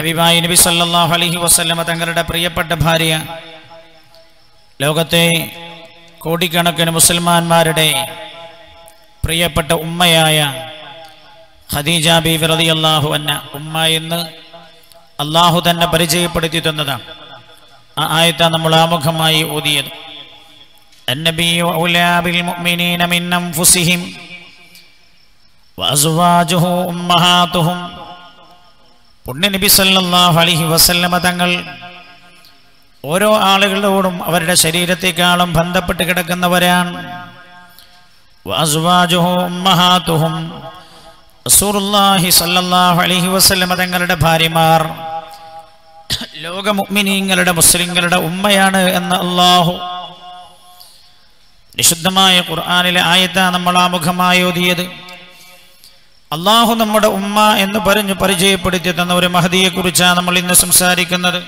ഹബീബായി നബി സല്ലല്ലാഹു അലൈഹി വസല്ലമ തങ്ങളുടെ പ്രിയപ്പെട്ട ഭാര്യ ലോകത്തെ കോടിക്കണക്കിന് മുസൽമാന്മാരുടെ പ്രിയപ്പെട്ട ഉമ്മയായ ഖദീജ ബീവി റളിയല്ലാഹു അന്ന ഉമ്മ എന്ന് അള്ളാഹു തന്നെ പരിചയപ്പെടുത്തി തന്നതാണ് ആ ആയത്ത നമ്മൾ ആമുഖമായി ഓതിയത് النبي أولى بالمؤمنين من أنفسهم وأزواجه أمهاتهم പുണ്യ നബി സല്ലല്ലാഹു അലൈഹി വസല്ലമ തങ്ങൾ ഓരോ ആളുകളോടും അവരുടെ ശരീരത്തെക്കാളും ബന്ധപ്പെട്ട് കിടക്കുന്നവരാണ്. റസൂലുള്ളാഹി സല്ലല്ലാഹു അലൈഹി വസല്ലമ തങ്ങളുടെ ഭാര്യമാർ ലോക മുഅ്മിനീങ്ങളുടെ മുസ്ലിങ്ങളുടെ ഉമ്മയാണ് എന്ന് അള്ളാഹു വിശുദ്ധമായ ഖുർആാനിലെ ആയത്താണ് നമ്മൾ ആമുഖമായി ഓതിയത്. അള്ളാഹു നമ്മുടെ ഉമ്മ എന്ന് പറഞ്ഞു പരിചയപ്പെടുത്തി തന്ന ഒരു മഹതിയെ കുറിച്ചാണ് നമ്മൾ ഇന്ന് സംസാരിക്കുന്നത്.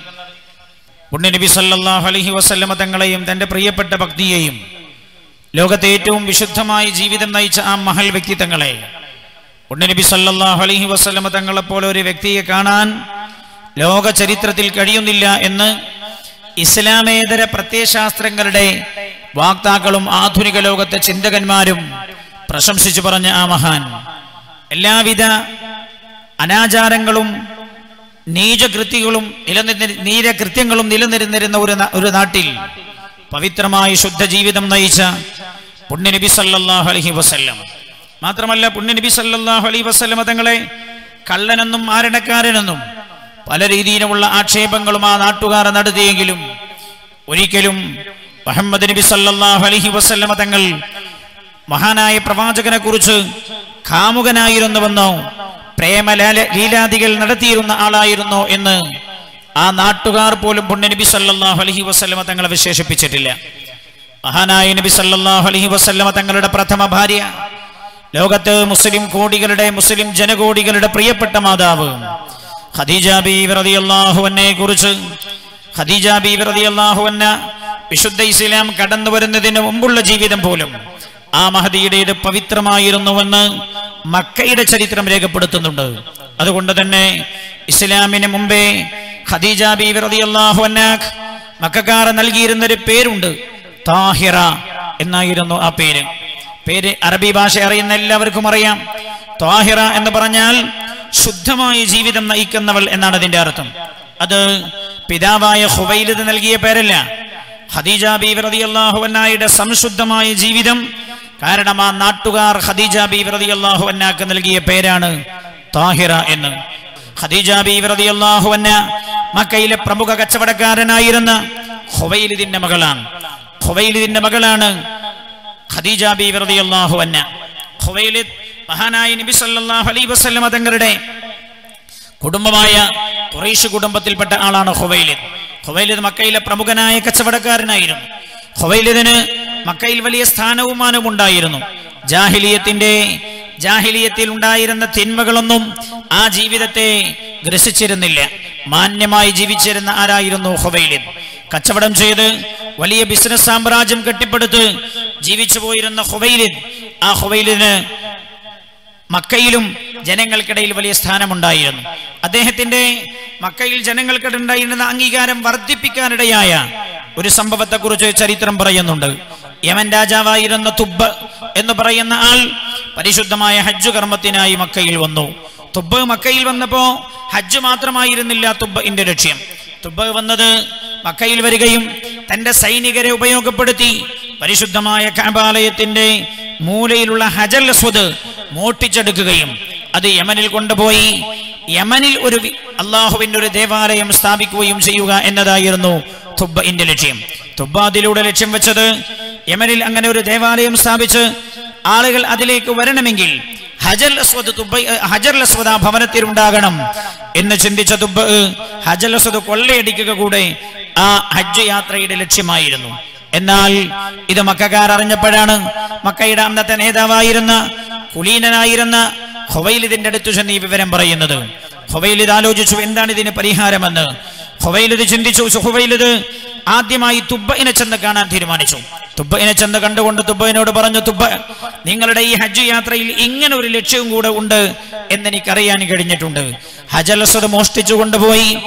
പുണ്യ നബി സല്ലല്ലാഹു അലൈഹി വസല്ലമ തങ്ങളെയും തന്റെ പ്രിയപ്പെട്ട ഭക്തിയെയും ലോകത്തെ ഏറ്റവും വിശുദ്ധമായി ജീവിതം നയിച്ച ആ മഹൽ വ്യക്തിത്വങ്ങളെ പുണ്യ നബി സല്ലല്ലാഹു അലൈഹി വസല്ലമ തങ്ങളെ പോലെ ഒരു വ്യക്തിയെ കാണാൻ ലോക ചരിത്രത്തിൽ കഴിയുന്നില്ല എന്ന് ഇസ്ലാമേതര പ്രത്യയശാസ്ത്രങ്ങളുടെ വാക്താക്കളും ആധുനിക ലോകത്തെ ചിന്തകന്മാരും പ്രശംസിച്ചു പറഞ്ഞ ആ മഹാൻ. എല്ലാവിധ അനാചാരങ്ങളും നീചകൃത്യങ്ങളും നിലനിന്ന് നീരകൃത്യങ്ങളും നിലനിരുന്നിരുന്ന ഒരു ഒരു നാട്ടിൽ പവിത്രമായ ശുദ്ധ ജീവിതം നയിച്ച പുണ്യനബി സല്ലല്ലാഹു അലഹി വസല്ലം. മാത്രമല്ല പുണ്യനബി സല്ലല്ലാഹു അലൈഹി വസല്ലം തങ്ങളെ കള്ളനെന്നും ആരണക്കാരനെന്നും പല രീതിയിലുമുള്ള ആക്ഷേപങ്ങളും ആ നാട്ടുകാർ നടത്തിയെങ്കിലും ഒരിക്കലും മുഹമ്മദ് നബി സല്ലല്ലാഹു അലഹി വസല്ലമ തങ്ങൾ മഹാനായ പ്രവാചകനെ കുറിച്ച് കാമുകനായിരുന്നുവെന്നോ പ്രേമ ലാല- ലീലാദികൾ നടത്തിയിരുന്ന ആളായിരുന്നോ എന്ന് ആ നാട്ടുകാർ പോലും പുണ്യ നബി സല്ലല്ലാഹു അലൈഹി വസല്ലമ തങ്ങളെ വിശേഷിപ്പിച്ചിട്ടില്ല. മഹാനായ നബി സല്ലാഹു അലഹി വസ്ലമ തങ്ങളുടെ പ്രഥമ ഭാര്യ ലോകത്ത് മുസ്ലിം കോടികളുടെ മുസ്ലിം ജനകോടികളുടെ പ്രിയപ്പെട്ട മാതാവ് ഖദീജ ബീവി റളിയല്ലാഹു അൻഹയെ കുറിച്ച് ഖദീജ ബീവി റളിയല്ലാഹു അൻഹ വിശുദ്ധ ഇസ്ലാം കടന്നു വരുന്നതിന് മുമ്പുള്ള ജീവിതം പോലും ആ മഹദിയുടേത് പവിത്രമായിരുന്നുവെന്ന് മക്കയുടെ ചരിത്രം രേഖപ്പെടുത്തുന്നുണ്ട്. അതുകൊണ്ട് തന്നെ ഇസ്ലാമിന് മുമ്പേ ഖദീജ ബീവി നൽകിയിരുന്ന ഒരു പേരുണ്ട് താഹിറ എന്നായിരുന്നു ആ പേര്. പേര് അറബി ഭാഷ അറിയുന്ന എല്ലാവർക്കും അറിയാം. താഹിറ എന്ന് പറഞ്ഞാൽ ശുദ്ധമായ ജീവിതം നയിക്കുന്നവൾ എന്നാണ് അതിന്റെ അർത്ഥം. അത് പിതാവായ ഹുബൈലത് നൽകിയ പേരല്ല. ഖദീജ ബീവി റളിയല്ലാഹു സംശുദ്ധമായ ജീവിതം കാരണം ആ നാട്ടുകാർ ഖദീജ ബീവി അള്ളാഹു അൻഹാക്ക് നൽകിയ പേരാണ് താഹിറ എന്ന്. ഖദീജ ബീവി അള്ളാഹു അൻഹ മക്കയിലെ പ്രമുഖ കച്ചവടക്കാരനായിരുന്ന ഹുവൈലിദിന്റെ മകളാണ്. ഹുവൈലിദിന്റെ മകളാണ് ഖദീജ ബീവി അള്ളാഹു അൻഹ. ഖുവൈലിദ് മഹാനായ നബി സല്ലല്ലാഹു അലൈഹി വസല്ലമ തങ്ങളുടെ കുടുംബമായ ഖുറൈശ് കുടുംബത്തിൽപ്പെട്ട ആളാണ് ഹുവൈലിദ് ഹുവൈലിദ് മക്കയിലെ പ്രമുഖനായ കച്ചവടക്കാരനായിരുന്നു. ഖുവൈലിദിന് മക്കയിൽ വലിയ സ്ഥാനവുമാനവും ഉണ്ടായിരുന്നു ജാഹിലിയത്തിന്റെ ജാഹിലിയത്തിൽ ഉണ്ടായിരുന്ന തിന്മകളൊന്നും ആ ജീവിതത്തെ ഗ്രസിച്ചിരുന്നില്ല. മാന്യമായി ജീവിച്ചിരുന്ന ആരായിരുന്നു ഹൊവൈലിൻ? കച്ചവടം ചെയ്ത് വലിയ ബിസിനസ് സാമ്രാജ്യം കെട്ടിപ്പടുത്ത് ജീവിച്ചു പോയിരുന്ന ഹൊവൈലിൻ ആ ഹുവൈലിന് മക്കയിലും ജനങ്ങൾക്കിടയിൽ വലിയ സ്ഥാനമുണ്ടായിരുന്നു. അദ്ദേഹത്തിന്റെ മക്കയിൽ ജനങ്ങൾക്കിടയുണ്ടായിരുന്ന അംഗീകാരം വർദ്ധിപ്പിക്കാനിടയായ ഒരു സംഭവത്തെക്കുറിച്ച് ചരിത്രം പറയുന്നുണ്ട്. യമൻ രാജാവായിരുന്ന തുബ്ബ് എന്ന് പറയുന്ന ആൾ പരിശുദ്ധമായ ഹജ്ജ് കർമ്മത്തിനായി മക്കയിൽ വന്നു. തുബ്ബ് മക്കയിൽ വന്നപ്പോ ഹജ്ജ് മാത്രമായിരുന്നില്ല തുബ്ബിന്റെ ലക്ഷ്യം. തുബ്ബ് വന്നത് മക്കയിൽ വരികയും തന്റെ സൈനികരെ ഉപയോഗപ്പെടുത്തി പരിശുദ്ധമായ കാബാലയത്തിന്റെ മൂലയിലുള്ള ഹജൽ സ്വത് മോട്ടിച്ചെടുക്കുകയും അത് യമനിൽ കൊണ്ടുപോയി. യമനിൽ ഒരു അള്ളാഹുവിന്റെ ഒരു ദേവാലയം സ്ഥാപിക്കുകയും ചെയ്യുക എന്നതായിരുന്നു തുബ്ബിന്റെ ലക്ഷ്യം. തുബ്ബ അതിലൂടെ ലക്ഷ്യം വെച്ചത് യമനിൽ അങ്ങനെ ഒരു ദേവാലയം സ്ഥാപിച്ച് ആളുകൾ അതിലേക്ക് വരണമെങ്കിൽ ഹജൽ അസ്വദ് ഹജർ അസ്വദ് ആ ഭവനത്തിൽ ഉണ്ടാകണം എന്ന് ചിന്തിച്ച തുബ് ഹജർ അസ്വദ് കൊള്ളയടിക്കുക കൂടെ ആ ഹജ്ജ് യാത്രയുടെ ലക്ഷ്യമായിരുന്നു. എന്നാൽ ഇത് മക്കാർ അറിഞ്ഞപ്പോഴാണ് മക്കയുടെ അന്നത്തെ നേതാവായിരുന്ന കുലീനനായിരുന്ന ഹൊവൈലിദിന്റെ അടുത്ത് ചെന്ന് ഈ വിവരം പറയുന്നത്. ഹൊവൈലിദ് ആലോചിച്ചു എന്താണ് ഇതിന് പരിഹാരമെന്ന്? ഹൊവൈലിദ് ചിന്തിച്ചു ഹുവൈലിദ് ആദ്യമായി തുബ്ബയിനെ ചെന്ന് കാണാൻ തീരുമാനിച്ചു. തുബ്ബയിനെ ചെന്ന് കണ്ടുകൊണ്ട് തുബ്ബയിനോട് പറഞ്ഞു തുബ്ബ നിങ്ങളുടെ ഈ ഹജ്ജ് യാത്രയിൽ ഇങ്ങനെ ഒരു ലക്ഷ്യവും കൂടെ ഉണ്ട് എന്നെനിക്കറിയാൻ കഴിഞ്ഞിട്ടുണ്ട്. ഹജലസ്വത് മോഷ്ടിച്ചു കൊണ്ടുപോയി.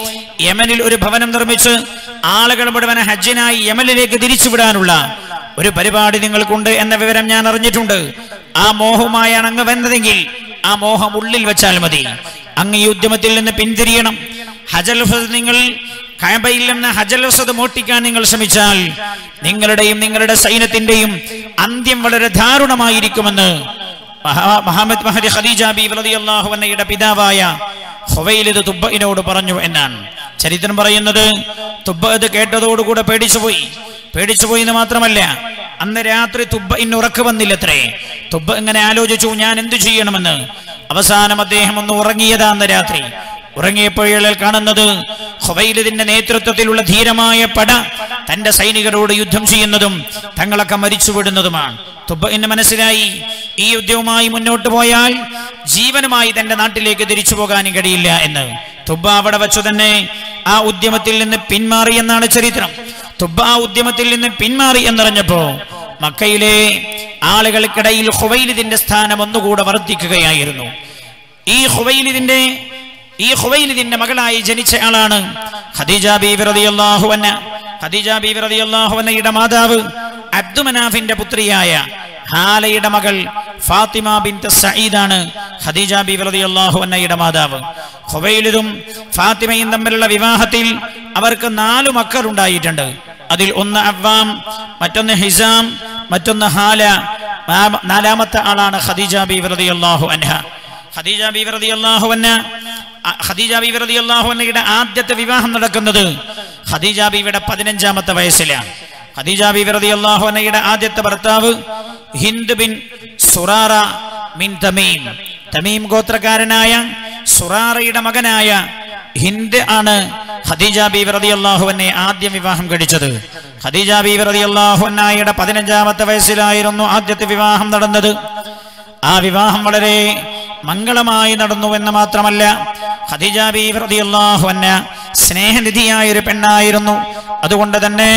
യമനിൽ ഒരു ഭവനം നിർമ്മിച്ച് ആളുകൾ മുഴുവൻ ഹജ്ജിനായി യമനിലേക്ക് തിരിച്ചുവിടാനുള്ള ഒരു പരിപാടി നിങ്ങൾക്കുണ്ട് എന്ന വിവരം ഞാൻ അറിഞ്ഞിട്ടുണ്ട്. ആ മോഹമായാണ് അങ്ങ് വന്നതെങ്കിൽ ആ മോഹം ഉള്ളിൽ വെച്ചാൽ മതി. അങ്ങ് ഈ ഉദ്യമത്തിൽ നിന്ന് പിന്തിരിയണം. ഹജൽ നിങ്ങൾ കഴബയിൽ നിന്ന് ഹജലസത് മോട്ടിക്കാൻ നിങ്ങൾ ശ്രമിച്ചാൽ നിങ്ങളുടെയും നിങ്ങളുടെ സൈന്യത്തിന്റെയും അന്ത്യം വളരെ ദാരുണമായിരിക്കുമെന്ന് മഹാ- മുഹമ്മദ് മഹദി ഖദീജ ബി റളിയല്ലാഹു അൻഹയുടെ പിതാവായ ഹുവൈലിദ് തുബ്ബയിനോട് പറഞ്ഞു എന്നാണ്. ചരിത്രം പറയുന്നത് തുബ്ബ ഇത് കേട്ടതോടുകൂടെ പേടിച്ചുപോയി പേടിച്ചുപോയി എന്ന് മാത്രമല്ല അന്ന് രാത്രി തുബ്ബ ഇന്ന് ഉറക്കു വന്നില്ലത്രേ. തുബ്ബ ഇങ്ങനെ ആലോചിച്ചു ഞാൻ എന്തു ചെയ്യണമെന്ന്. അവസാനം അദ്ദേഹം ഒന്ന് ഉറങ്ങിയതാ അന്ന് രാത്രി. ഉറങ്ങിയപ്പോഴേ കാണുന്നത് ഹുവൈലിദിന്റെ നേതൃത്വത്തിലുള്ള ധീരമായ പട തന്റെ സൈനികരോട് യുദ്ധം ചെയ്യുന്നതും തങ്ങളൊക്കെ മരിച്ചുവിടുന്നതുമാണ്. തുബ്ബിന് മനസ്സിലായി. ഈ യുദ്ധവുമായി മുന്നോട്ട് പോയാൽ ജീവനുമായി തന്റെ നാട്ടിലേക്ക് തിരിച്ചു പോകാനും കഴിയില്ല എന്ന്. തുബ്ബ അവിടെ വെച്ചു തന്നെ ആ ഉദ്യമത്തിൽ നിന്ന് പിന്മാറി എന്നാണ് ചരിത്രം. തുബ്ബ ആ ഉദ്യമത്തിൽ നിന്ന് പിന്മാറി എന്നറിഞ്ഞപ്പോ മക്കയിലെ ആളുകൾക്കിടയിൽ ഹുവൈലിദിന്റെ സ്ഥാനം ഒന്നുകൂടെ വർദ്ധിക്കുകയായിരുന്നു. ഈ ഹുവൈലിദിന്റെ ഈ ഹുവൈലിദിന്റെ മകളായി ജനിച്ച ആളാണ് ഖദീജ ബീവിറതിയല്ലാഹുവന്ന ഖദീജ ബീവിറതിയല്ലാഹുവന്നയുടെ മാതാവ് അബ്ദുമനാഫിന്റെ പുത്രിയായ ഹാലയുടെ മകൾ ഫാത്തിമ ബിൻത് സഈദാണ് ഖദീജ ബീവി റളിയല്ലാഹു അൻഹയുടെ മാതാവ്. ഹുവൈലിദും ഫാത്തിമയും തമ്മിലുള്ള വിവാഹത്തിൽ അവർക്ക് നാലു മക്കൾ ഉണ്ടായിട്ടുണ്ട്. അതിൽ ഒന്ന് അവ്വാം മറ്റൊന്ന് ഹിസാം മറ്റൊന്ന് ഹാല. നാലാമത്തെ ആളാണ് ഖദീജ ബീവി റളിയല്ലാഹു അൻഹ. ഖദീജ ബീവി റളിയല്ലാഹു അൻഹ ഖദീജ ബീവി റളിയല്ലാഹു അൻഹയുടെ ആദ്യത്തെ വിവാഹം നടക്കുന്നത് ഖദീജ ബീവിയുടെ പതിനഞ്ചാമത്തെ വയസ്സിലാണ്. ഖദീജ ബീവി റളിയല്ലാഹു അൻഹയുടെ ആദ്യത്തെ ഭർത്താവ് ഹിന്ദ് ബിൻ സുറാറ മിൻ തമീം. തമീം ഗോത്രക്കാരനായ സുറാറയുടെ മകനായ ഹിന്ദ് ആണ് ഖദീജ ബീവി റളിയല്ലാഹു അൻഹയെ ആദ്യം വിവാഹം കഴിച്ചത്. ഖദീജ ബീവി റളിയല്ലാഹു അൻഹയുടെ പതിനഞ്ചാമത്തെ വയസ്സിലായിരുന്നു ആദ്യത്തെ വിവാഹം നടന്നത്. ആ വിവാഹം വളരെ മംഗളമായി നടന്നു എന്ന് മാത്രമല്ല ഖദീജ അൻഹ സ്നേഹനിധിയായ ഒരു പെണ്ണായിരുന്നു. അതുകൊണ്ട് തന്നെ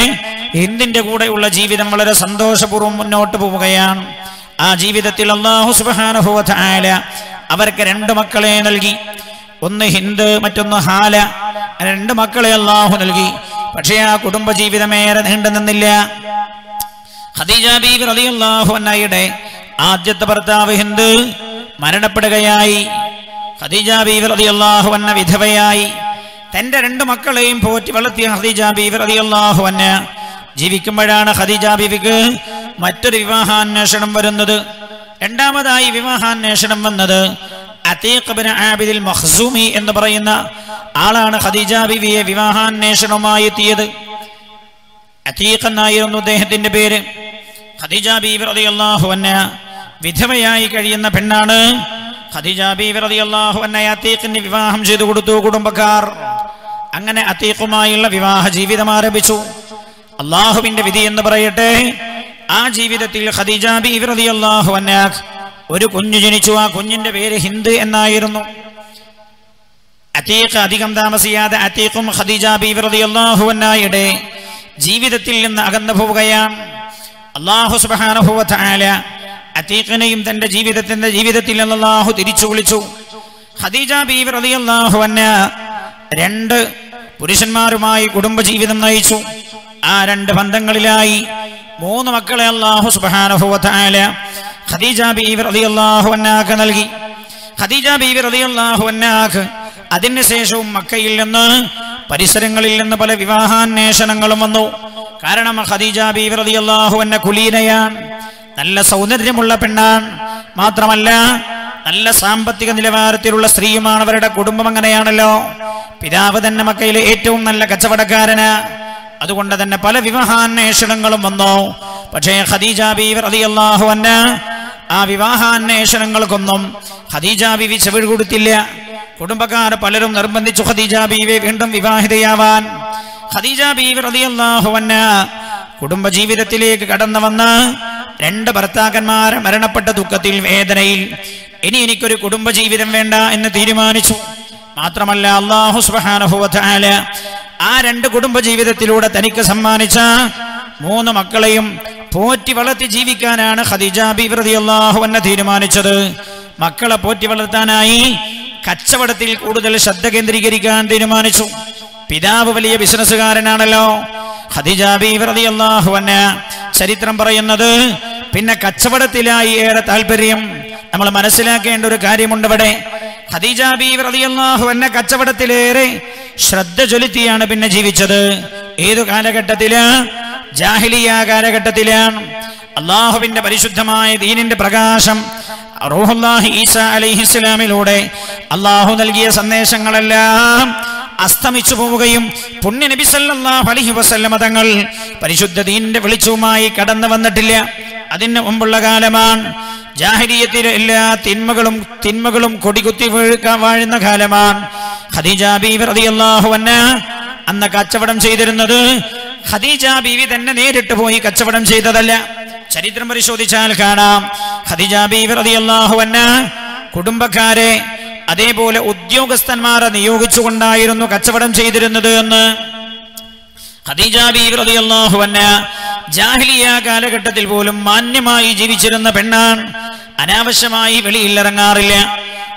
എന്തിന്റെ കൂടെയുള്ള ജീവിതം വളരെ സന്തോഷപൂർവം മുന്നോട്ട് പോവുകയാണ്. ആ ജീവിതത്തിൽ അള്ളാഹു സുബ്ഹാനഹു വ തആല അവർക്ക് രണ്ട് മക്കളെ നൽകി. ഒന്ന് ഹിന്ദ് മറ്റൊന്ന് ഹാല. രണ്ട് മക്കളെ അള്ളാഹു നൽകി. പക്ഷേ ആ കുടുംബ ഏറെ നീണ്ടു നിന്നില്ല. ഖദീജ ബീബി റളിയല്ലാഹു അൻഹയുടെ ആദ്യത്തെ ഭർത്താവ് ഹിന്ദ് മരണപ്പെടുകയായി. ബീബി അൻഹ വിധവയായി. തന്റെ രണ്ട് മക്കളെയും പോറ്റി വളർത്തിയ ഖദീജ അതി അള്ളാഹു അൻഹ ജീവിക്കുമ്പോഴാണ് ഖദീജ ബീവിക്ക് മറ്റൊരു വിവാഹാന്വേഷണം വരുന്നത്. രണ്ടാമതായി വിവാഹാന്വേഷണം വന്നത് അത്തീഖ് ബിൻ ആബിദിൽ മഖ്സൂമി എന്ന് പറയുന്ന ആളാണ് ഖദീജ ബീവിയെ വിവാഹാന്വേഷണവുമായി എത്തിയത്. അതീഖ് എന്നായിരുന്നു അദ്ദേഹത്തിന്റെ പേര്. ഖദീജ ബീവി റളിയല്ലാഹു അൻഹ വിധവയായി കഴിയുന്ന പെണ്ണാണ് ഖദീജ വിവാഹം ചെയ്തു കൊടുത്തു കുടുംബക്കാർ. അങ്ങനെ അത്തീഖുമായുള്ള വിവാഹ ജീവിതം ആരംഭിച്ചു. അള്ളാഹുവിന്റെ വിധി എന്ന് പറയട്ടെ ആ ജീവിതത്തിൽ ഖദീജ ബീവി റളിയല്ലാഹു അൻഹ ഒരു കുഞ്ഞു ജനിച്ചു. ആ കുഞ്ഞിന്റെ പേര് ഹിന്ദ് എന്നായിരുന്നു. അത്തീഖ് അധികം താമസിയാതെ അതീഖും ഖദീജ ബീവി റളിയല്ലാഹു അൻഹയുടെ ജീവിതത്തിൽ നിന്ന് അകന്നു പോവുകയാണ്. അള്ളാഹു സുബ്ഹാനഹു വ തആല അത്തീഖിനെയും തന്റെ ജീവിതത്തിന്റെ ജീവിതത്തിൽ അള്ളാഹു തിരിച്ചു വിളിച്ചു. ഖദീജ ബീവി റളിയല്ലാഹു അൻഹ രണ്ട് പുരുഷന്മാരുമായി കുടുംബജീവിതം നയിച്ചു. ആ രണ്ട് ബന്ധങ്ങളിലായി മൂന്ന് മക്കളെ അള്ളാഹു സുബാനുഭവത്തായ ഖദീജ ബീവി റളിയല്ലാഹു അൻഹാക്ക് നൽകി. ഖദീജ ബീവി റളിയല്ലാഹു അന്നാക്ക് അതിനുശേഷവും മക്കയിൽ നിന്ന് പരിസരങ്ങളിൽ നിന്ന് പല വിവാഹാന്വേഷണങ്ങളും വന്നു. കാരണം ഖദീജ ബീവി റളിയല്ലാഹു അൻഹ കുലീനയാണ്. നല്ല സൗന്ദര്യമുള്ള പെണ്ണാണ്. മാത്രമല്ല നല്ല സാമ്പത്തിക നിലവാരത്തിലുള്ള സ്ത്രീയുമാണ് അവരുടെ കുടുംബം അങ്ങനെയാണല്ലോ. പിതാവ് തന്നെ മക്കയിലെ ഏറ്റവും നല്ല കച്ചവടക്കാരന്. അതുകൊണ്ട് തന്നെ പല വിവാഹാന്വേഷണങ്ങളും വന്നു. പക്ഷേ ഖദീജ ബീവി റളിയല്ലാഹു അന്ന ആ വിവാഹാന്വേഷണങ്ങൾക്കൊന്നും ഖദീജ ബീവി ചെവിഴുകൊടുത്തില്ല കുടുംബക്കാർ പലരും നിർബന്ധിച്ചു ഖദീജ ബീവെ വീണ്ടും വിവാഹിതയാവാൻ. ഖദീജ ബീവി റളിയല്ലാഹു അന്ന കുടുംബജീവിതത്തിലേക്ക് കടന്നു വന്ന് രണ്ട് ഭർത്താക്കന്മാർ മരണപ്പെട്ട ദുഃഖത്തിൽ വേദനയിൽ. ഇനി എനിക്കൊരു കുടുംബജീവിതം വേണ്ട എന്ന് തീരുമാനിച്ചു. മാത്രമല്ല അള്ളാഹു തആല ആ രണ്ട് കുടുംബജീവിതത്തിലൂടെ തനിക്ക് സമ്മാനിച്ച മൂന്ന് മക്കളെയും പോറ്റി വളർത്തി ജീവിക്കാനാണ് ഖദീജ ബീവി അള്ളാഹു എന്നെ തീരുമാനിച്ചത്. മക്കളെ പോറ്റി വളർത്താനായി കച്ചവടത്തിൽ കൂടുതൽ ശ്രദ്ധ കേന്ദ്രീകരിക്കാൻ തീരുമാനിച്ചു. പിതാവ് വലിയ ബിസിനസ്സുകാരനാണല്ലോ. അൻഹ ചരിത്രം പറയുന്നത് പിന്നെ കച്ചവടത്തിലായി ഏറെ താല്പര്യം. നമ്മൾ മനസ്സിലാക്കേണ്ട ഒരു കാര്യമുണ്ട് ഇവിടെ. ഖദീജ കച്ചവടത്തിലേറെ ശ്രദ്ധ ചൊലുത്തിയാണ് പിന്നെ ജീവിച്ചത്. ഏതു കാലഘട്ടത്തിൽ? ജാഹിലിയ കാലഘട്ടത്തിലാണ് അള്ളാഹുവിന്റെ പരിശുദ്ധമായ ദീനിന്റെ പ്രകാശം റൂഹുല്ലാഹി ഈസ അലൈഹിസ്സലാമിലൂടെ അള്ളാഹു നൽകിയ സന്ദേശങ്ങളെല്ലാം അസ്തമിച്ചു പോവുകയും പുണ്യ നബി സല്ലല്ലാഹു അലൈഹി വസല്ലമ തങ്ങൾ പരിശുദ്ധ ദീനിന്റെ വെളിച്ചവുമായി കടന്നു വന്നിട്ടില്ല. അതിന് മുമ്പുള്ള കാലമാണ് ജാഹരിയത്തിലെ എല്ലാ തിന്മകളും തിന്മകളും കൊടികുത്തി വാഴുന്ന കാലമാണ്. ഖദീജ ബീവി അന്ന് കച്ചവടം ചെയ്തിരുന്നത് ഖദീജ ബീവി തന്നെ നേരിട്ട് പോയി കച്ചവടം ചെയ്തതല്ല. ചരിത്രം പരിശോധിച്ചാൽ കാണാം. ഖദീജ ബീവി റളിയല്ലാഹു കുടുംബക്കാരെ അതേപോലെ ഉദ്യോഗസ്ഥന്മാരെ നിയോഗിച്ചുകൊണ്ടായിരുന്നു കച്ചവടം ചെയ്തിരുന്നത് എന്ന് ജാഹിലിയ കാലഘട്ടത്തിൽ പോലും മാന്യമായി ജീവിച്ചിരുന്ന പെണ്ണാണ്. അനാവശ്യമായി വെളിയിൽ ഇറങ്ങാറില്ല.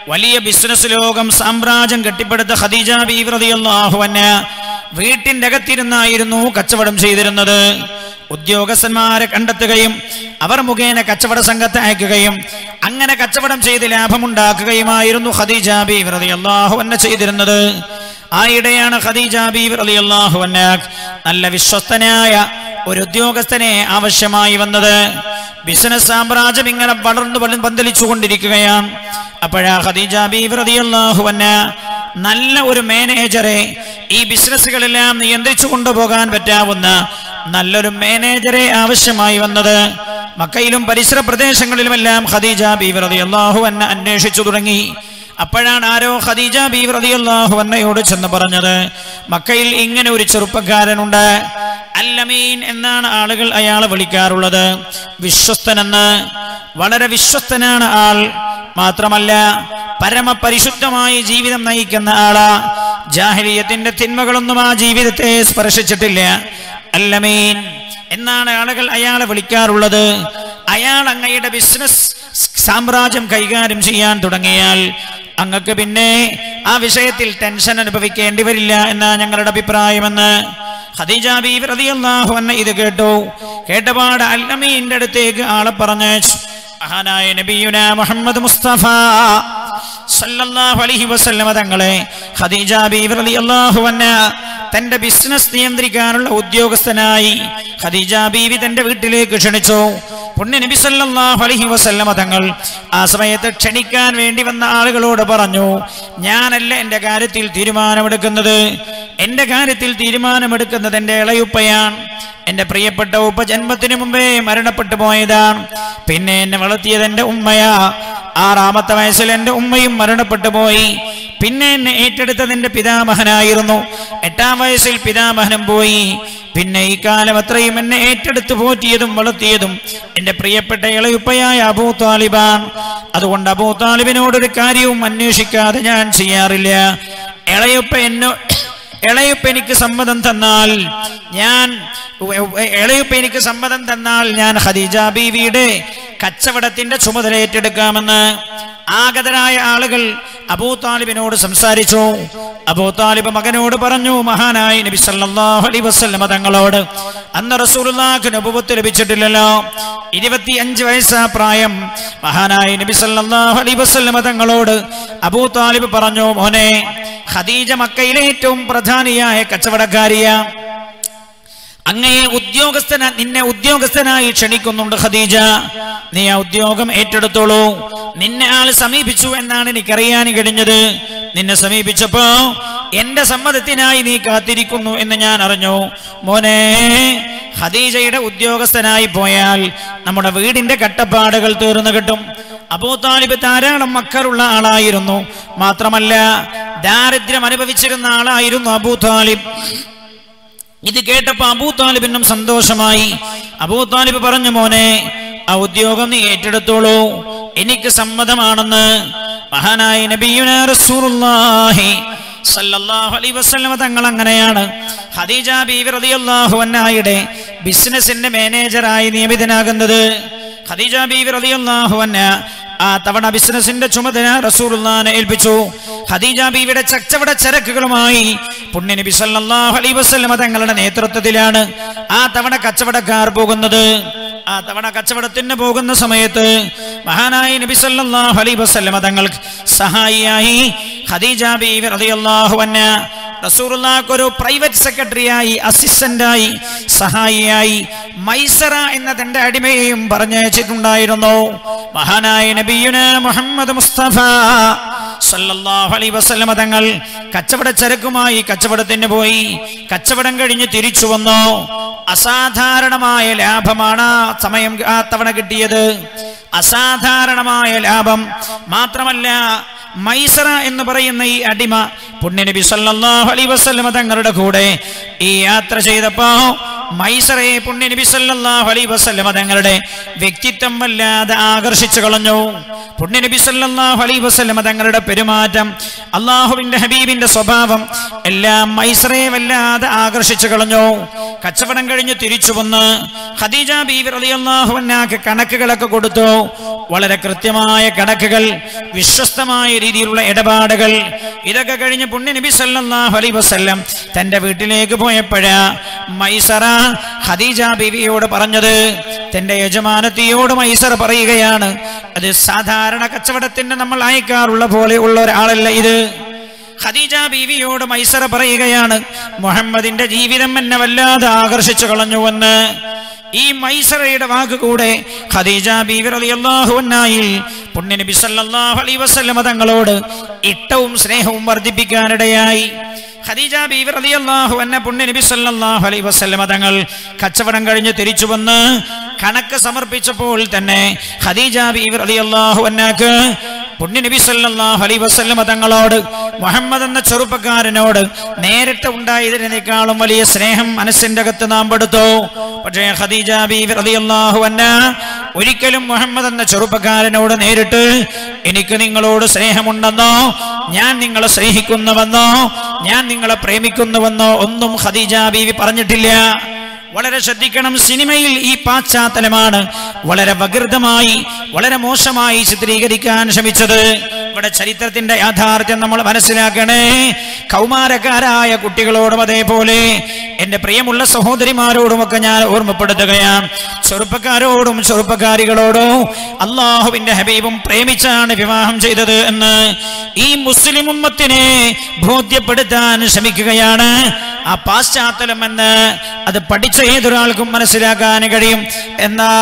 വലിയ ബിസിനസ് ലോകം സാമ്രാജ്യം കെട്ടിപ്പടുത്ത ഖദീജ ബീവ്രതയുള്ള റളിയല്ലാഹു വീട്ടിന്റെ അകത്തിരുന്നായിരുന്നു കച്ചവടം ചെയ്തിരുന്നത്. ഉദ്യോഗസ്ഥന്മാരെ കണ്ടെത്തുകയും അവർ മുഖേന കച്ചവട സംഘത്തെ അയക്കുകയും അങ്ങനെ കച്ചവടം ചെയ്ത് ലാഭമുണ്ടാക്കുകയുമായിരുന്നു ഖദീജ ബീവി അള്ളാഹു അൻഹ ചെയ്തിരുന്നത്. ആ ആയിടെയാണ് ഖദീജ ബീവി റളിയല്ലാഹു അൻഹ. നല്ല വിശ്വസ്തനായ ഒരു ഉദ്യോഗസ്ഥനെ ആവശ്യമായി വന്നത്. ബിസിനസ് സാമ്രാജ്യം ഇങ്ങനെ വളർന്നു വള- പന്തലിച്ചു കൊണ്ടിരിക്കുകയാണ് അപ്പോഴാ ഖദീജ ബീവി റളിയല്ലാഹു അൻഹ നല്ല ഒരു മാനേജറെ ഈ ബിസിനസ്സുകളെല്ലാം നിയന്ത്രിച്ചു കൊണ്ടുപോകാൻ പറ്റാവുന്ന നല്ലൊരു മാനേജറെ ആവശ്യമായി വന്നത്. മക്കയിലും പരിസര പ്രദേശങ്ങളിലുമെല്ലാം ഖദീജ ബീവ്രതി അള്ളാഹു എന്നെ അന്വേഷിച്ചു തുടങ്ങി. അപ്പോഴാണ് ആരോ ഖദീജ ബീവി അള്ളാഹു എന്നയോട് ചെന്ന് പറഞ്ഞത് മക്കയിൽ ഇങ്ങനെ ഒരു ചെറുപ്പക്കാരനുണ്ട്. അല്ലമീൻ എന്നാണ് ആളുകൾ അയാളെ വിളിക്കാറുള്ളത്. വിശ്വസ്തനെന്ന് വളരെ വിശ്വസ്തനാണ് ആൾ. മാത്രമല്ല പരമപരിശുദ്ധമായി ജീവിതം നയിക്കുന്ന ആളാ. ജാഹിലിയത്തിന്റെ തിന്മകളൊന്നും ആ ജീവിതത്തെ സ്പർശിച്ചിട്ടില്ല. അല്ലമീൻ. എന്നാണ് ആളുകൾ അയാളെ വിളിക്കാറുള്ളത്. അയാൾ അങ്ങയുടെ ബിസിനസ് സാമ്രാജ്യം കൈകാര്യം ചെയ്യാൻ തുടങ്ങിയാൽ അങ്ങക്ക് പിന്നെ ആ വിഷയത്തിൽ ടെൻഷൻ അനുഭവിക്കേണ്ടി വരില്ല എന്നാണ് ഞങ്ങളുടെ അഭിപ്രായമെന്ന് ഖദീജ അൻഹ ഇത് കേട്ടു. കേട്ടപാട് അല്ലമീന്റെ അടുത്തേക്ക് ആളെ പറഞ്ഞ് മഹാനായ നബിയുന മുഹമ്മദ് മുസ്തഫ സല്ലല്ലാഹു അലൈഹി വസല്ലമ തങ്ങളെ ഖദീജ ബീവി റളിയല്ലാഹു അൻഹ തന്റെ ബിസിനസ് നിയന്ത്രിക്കാനുള്ള ഉദ്യോഗസ്ഥനായി ഖദീജ ബീവി തന്റെ വീട്ടിലേക്ക് ക്ഷണിച്ചു. പുണ്യ നബി സല്ലല്ലാഹു അലൈഹി വസല്ലമ തങ്ങൾ ആ സമയത്ത് ക്ഷണിക്കാൻ വേണ്ടി വന്ന ആളുകളോട് പറഞ്ഞു ഞാനല്ല എന്റെ കാര്യത്തിൽ തീരുമാനമെടുക്കുന്നത്. എന്റെ കാര്യത്തിൽ തീരുമാനമെടുക്കുന്നത് എന്റെ ഇളയുപ്പയാണ്. എന്റെ പ്രിയപ്പെട്ട ഉപ്പ ജന്മത്തിന് മുമ്പേ മരണപ്പെട്ടു പോയതാണ്. പിന്നെ എന്നെ വളർത്തിയത് എന്റെ ഉമ്മയാ. ആറാമത്തെ വയസ്സിൽ എന്റെ ഉമ്മയും മരണപ്പെട്ടു പോയി. പിന്നെ എന്നെ ഏറ്റെടുത്തത് എന്റെ പിതാമഹനായിരുന്നു. എട്ടാം വയസ്സിൽ പിതാമഹനും പോയി. പിന്നെ ഈ കാലം അത്രയും എന്നെ ഏറ്റെടുത്ത് പോറ്റിയതും വളർത്തിയതും എന്റെ പ്രിയപ്പെട്ട ഇളയുപ്പയായ അബൂ താലിബാൻ അതുകൊണ്ട് അബൂ താലിബിനോടൊരു കാര്യവും അന്വേഷിക്കാതെ ഞാൻ ചെയ്യാറില്ല. ഇളയുപ്പ എന്നോ ഇളയുപ്പ എനിക്ക് സമ്മതം തന്നാൽ ഞാൻ ഇളയുപ്പ എനിക്ക് സമ്മതം തന്നാൽ ഞാൻ ഹദീജ ബീവിയുടെ കച്ചവടത്തിന്റെ ചുമതല ഏറ്റെടുക്കാമെന്ന് ആഗതരായ ആളുകൾ അബൂ താലിബിനോട് സംസാരിച്ചു. അബൂ താലിബ് മകനോട് പറഞ്ഞു മഹാനായി നബി സല്ലല്ലാഹു അലൈഹി വസല്ലമ തങ്ങളോട് അന്ന് റസൂലുള്ളാഹിക്ക് നബുവത്ത് ലഭിച്ചിട്ടില്ലല്ലോ. ഇരുപത്തിയഞ്ച് വയസ്സാ പ്രായം. മഹാനായി നബി സല്ലല്ലാഹു അലൈഹി വസല്ലമ തങ്ങളോട് അബൂ താലിബ് പറഞ്ഞു മോനെ ഖദീജ മക്കയിലെ ഏറ്റവും പ്രധാനിയായ കച്ചവടക്കാരിയ. അങ്ങയെ ഉദ്യോഗസ്ഥന നിന്നെ ഉദ്യോഗസ്ഥനായി ക്ഷണിക്കുന്നുണ്ട് ഖദീജ. നീ ആ ഉദ്യോഗം ഏറ്റെടുത്തോളൂ. നിന്നെ ആൾ സമീപിച്ചു എന്നാണ് എനിക്കറിയാൻ കഴിഞ്ഞത്. നിന്നെ സമീപിച്ചപ്പോ എന്റെ സമ്മതത്തിനായി നീ കാത്തിരിക്കുന്നു എന്ന് ഞാൻ അറിഞ്ഞു. മോനെ ഖദീജയുടെ ഉദ്യോഗസ്ഥനായി പോയാൽ നമ്മുടെ വീടിന്റെ കട്ടപ്പാടുകൾ തീർന്നു കിട്ടും. അബൂ താലിബ് ധാരാളം മക്കളുള്ള ആളായിരുന്നു. മാത്രമല്ല ദാരിദ്ര്യം അനുഭവിച്ചിരുന്ന ആളായിരുന്നു അബൂ താലിബ്. ഇത് കേട്ടപ്പോ അബൂ താലിബിനും സന്തോഷമായി. അബൂ താലിബ് പറഞ്ഞു മോനെ ആ ഉദ്യോഗം നീ ഏറ്റെടുത്തോളൂ. എനിക്ക് സമ്മതമാണെന്ന് മഹാനായ നബിയുന റസൂലുള്ളാഹി സല്ലല്ലാഹു അലൈഹി വസല്ലമ തങ്ങൾ അങ്ങനെയാണ് ഹദീജ ബീവി റളിയല്ലാഹു അൻഹയുടെ ബിസിനസിന്റെ മാനേജറായി നിയമിതനാകുന്നത്. ഖദീജ ബീവി റളിയല്ലാഹു അൻഹ ആ തവണ ബിസിനസിന്റെ ചുമതല റസൂലുള്ളാനെ ഏൽപ്പിച്ചു. ഖദീജ ബീവിയുടെ ചച്ചവട ചരക്കുകളുമായി പുണ്യ നബി സല്ലല്ലാഹു അലൈഹി വസല്ലമ തങ്ങളുടെ നേതൃത്വത്തിലാണ് ആ തവണ കച്ചവടക്കാർ പോകുന്നത്. ആ തവണ കച്ചവടത്തിന് പോകുന്ന സമയത്ത് മഹാനായ നബി സല്ലല്ലാഹു അലൈഹി വസല്ലമ തങ്ങൾക്ക് സഹായിയായി. ഖദീജ ബീവി റളിയല്ലാഹു അൻഹ റസൂറുല്ലാക്ക് ഒരു പ്രൈവറ്റ് സെക്രട്ടറിയായി അസിസ്റ്റന്റായി സഹായിയായി മൈസറ എന്ന തന്റെ അടിമയെയും പറഞ്ഞയച്ചിട്ടുണ്ടായിരുന്നു. മഹാനായ നബിയുന മുഹമ്മദ് മുസ്തഫ സല്ലല്ലാഹു അലൈഹി വസല്ലമ തങ്ങൾ കച്ചവട ചരക്കുമായി കച്ചവടത്തിന് പോയി കച്ചവടം കഴിഞ്ഞ് തിരിച്ചു വന്നു. അസാധാരണമായ ലാഭമാണ് സമയം ആ തവണ കിട്ടിയത്. അസാധാരണമായ ലാഭം. മാത്രമല്ല മൈസറ എന്ന് പറയുന്ന ഈ അടിമ പുണ്യനബി സല്ലല്ലാഹു അലൈഹി വസല്ലമ തങ്ങളുടെ കൂടെ ഈ യാത്ര ചെയ്തപ്പോ മൈസറയെ പുണ്യനബി സല്ലല്ലാഹു അലൈഹി വസല്ലമ തങ്ങളുടെ വ്യക്തിത്വം വല്ലാതെ ആകർഷിച്ചു കളഞ്ഞു. പുണ്യനബി സല്ലല്ലാഹു അലൈഹി വസല്ലമ തങ്ങളുടെ പെരുമാറ്റം അള്ളാഹുവിന്റെ ഹബീബിന്റെ സ്വഭാവം എല്ലാം മൈസറയെ വല്ലാതെ ആകർഷിച്ചു കളഞ്ഞു. കച്ചവടം കഴിഞ്ഞ് തിരിച്ചു വന്ന് ഖദീജ ബീവി റളിയല്ലാഹു അൻഹാക്ക് കണക്കുകളൊക്കെ കൊടുത്തു. വളരെ കൃത്യമായ കണക്കുകൾ വിശ്വസ്തമായ രീതിയിലുള്ള ഇടപാടുകൾ. ഇതൊക്കെ കഴിഞ്ഞ് പുണ്യ നബി സല്ലല്ലാഹു അലൈഹി വസല്ലം തന്റെ വീട്ടിലേക്ക് പോയപ്പോഴാ മൈസറ ഖദീജ ബീവിയോട് പറഞ്ഞത് തന്റെ യജമാനത്തിയോട് മൈസർ പറയുകയാണ് അത് സാധാരണ കച്ചവടത്തിന് നമ്മൾ അയക്കാറുള്ള പോലെ ഉള്ള ഒരാളല്ല ഇത്. ഖദീജ ബീവിയോട് മൈസറ പറയുകയാണ് മുഹമ്മദിന്റെ ജീവിതം എന്നെ വല്ലാതെ ആകർഷിച്ചു കളഞ്ഞുവെന്ന്. ഈ മൈസറയുടെ വാക്കുകൂടെ ഖദീജ ബീവി റളിയല്ലാഹു അൻഹായിൽ പുണ്യ നബി സല്ലല്ലാഹു അലൈഹി വസല്ലമ തങ്ങളോട് ഇഷ്ടവും സ്നേഹവും വർദ്ധിപ്പിക്കാനിടയായി. ഖദീജ ബീവി റളിയല്ലാഹു അൻഹ പുണ്യ നബി സല്ലല്ലാഹു അലൈഹി വസല്ലമ തങ്ങൾ കച്ചവടം കഴിഞ്ഞ് തിരിച്ചു വന്ന് കണക്ക് സമർപ്പിച്ചപ്പോൾ തന്നെ ഖദീജ ബീവി റളിയല്ലാഹു അൻഹക്ക് പുണ്യ നബി സല്ലല്ലാഹു അലൈഹി വസല്ലമ തങ്ങളോട് മുഹമ്മദ് എന്ന ചെറുപ്പക്കാരനോട് നേരിട്ട് ഉണ്ടായതിനേക്കാളും വലിയ സ്നേഹം മനസ്സിന്റെ അകത്ത് നാം പെടുത്തു. പക്ഷേ ഖദീജ റളിയല്ലാഹു ഒരിക്കലും മുഹമ്മദ് എന്ന ചെറുപ്പക്കാരനോട് നേരിട്ട് എനിക്ക് നിങ്ങളോട് സ്നേഹമുണ്ടെന്നോ ഞാൻ നിങ്ങളെ സ്നേഹിക്കുന്നുവെന്നോ ഞാൻ നിങ്ങളെ പ്രേമിക്കുന്നുവെന്നോ ഒന്നും ഖദീജ ബീവി പറഞ്ഞിട്ടില്ല. വളരെ ശ്രദ്ധിക്കണം. സിനിമയിൽ ഈ പാശ്ചാത്തലമാണ് വളരെ വകൃതമായി വളരെ മോശമായി ചിത്രീകരിക്കാൻ ശ്രമിച്ചത്. ഇവിടെ ചരിത്രത്തിന്റെ യാഥാർത്ഥ്യം നമ്മൾ മനസ്സിലാക്കണേ. കൗമാരക്കാരായ കുട്ടികളോടും അതേപോലെ എന്റെ പ്രിയമുള്ള സഹോദരിമാരോടുമൊക്കെ ഞാൻ ഓർമ്മപ്പെടുത്തുകയാണ്. ചെറുപ്പക്കാരോടും ചെറുപ്പക്കാരികളോടും അള്ളാഹുവിന്റെ ഹബീബും പ്രേമിച്ചാണ് വിവാഹം ചെയ്തത് എന്ന് ഈ മുസ്ലിം ഉമ്മത്തിനെ ബോധ്യപ്പെടുത്താൻ ശ്രമിക്കുകയാണ്. ആ പാശ്ചാത്തലം എന്ന് അത് പഠിച്ച ഏതൊരാൾക്കും മനസ്സിലാക്കാൻ കഴിയും. എന്നാൽ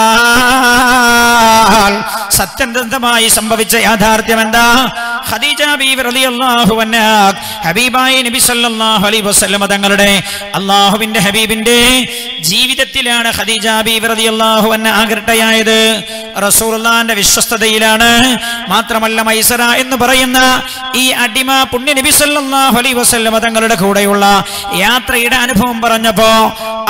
സത്യന്തമായി സംഭവിച്ച യാഥാർത്ഥ്യം എന്താ? ഖദീജ ബീവി റളിയല്ലാഹു അൻഹാ ഹബീബായ നബി സല്ലല്ലാഹു അലൈഹി വസല്ലമ തങ്ങളുടെ അള്ളാഹുവിന്റെ ഹബീബിന്റെ ജീവിതത്തിലാണ് ഖദീജ ബീവി റളിയല്ലാഹു അൻഹ ആകൃട്ടയായത് റസൂലുള്ളാഹിന്റെ വിശ്വസ്തതയിലാണ് മാത്രമല്ല മൈസറ എന്ന് പറയുന്ന ഈ അടിമ പുണ്യ നബി സല്ലല്ലാഹു അലൈഹി വസല്ലമ തങ്ങളുടെ കൂടെയുള്ള യാത്രയുടെ അനുഭവം പറഞ്ഞപ്പോ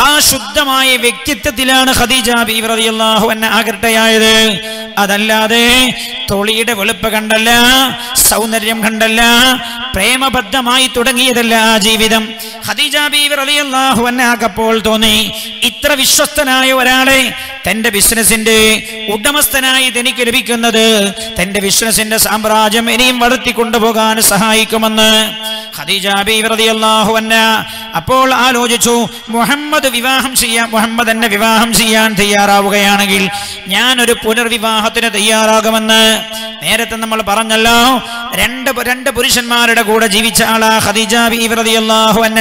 ആ ശുദ്ധമായ വ്യക്തിത്വത്തിലാണ് ഖദീജ ബീവി റളിയല്ലാഹു അൻഹ ആകൃട്ടയായത് അതല്ലാതെ തൊളിയുടെ വെളുപ്പ് കണ്ടല്ല സൗന്ദര്യം കണ്ടല്ല പ്രേമബദ്ധമായി തുടങ്ങിയതല്ല ആ ജീവിതം. ഖദീജ ബീവി റളിയല്ലാഹു അൻഹാക്കപ്പോൾ തോന്നി ഇത്ര വിശ്വസ്തനായ ഒരാളെ തന്റെ ബിസിനസിന്റെ ഉടമസ്ഥനായി തനിക്ക് ലഭിക്കുന്നത് തന്റെ ബിസിനസിന്റെ സാമ്രാജ്യം ഇനിയും വളർത്തി കൊണ്ടുപോകാൻ സഹായിക്കുമെന്ന് ഖദീജ റളിയല്ലാഹു അൻഹ അപ്പോൾ ആലോചിച്ചു മുഹമ്മദ് വിവാഹം ചെയ്യാൻ മുഹമ്മദ് എന്നെ വിവാഹം ചെയ്യാൻ തയ്യാറാവുകയാണെങ്കിൽ ഞാൻ ഒരു പുനർവിവാഹത്തിന് തയ്യാറാകുമെന്ന് നേരത്തെ നമ്മൾ പറഞ്ഞല്ലോ രണ്ട് രണ്ട് പുരുഷന്മാരുടെ കൂടെ ജീവിച്ച ആളാ ഖദീജ അള്ളാഹു അന്ന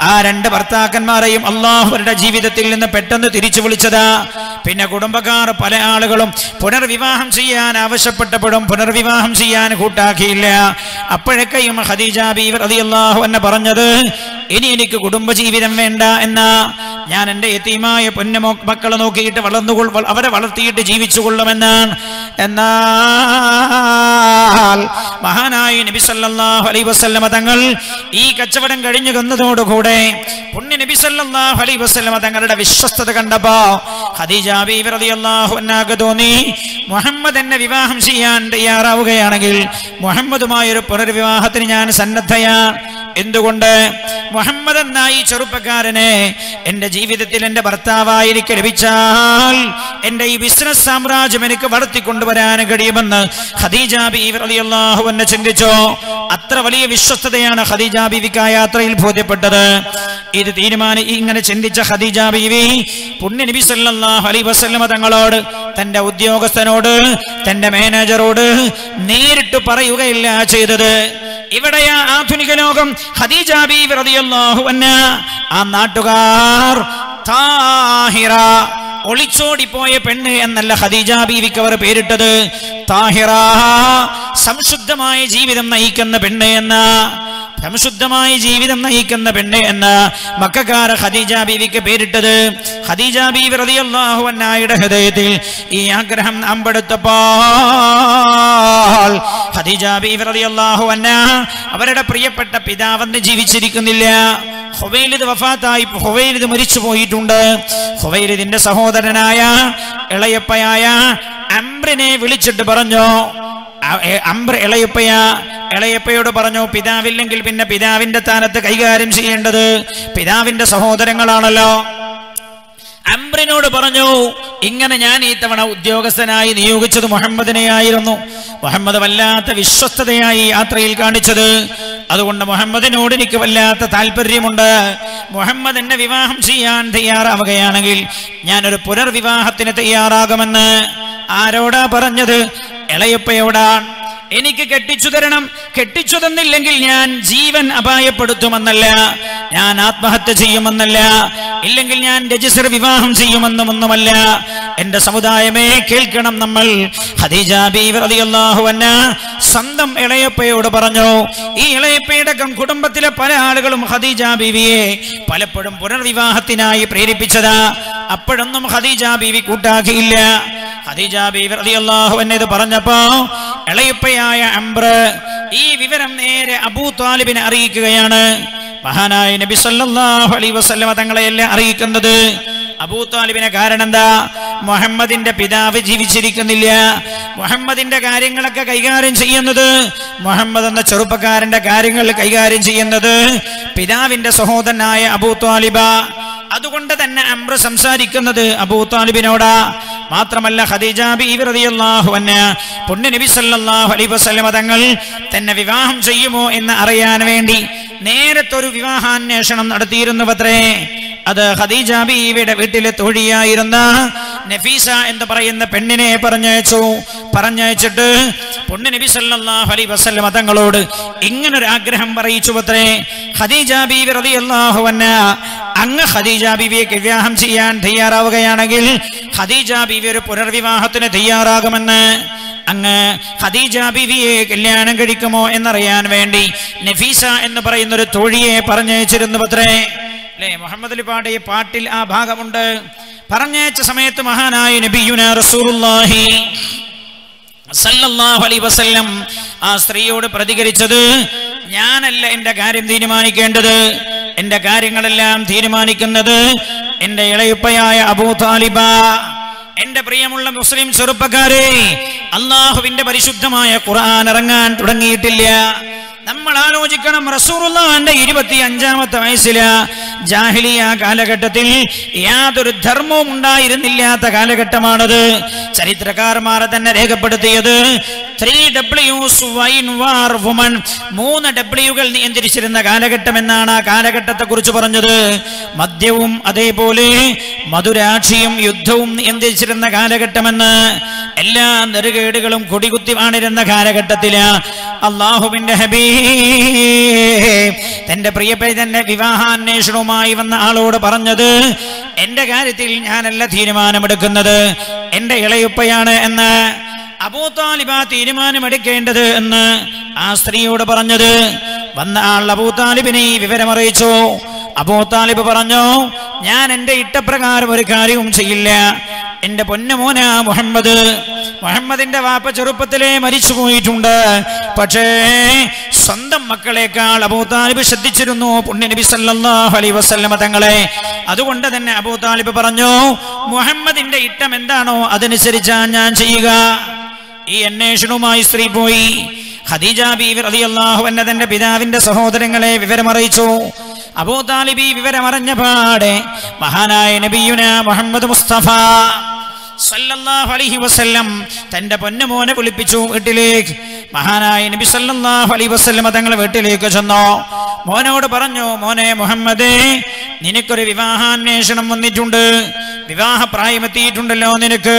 ആ രണ്ട് ഭർത്താക്കന്മാരെയും അള്ളാഹുവരുടെ ജീവിതത്തിൽ നിന്ന് പെട്ടെന്ന് തിരിച്ചു വിളിച്ചതാ. പിന്നെ കുടുംബക്കാർ പല ആളുകളും പുനർവിവാഹം ചെയ്യാൻ ആവശ്യപ്പെട്ടപ്പോഴും പുനർവിവാഹം ചെയ്യാൻ കൂട്ടാക്കിയില്ല. അപ്പോഴൊക്കെയും ഖദീജ ബീവി റളിയല്ലാഹു അൻഹ പറഞ്ഞത് ഇനി എനിക്ക് കുടുംബജീവിതം വേണ്ട എന്ന. ഞാൻ എന്റെ യതീമായ പൊന്നമോ മക്കളെ നോക്കിയിട്ട് വളർന്നുകൊ അവരെ വളർത്തിയിട്ട് ജീവിച്ചു കൊള്ളുമെന്നാണ്. എന്നാൽ മഹാനായ നബി സല്ലല്ലാഹു അലൈഹി വസല്ലമ തങ്ങൾ ഈ കച്ചവടം കഴിഞ്ഞു കന്നതോടുകൂടെ പുണ്യ നബി സല്ലല്ലാഹു അലൈഹി വസല്ലമ തങ്ങളുടെ വിശ്വസ്തത കണ്ടപ്പോ അൻഹാക്ക് തോന്നി മുഹമ്മദ് എന്നെ വിവാഹം ചെയ്യാൻ തയ്യാറാവുകയാണെങ്കിൽ മുഹമ്മദുമായ ഒരു പുനർവിവാഹത്തിന് ഞാൻ സന്നദ്ധയാ. എന്തുകൊണ്ട്? മുഹമ്മദ് എന്നായി ചെറുപ്പക്കാരനെ എന്റെ ജീവിതത്തിൽ എന്റെ ഭർത്താവായി എനിക്ക് ലഭിച്ചാൽ എന്റെ ഈ ബിസിനസ് സാമ്രാജ്യം എനിക്ക് വളർത്തിക്കൊണ്ടുവരാൻ കഴിയുമെന്ന് ഖദീജ ബീവി അൻഹ ചിന്തിച്ചോ? അത്ര വലിയ വിശ്വസ്തതയാണ് ഖദീജ ബീവിക്ക് ആ യാത്രയിൽ ബോധ്യപ്പെട്ടത്. ഇത് തീരുമാനം ഇങ്ങനെ ചിന്തിച്ച ഖദീജ ബീവി പുണ്യ നബി സല്ലല്ലാഹു അലൈഹി വസല്ലമ തങ്ങളോട് തന്റെ ഉദ്യോഗസ്ഥനോട് തന്റെ മാനേജറോട് നേരിട്ട് പറയുകയില്ല ചെയ്തത്. ഇവിടെയാ ആധുനിക ലോകം. ഖദീജ ബീവി ആ നാട്ടുകാർ താഹിറ ഒളിച്ചോടിപ്പോയ പെണ്ണ് എന്നല്ല ഖദീജ ബീവിക്ക് അവർ പേരിട്ടത്. താഹിറ സംശുദ്ധമായ ജീവിതം നയിക്കുന്ന പെണ്ണ് എന്ന സംശുദ്ധമായ ജീവിതം നയിക്കുന്ന പെണ്ണ് എന്ന് മക്കാര ഖദീജ ബീവിക്ക് പേരിട്ടത്. ഖദീജ ബീവി റളിയല്ലാഹു അൻഹയുടെ ഹൃദയത്തിൽ ഈ ആഗ്രഹം അമ്പെടുത്തപ്പോൾ ഖദീജ ബീവി റളിയല്ലാഹു അൻഹ അവരുടെ പ്രിയപ്പെട്ട പിതാവെന്ന് ജീവിച്ചിരിക്കുന്നില്ല. ഹുവൈലിദ് വഫാത്തായി ഹുവൈലിദ് മരിച്ചു പോയിട്ടുണ്ട്. ഹുവൈലിദിന്റെ സഹോദരനായ ഇളയപ്പയായ അംബ്രിനെ വിളിച്ചിട്ട് പറഞ്ഞു അംബ്ര ഇളയപ്പയ. ഇളയപ്പയോട് പറഞ്ഞു പിതാവില്ലെങ്കിൽ പിന്നെ പിതാവിന്റെ സ്ഥാനത്ത് കൈകാര്യം ചെയ്യേണ്ടത് പിതാവിന്റെ സഹോദരങ്ങളാണല്ലോ. അംബ്രിനോട് പറഞ്ഞു ഇങ്ങനെ ഞാൻ ഈ തവണ ഉദ്യോഗസ്ഥനായി നിയോഗിച്ചത് മുഹമ്മദിനെയായിരുന്നു. മുഹമ്മദ് വല്ലാത്ത വിശ്വസ്തതയായി യാത്രയിൽ കാണിച്ചത്. അതുകൊണ്ട് മുഹമ്മദിനോട് എനിക്ക് വല്ലാത്ത താല്പര്യമുണ്ട്. മുഹമ്മദ് എന്നെ വിവാഹം ചെയ്യാൻ തയ്യാറാവുകയാണെങ്കിൽ ഞാനൊരു പുനർവിവാഹത്തിന് തയ്യാറാകുമെന്ന് ആരോടാ പറഞ്ഞത്? ഇളയപ്പയോടാണ് എനിക്ക് കെട്ടിച്ചു തരണം. കെട്ടിച്ചു തന്നില്ലെങ്കിൽ ഞാൻ ജീവൻ അപായപ്പെടുത്തുമെന്നല്ല. ഞാൻ ആത്മഹത്യ ചെയ്യുമെന്നല്ല. ഇല്ലെങ്കിൽ ഞാൻ രജിസ്റ്റർ വിവാഹം ചെയ്യുമെന്നും ഒന്നുമല്ല എന്റെ സമുദായമേ കേൾക്കണം നമ്മൾ. സ്വന്തം ഇളയപ്പയോട് പറഞ്ഞു. ഈ ഇളയപ്പയുടെ കം- കുടുംബത്തിലെ പല ആളുകളും ഹദീജ ബീവിയെ പലപ്പോഴും പുനർവിവാഹത്തിനായി പ്രേരിപ്പിച്ചതാ. അപ്പോഴൊന്നും ഹദീജ ബീവി കൂട്ടാക്കിയില്ല. ഹദീജ ബീവി റളിയല്ലാഹു അൻഹ ഇത് പറഞ്ഞപ്പോ ഇളയപ്പയായ അംബ്ര ഈ വിവരം നേരെ അബൂ താലിബിനെ അറിയിക്കുകയാണ്. മഹാനായ നബി സല്ലല്ലാഹു അലൈഹി വസല്ലമ തങ്ങളെയല്ലേ അറിയിക്കുന്നത് അബൂ താലിബിനെ കാരണം എന്താ മുഹമ്മദിന്റെ പിതാവ് ജീവിച്ചിരിക്കുന്നില്ല. മുഹമ്മദിന്റെ കാര്യങ്ങളൊക്കെ കൈകാര്യം ചെയ്യുന്നത് മുഹമ്മദ് എന്ന ചെറുപ്പക്കാരന്റെ കാര്യങ്ങൾ കൈകാര്യം ചെയ്യുന്നത് പിതാവിന്റെ സഹോദരനായ അബൂത്താലിബ താലിബ. അതുകൊണ്ട് തന്നെ അമ്ര സംസാരിക്കുന്നത് അബൂത്താലിബിനോടാ മാത്രമല്ല ഖദീജ പുണ്യ നബി സല്ലല്ലാഹു അലൈഹി തങ്ങൾ തന്നെ വിവാഹം ചെയ്യുമോ എന്ന് അറിയാൻ വേണ്ടി നേരത്തെ ഒരു വിവാഹാന്വേഷണം നടത്തിയിരുന്നു പത്രേ അത് ഖദീജ ബീവിയുടെ വീട്ടിലെ തൊഴിയായിരുന്ന നഫീസ എന്ന് പറയുന്ന പെണ്ണിനെ പറഞ്ഞയച്ചു. പറഞ്ഞയച്ചിട്ട് പൊണ്ണു നബി സല്ലല്ലാഹു അലൈഹി വസല്ലമ തങ്ങളോട് ഇങ്ങനൊരു ആഗ്രഹം പറയിച്ചു പത്രേ ഖദീജ ബീവി റളിയല്ലാഹു അൻഹ അങ്ങ് ഖദീജ ബീവിയെ വിവാഹം ചെയ്യാൻ തയ്യാറാവുകയാണെങ്കിൽ ഖദീജ ബീവി ഒരു പുനർവിവാഹത്തിന് തയ്യാറാകുമെന്ന്. അങ്ങ് ഖദീജ ബീവിയെ കല്യാണം കഴിക്കുമോ എന്നറിയാൻ വേണ്ടി നഫീസ എന്ന് പറയുന്ന ഒരു തൊഴിയെ പറഞ്ഞയച്ചിരുന്നു പത്രേ. അല്ലേ? മുഹമ്മദ് അലി പാടിയ പാട്ടിൽ ആ ഭാഗമുണ്ട്. പറഞ്ഞയച്ച സമയത്ത് മഹാനായ നബിയുന റസൂലുള്ളാഹി സല്ലല്ലാഹു അലൈഹി വസല്ലം ആ സ്ത്രീയോട് പ്രതികരിച്ചത് ഞാനല്ല എന്റെ കാര്യം തീരുമാനിക്കേണ്ടത്. എന്റെ കാര്യങ്ങളെല്ലാം തീരുമാനിക്കുന്നത് എന്റെ ഇളയുപ്പയായ അബൂ താലിബ. എന്റെ പ്രിയമുള്ള മുസ്ലിം ചെറുപ്പക്കാരെ അള്ളാഹുവിന്റെ പരിശുദ്ധമായ ഖുർആൻ ഇറങ്ങാൻ തുടങ്ങിയിട്ടില്ല. നമ്മൾ ആലോചിക്കണം റസൂറുള്ളാന്റെ ഇരുപത്തി അഞ്ചാമത്തെ വയസ്സിൽ ജാഹിലിയ കാലഘട്ടത്തിൽ യാതൊരു ധർമ്മവും ഉണ്ടായിരുന്നില്ലാത്ത കാലഘട്ടമാണത്. ചരിത്രകാരന്മാരെ തന്നെ രേഖപ്പെടുത്തിയത് ത്രീ ഡബ്ല്യൂസ് വൈൻ വാർ വുമൺ മൂന്ന് ഡബ്ല്യുകൾ നിയന്ത്രിച്ചിരുന്ന കാലഘട്ടം എന്നാണ് ആ കാലഘട്ടത്തെ കുറിച്ച് പറഞ്ഞത്. മദ്യവും അതേപോലെ മധുരാക്ഷിയും യുദ്ധവും നിയന്ത്രിച്ചിരുന്ന കാലഘട്ടമെന്ന് എല്ലാ നെറുകേടുകളും കൊടികുത്തി വാണിരുന്ന കാലഘട്ടത്തിൽ അള്ളാഹുവിന്റെ ഹബീ. തന്റെ പ്രിയപ്പെട്ട തന്റെ വിവാഹാന്വേഷണവുമായി വന്ന ആളോട് പറഞ്ഞത് എന്റെ കാര്യത്തിൽ ഞാനല്ല തീരുമാനമെടുക്കുന്നത്. എന്റെ ഇളയുപ്പയാണ് എന്ന് അബൂ താലിബ തീരുമാനമെടുക്കേണ്ടത് എന്ന് ആ സ്ത്രീയോട് പറഞ്ഞത്. വന്ന ആൾ അബൂ താലിബിനെ ഈ വിവരമറിയിച്ചു അബൂ താലിബ് പറഞ്ഞു ഞാൻ എന്റെ ഇട്ടപ്രകാരം ഒരു കാര്യവും ചെയ്യില്ല. എന്റെ പൊന്നുമോന മുഹമ്മദ്. മുഹമ്മദിന്റെ വാപ്പ ചെറുപ്പത്തിലേ മരിച്ചു പോയിട്ടുണ്ട്. പക്ഷേ സ്വന്തം മക്കളെക്കാൾ അബൂതാലിബ് ശ്രദ്ധിച്ചിരുന്നു പുണ്യനബി നബി സല്ലല്ലാഹു അലൈഹി വസല്ലമ തങ്ങളെ. അതുകൊണ്ട് തന്നെ അബൂതാലിബ് പറഞ്ഞു മുഹമ്മദിന്റെ ഇട്ടം എന്താണോ അതനുസരിച്ചാ ഞാൻ ചെയ്യുക. ഈ അന്വേഷണവുമായി സ്ത്രീ പോയി. ഖദീജ ബീവി റളിയല്ലാഹു അൻഹ തന്റെ പിതാവിന്റെ സഹോദരങ്ങളെ വിവരമറിയിച്ചു. അബൂ താലിബി വിവരമറിഞ്ഞ പാടെ മഹാനായ നബിയുന മുഹമ്മദ് മുസ്തഫ സല്ലല്ലാഹു അലൈഹി വസല്ലം തന്റെ പൊന്നുമോനെ വിളിപ്പിച്ചു വീട്ടിലേക്ക്. മഹാനായ നബി സല്ലല്ലാഹു അലൈഹി വസല്ലം തങ്ങളെ വീട്ടിലേക്ക് ചെന്നു. മോനോട് പറഞ്ഞു മോനെ മുഹമ്മദേ നിനക്കൊരു വിവാഹാന്വേഷണം വന്നിട്ടുണ്ട്. വിവാഹ പ്രായമെത്തിയിട്ടുണ്ടല്ലോ നിനക്ക്.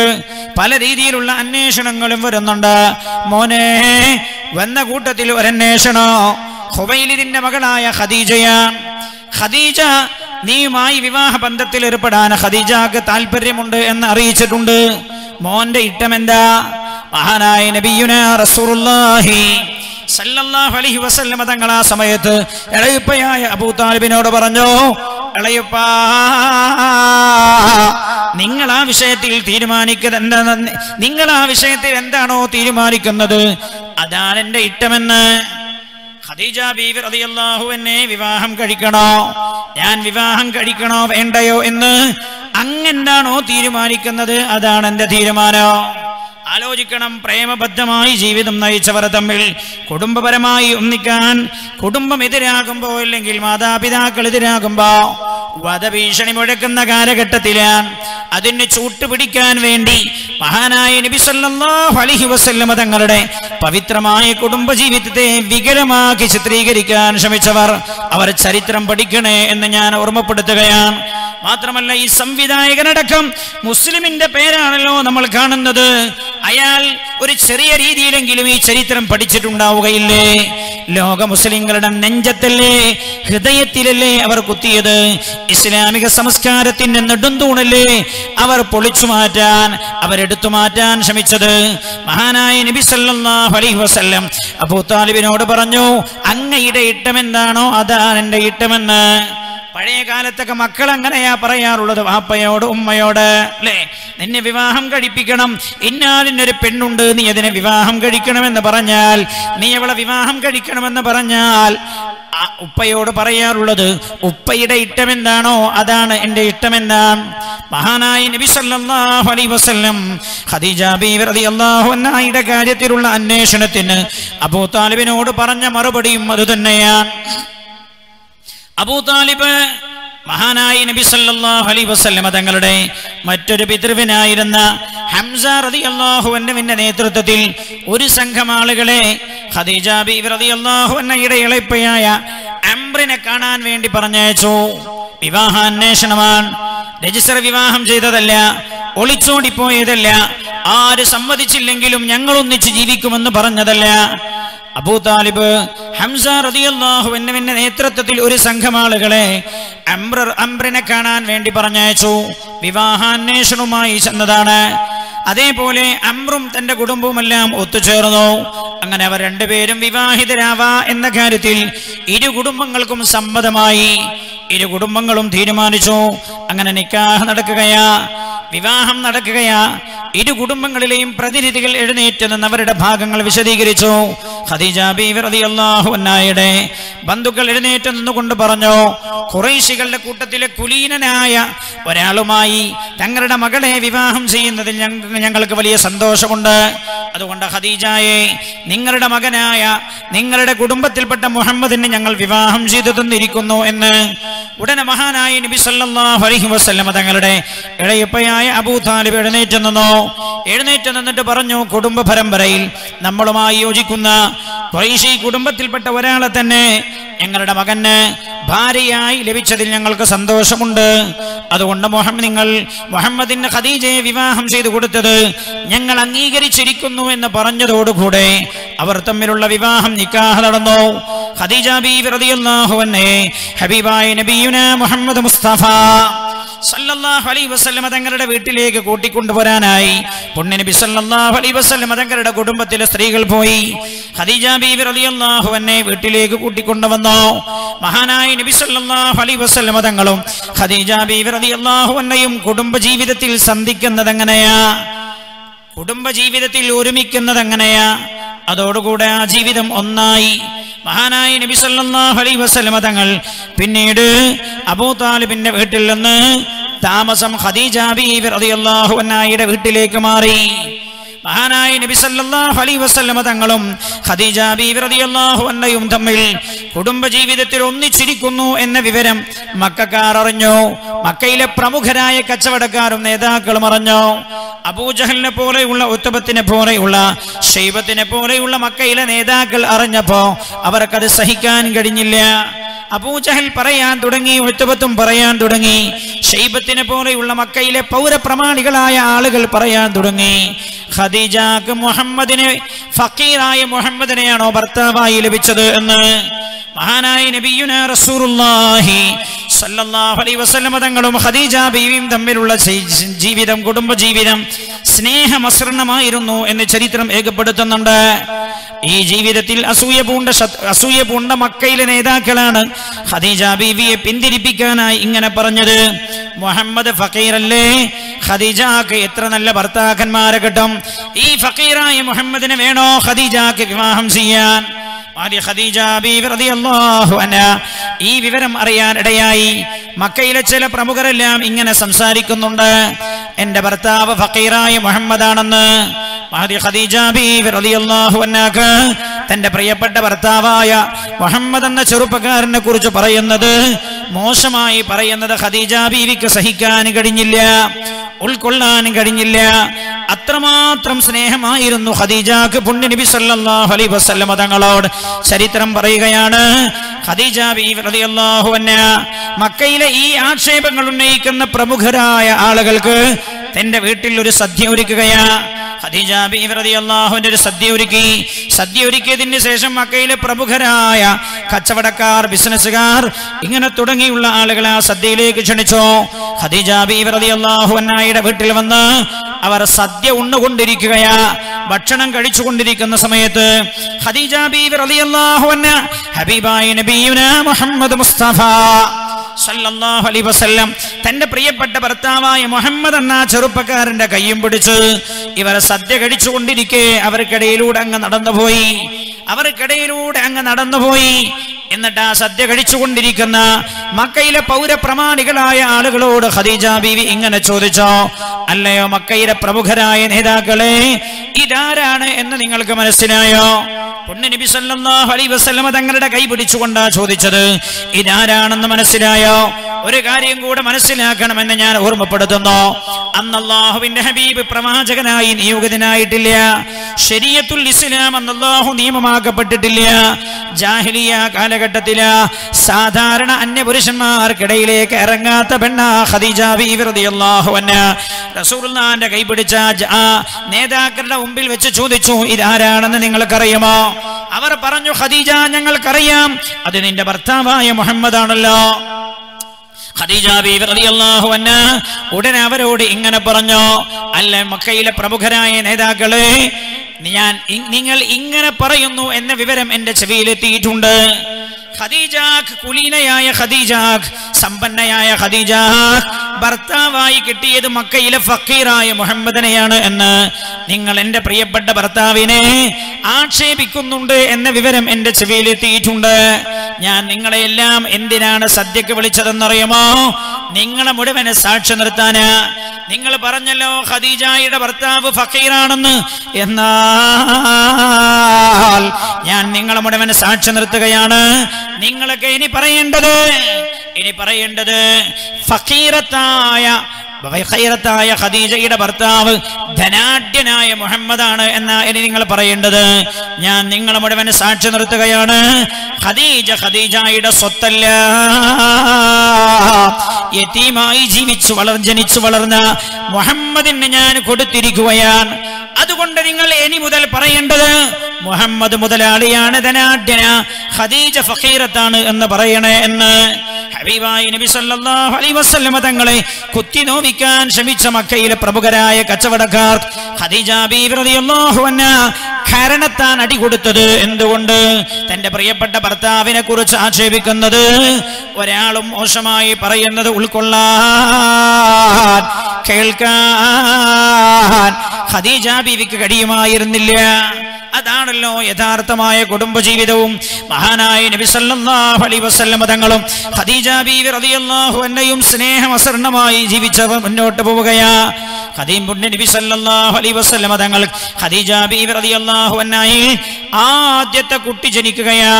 പല രീതിയിലുള്ള അന്വേഷണങ്ങളും വരുന്നുണ്ട്. മോനെ വന്ന കൂട്ടത്തിൽ ഒരന്വേഷണോ? ഹുബൈലിദിന്റെ മകളായ ഖദീജയാണ് ഖദീജ നീയുമായി വിവാഹ ബന്ധത്തിൽ ഏർപ്പെടാൻ ഖദീജക്ക് താല്പര്യമുണ്ട് എന്ന് അറിയിച്ചിട്ടുണ്ട്. മോന്റെ ഇട്ടമെന്താ മഹാനായ നബിയുന റസൂലുള്ളാഹി സല്ലല്ലാഹു അലൈഹി വസല്ലം തങ്ങൾ ആ സമയത്ത് ഇളയപ്പയായ അബൂ താലിബിനോട് പറഞ്ഞു ഇളയപ്പ നിങ്ങൾ ആ വിഷയത്തിൽ തീരുമാനിക്കുന്നത് എന്താ നിങ്ങൾ ആ വിഷയത്തിൽ എന്താണോ തീരുമാനിക്കുന്നത്? അതാണ് എന്റെ ഇഷ്ടമെന്ന്. ഖദീജ ബീവി റളിയല്ലാഹു എന്നെ വിവാഹം കഴിക്കണോ? ഞാൻ വിവാഹം കഴിക്കണോ വേണ്ടയോ എന്ന് അങ്ങെന്താണോ തീരുമാനിക്കുന്നത്? അതാണ് എന്റെ തീരുമാനം. ആലോചിക്കണം. പ്രേമബദ്ധമായി ജീവിതം നയിച്ചവർ തമ്മിൽ കുടുംബപരമായി ഒന്നിക്കാൻ കുടുംബം എതിരാകുമ്പോ അല്ലെങ്കിൽ മാതാപിതാക്കൾ എതിരാകുമ്പോ വധഭീഷണി മുഴക്കുന്ന കാലഘട്ടത്തിലാണ്. അതിന് ചൂട്ടുപിടിക്കാൻ വേണ്ടി മഹാനായ നബി സല്ലല്ലാഹു അലൈഹി വസല്ലമ തങ്ങളുടെ പവിത്രമായ കുടുംബജീവിതത്തെ വികലമാക്കി ചിത്രീകരിക്കാൻ ശ്രമിച്ചവർ അവർ ചരിത്രം പഠിക്കണേ എന്ന് ഞാൻ ഓർമ്മപ്പെടുത്തുകയാണ്. മാത്രമല്ല ഈ സംവിധായകനടക്കം മുസ്ലിമിന്റെ പേരാണല്ലോ നമ്മൾ കാണുന്നത്. അയാൾ ഒരു ചെറിയ രീതിയിലെങ്കിലും ഈ ചരിത്രം പഠിച്ചിട്ടുണ്ടാവുകയില്ലേ? ലോക മുസ്ലിങ്ങളുടെ നെഞ്ചത്തല്ലേ ഹൃദയത്തിലല്ലേ അവർ കുത്തിയത്? ഇസ്ലാമിക സംസ്കാരത്തിന്റെ നെടുന്തൂണല്ലേ അവർ പൊളിച്ചു മാറ്റാൻ അവരെടുത്തു മാറ്റാൻ ശ്രമിച്ചത്? മഹാനായ നബി സല്ലല്ലാഹു അലൈഹി വസല്ലം അബൂ താലിബിനോട് പറഞ്ഞു അങ്ങയുടെ ഇട്ടമെന്താണോ അതാണ് എന്റെ ഇട്ടമെന്ന്. പഴയ കാലത്തൊക്കെ മക്കൾ അങ്ങനെയാ പറയാറുള്ളത് വാപ്പയോട് ഉമ്മയോട്. അല്ലേ? നിന്നെ വിവാഹം കഴിപ്പിക്കണം. ഇന്നാലിനൊരു പെണ്ണുണ്ട് നീ അതിനെ വിവാഹം കഴിക്കണമെന്ന് പറഞ്ഞാൽ നീ അവളെ വിവാഹം കഴിക്കണമെന്ന് പറഞ്ഞാൽ ഉപ്പയോട് പറയാറുള്ളത് ഉപ്പയുടെ ഇഷ്ടമെന്താണോ അതാണ് എന്റെ ഇഷ്ടമെന്താണ്. മഹാനായ നബി സല്ലല്ലാഹു അലൈഹി വസല്ലം ഖദീജ ബീവി റളിയല്ലാഹു അൻഹയുടെ കാര്യത്തിലുള്ള അന്വേഷണത്തിന് അബൂ താലിബിനോട് പറഞ്ഞ മറുപടിയും അതുതന്നെയാണ് അബൂ മഹാനായി നബി സല്ലല്ലാഹു അലൈഹി വസല്ലമ തങ്ങളുടെ മറ്റൊരു പിതൃവിനായിരുന്ന ഹംസ റളിയല്ലാഹു അൻഹുവിന്റെ നേതൃത്വത്തിൽ ഒരു സംഘം ആളുകളെ ഖദീജ ബീവി റളിയല്ലാഹു ഇളയപ്പയായ അംറിനെ കാണാൻ വേണ്ടി പറഞ്ഞയച്ചു. വിവാഹാന്വേഷണമാണ്. രജിസ്റ്റർ വിവാഹം ചെയ്തതല്ല ഒളിച്ചോടിപ്പോയതല്ല ആര് സമ്മതിച്ചില്ലെങ്കിലും ഞങ്ങൾ ഒന്നിച്ച് ജീവിക്കുമെന്ന് പറഞ്ഞതല്ല. അബൂ താലിബ് ഹംസ റളിയല്ലാഹു അൻഹുവിന്റെ നേതൃത്വത്തിൽ ഒരു സംഘം ആളുകളെ അംബ്ര അംബ്രനെ കാണാൻ വേണ്ടി പറഞ്ഞയച്ചു. വിവാഹാന്വേഷണവുമായി ചെന്നതാണ്. അതേപോലെ അമ്രും തന്റെ കുടുംബവുമെല്ലാം ഒത്തുചേർന്നു. അങ്ങനെ അവർ രണ്ടുപേരും വിവാഹിതരാവാ എന്ന കാര്യത്തിൽ ഇരു കുടുംബങ്ങൾക്കും സമ്മതമായി. ഇരു കുടുംബങ്ങളും തീരുമാനിച്ചു. അങ്ങനെ നിക്കാഹ് നടക്കുകയാ. വിവാഹം നടക്കുകയാ. ഇരു കുടുംബങ്ങളിലെയും പ്രതിനിധികൾ എഴുന്നേറ്റ് നിന്ന് അവരുടെ ഭാഗങ്ങൾ വിശദീകരിച്ചു. ഖദീജ ബന്ധുക്കൾ എഴുന്നേറ്റ് നിന്നുകൊണ്ട് പറഞ്ഞു ഖുറൈശികളുടെ കൂട്ടത്തിലെ കുലീനനായ ഒരാളുമായി തങ്ങളുടെ മകളെ വിവാഹം ചെയ്യുന്നതിൽ ഞങ്ങൾക്ക് വലിയ സന്തോഷമുണ്ട്. അതുകൊണ്ട് ഖദീജയെ നിങ്ങളുടെ മകനായ നിങ്ങളുടെ കുടുംബത്തിൽപ്പെട്ട മുഹമ്മദിനെ ഞങ്ങൾ വിവാഹം ചെയ്തു തന്നിരിക്കുന്നു എന്ന് ഉടനെ മഹാനായ നബി സല്ലല്ലാഹു അലൈഹി വസല്ലമ തങ്ങളുടെ ഇളയപ്പയായ അബൂ താലിബ് എഴുന്നേറ്റ് നിന്നു. എഴുന്നേറ്റ് നിന്നിട്ട് പറഞ്ഞു കുടുംബ പരമ്പരയിൽ നമ്മളുമായി യോജിക്കുന്ന ഖുറൈശി കുടുംബത്തിൽപ്പെട്ട ഒരാളെ തന്നെ ഞങ്ങളുടെ മകന് ഭാര്യയായി ലഭിച്ചതിൽ ഞങ്ങൾക്ക് സന്തോഷമുണ്ട്. അതുകൊണ്ട് മുഹമ്മദ് നിങ്ങൾ മുഹമ്മദിന് ഖദീജയെ വിവാഹം ചെയ്തു കൊടുത്തത് ഞങ്ങൾ അംഗീകരിച്ചിരിക്കുന്നു എന്ന് പറഞ്ഞതോടുകൂടെ അവർ തമ്മിലുള്ള വിവാഹം നിക്കാഹ് നടന്നു. ഖദീജ ബി ഹബീബായ നബിയുന മുഹമ്മദ് മുസ്തഫ സല്ലല്ലാഹു അലൈഹി തങ്ങളുടെ വീട്ടിലേക്ക് കൂട്ടിക്കൊണ്ടുവരാനായി. പുണ്യനബി സല്ലല്ലാഹു അലൈഹി തങ്ങളുടെ കുടുംബത്തിലെ സ്ത്രീകൾ പോയി. ഖദീജ ബീവി റളിയല്ലാഹു അൻഹ വീട്ടിലേക്ക് കൂട്ടിക്കൊണ്ടുവന്നു. മഹാനായ നബി സല്ലല്ലാഹു അലൈഹി വസല്ലമ തങ്ങളും ഖദീജ ബീവി റളിയല്ലാഹു അൻഹയും കുടുംബ ജീവിതത്തിൽ സന്ധിക്കുന്നത് എങ്ങനെയാ കുടുംബ ജീവിതത്തിൽ ഒരുമിക്കുന്നത് എങ്ങനെയാ അതോടുകൂടെ ആ ജീവിതം ഒന്നായി. മഹാനായ നബി സല്ലല്ലാഹു അലൈഹി വസല്ലമ തങ്ങൾ പിന്നീട് അബൂ താലിബിന്റെ വീട്ടിൽ നിന്ന് താമസം ഖദീജ ബീവി റളിയല്ലാഹു അൻഹയുടെ വീട്ടിലേക്ക് മാറി. മഹാനായ നബി സല്ലല്ലാഹു അലൈഹി വസല്ലമ തങ്ങളും ഖദീജ ബീവി റളിയല്ലാഹു അൻഹയും തമ്മിൽ കുടുംബ ജീവിതത്തിൽ ഒന്നിച്ചിരിക്കുന്നു എന്ന വിവരം മക്കാർ അറിഞ്ഞു. മക്കയിലെ പ്രമുഖരായ കച്ചവടക്കാരും നേതാക്കളും അറിഞ്ഞു. അബൂജഹലിനെ പോലെയുള്ള ഉത്തബത്തിനെ പോലെയുള്ള ഷെയ്ബത്തിനെ പോലെയുള്ള മക്കയിലെ നേതാക്കൾ അറിഞ്ഞപ്പോ അവർക്കത് സഹിക്കാൻ കഴിഞ്ഞില്ല. അബൂജഹൽ പറയാൻ തുടങ്ങി ഒറ്റബത്തും പറയാൻ തുടങ്ങി. ഷെയ്ബത്തിനെ പോലെയുള്ള മക്കയിലെ പൗരപ്രമാണികളായ ആളുകൾ പറയാൻ തുടങ്ങി. ഖദീജാക്ക് മുഹമ്മദിനെ ഫക്കീറായ മുഹമ്മദിനെയാണോ ഭർത്താവായി ലഭിച്ചത് എന്ന് മഹാനായ നബിയുന റസൂറുല്ലാഹി സല്ലല്ലാഹു അലൈഹി വസല്ലമ തങ്ങളും ഖദീജ ബീവിയും തമ്മിലുള്ള ജീവിതം കുടുംബ ജീവിതം സ്നേഹമസൃണമായിരുന്നു എന്ന് ചരിത്രം ഏകപ്പെടുത്തുന്നുണ്ട്. ഈ ജീവിതത്തിൽ അസൂയ പൂണ്ട അസൂയ പൂണ്ട മക്കയിലെ നേതാക്കളാണ് ഖദീജ ബീവിയെ പിന്തിരിപ്പിക്കാനായി ഇങ്ങനെ പറഞ്ഞത്. മുഹമ്മദ് ഫക്കീറല്ലേ? ഖദീജാക്ക് എത്ര നല്ല ഭർത്താക്കന്മാരെ കിട്ടും? ഈ ഫക്കീറായ മുഹമ്മദിനെ വേണോ ഖദീജാക്ക് വിവാഹം ചെയ്യാൻ? ഈ വിവരം അറിയാൻ ഇടയായി. മക്കയിലെ ചില പ്രമുഖരെല്ലാം ഇങ്ങനെ സംസാരിക്കുന്നുണ്ട്. എന്റെ ഭർത്താവ് ഫക്കീറായ മുഹമ്മദാണെന്ന്. തന്റെ പ്രിയപ്പെട്ട ഭർത്താവായ മുഹമ്മദ് എന്ന ചെറുപ്പക്കാരനെ കുറിച്ച് പറയുന്നത് മോശമായി പറയുന്നത് ഖദീജ ബീവിക്ക് സഹിക്കാൻ കഴിഞ്ഞില്ല ഉൾക്കൊള്ളാൻ കഴിഞ്ഞില്ല. അത്രമാത്രം സ്നേഹമായിരുന്നു ഖദീജാക്ക് പുണ്യ നബി സല്ലല്ലാഹു അലൈഹി വസല്ലമ തങ്ങളോട്. ചരിത്രം പറയുകയാണ് ഖദീജ റളിയല്ലാഹു അൻഹ മക്കയിലെ ഈ ആക്ഷേപങ്ങൾ ഉന്നയിക്കുന്ന പ്രമുഖരായ ആളുകൾക്ക് തന്റെ വീട്ടിൽ ഒരു സദ്യ ഒരുക്കുകയാ. ഖദീജ ബീവി റളിയല്ലാഹുവിന്റെ ഒരു സദ്യ ഒരുക്കി സദ്യ ഒരുക്കിയതിന് ശേഷം മക്കയിലെ പ്രമുഖരായ കച്ചവടക്കാർ ബിസിനസ്സുകാർ ഇങ്ങനെ തുടങ്ങിയുള്ള ആളുകൾ ആ സദ്യയിലേക്ക് ക്ഷണിച്ചു. ഖദീജ ബീവി റളിയല്ലാഹു അൻഹയുടെ വീട്ടിൽ വന്ന് അവർ സദ്യ ഉണ്ണുകൊണ്ടിരിക്കുകയാ. ഭക്ഷണം കഴിച്ചുകൊണ്ടിരിക്കുന്ന സമയത്ത് ഖദീജ ബീവി റളിയല്ലാഹു അൻഹ ഹബീബായ നബിയുനാ മുഹമ്മദ് മുസ്തഫ സല്ലല്ലാഹു അലൈഹി വസല്ലം തന്റെ പ്രിയപ്പെട്ട ഭർത്താവായ മുഹമ്മദ് എന്ന ചെറുപ്പക്കാരന്റെ കയ്യും പിടിച്ച് ഇവരെ സദ്യ കഴിച്ചുകൊണ്ടിരിക്കെ അവർക്കിടയിലൂടെ അങ്ങ് നടന്നുപോയി. അവർക്കിടയിലൂടെ അങ്ങ് നടന്നുപോയി. എന്നിട്ട് ആ സദ്യ കഴിച്ചുകൊണ്ടിരിക്കുന്ന മക്കയിലെ പൗരപ്രമാണികളായ ആളുകളോട് ഖദീജ ബീവി ഇങ്ങനെ ചോദിച്ചോ അല്ലയോ മക്കയിലെ പ്രമുഖരായ നേതാക്കളെ ഇതാരാണ് എന്ന് നിങ്ങൾക്ക് മനസ്സിലായോ? പൊണ്ണു നബി സല്ലല്ലാഹു അലൈഹി വസല്ലമ തങ്ങളുടെ കൈ പിടിച്ചുകൊണ്ടാ ചോദിച്ചത് ഇതാരാണെന്ന് മനസ്സിലായോ? ഒരു കാര്യം കൂടെ മനസ്സിലാക്കണമെന്ന് ഞാൻ ഓർമ്മപ്പെടുത്തുന്നു. അന്ന് അള്ളാഹുവിന്റെ ഹബീബ് പ്രവാചകനായി നിയോഗിതനായിട്ടില്ല. ശരീഅത്തുൽ ഇസ്ലാം അന്ന് അള്ളാഹു നിയമമാക്കപ്പെട്ടിട്ടില്ല. ജാഹിലിയ കാലഘട്ടത്തിൽ സാധാരണ അന്യപുരുഷന്മാർക്കിടയിലേക്ക് ഇറങ്ങാത്ത പെണ്ണ ഖദീജ ബീവി റളിയല്ലാഹു അൻഹ. റസൂലുള്ളാഹിന്റെ കൈ പിടിച്ച ജ- നേതാക്കളുടെ മുമ്പിൽ വെച്ച് ചോദിച്ചു ഇതാരാണെന്ന് നിങ്ങൾക്കറിയുമോ? അവർ പറഞ്ഞു ഖദീജ ഞങ്ങൾക്കറിയാം. അത് നിന്റെ ഭർത്താവായ മുഹമ്മദാണല്ലോ. ഉടനെ അവരോട് ഇങ്ങനെ പറഞ്ഞു അല്ല മക്കയിലെ പ്രമുഖരായ നേതാക്കളെ ഞാൻ നിങ്ങൾ ഇങ്ങനെ പറയുന്നു എന്ന വിവരം എന്റെ ചെവിയിലെത്തിയിട്ടുണ്ട്. ഖദീജാക്ക് കുലീനയായ ഖദീജാഖ് സമ്പന്നയായ ഖദീജാഖ് ഭർത്താവായി കിട്ടിയത് മക്കയിലെ ഫക്കീറായ മുഹമ്മദിനെയാണ് എന്ന് നിങ്ങൾ എന്റെ പ്രിയപ്പെട്ട ഭർത്താവിനെ ആക്ഷേപിക്കുന്നുണ്ട് എന്ന വിവരം എന്റെ ചെവിയിലെത്തിയിട്ടുണ്ട് ഞാൻ നിങ്ങളെയെല്ലാം എന്തിനാണ് സദ്യക്ക് വിളിച്ചതെന്നറിയുമോ? നിങ്ങളെ മുഴുവനെ സാക്ഷി നിർത്താന്. നിങ്ങൾ പറഞ്ഞല്ലോ ഖദീജായുടെ ഭർത്താവ് ഫക്കീറാണെന്ന്. എന്നാൽ ഞാൻ നിങ്ങളെ മുഴുവനെ സാക്ഷി നിർത്തുകയാണ്. നിങ്ങളൊക്കെ ഇനി പറയേണ്ടത് ഇനി പറയേണ്ടത് ഫക്കീറത്തായ ഖദീജയുടെ ഭർത്താവ് ധനാഢ്യനായ മുഹമ്മദാണ് എന്ന ഇനി നിങ്ങൾ പറയേണ്ടത്. ഞാൻ നിങ്ങളെ മുഴുവൻ സാക്ഷി നിർത്തുകയാണ്. ഖദീജ ഖദീജയുടെ സ്വത്തല്ല. യതീമായി ജീവിച്ചു വളർ ജനിച്ചു വളർന്ന മുഹമ്മദിന് ഞാൻ കൊടുത്തിരിക്കുകയാണ്. അതുകൊണ്ട് നിങ്ങൾ ഇനി മുതൽ പറയേണ്ടത് മുഹമ്മദ് മുതലാളിയാണ് ധനാഢ്യന ഖദീജ ഫഖീറത്താണ് എന്ന് പറയണേ എന്ന്. ഹബീബായി നബി സല്ലല്ലാഹു അലൈഹി വസല്ലമ തങ്ങളെ കുത്തി നോവിക്കാൻ ശ്രമിച്ച മക്കയിലെ പ്രമുഖരായ കച്ചവടക്കാർ ഖദീജ ബീവി റളിയല്ലാഹു അൻഹ കാരണത്താൻ അടി കൊടുത്തത് എന്തുകൊണ്ട്? തന്റെ പ്രിയപ്പെട്ട ഭർത്താവിനെ കുറിച്ച് ആക്ഷേപിക്കുന്നത് ഒരാളും മോശമായി പറയുന്നത് ഉൾക്കൊള്ളാൻ കേൾക്കാൻ ഖദീജ ബീവിക്ക് കഴിയുമായിരുന്നില്ല. അതാണല്ലോ യഥാർത്ഥമായ കുടുംബജീവിതവും. മഹാനായ നബി സല്ലല്ലാഹു അലൈഹി വസല്ലമ തങ്ങളും ഖദീജ ബീവി റളിയല്ലാഹു അൻഹയും സ്നേഹമസരണമായി ജീവിച്ചവർ മുന്നോട്ട് പോവുകയാ. ഖദീം പുണ്യ നബി സല്ലല്ലാഹു അലൈഹി വസല്ലമ തങ്ങൾ ഖദീജ ബീവി റളിയല്ലാഹു അൻഹായി ആദ്യത്തെ കുട്ടി ജനിക്കുകയാ.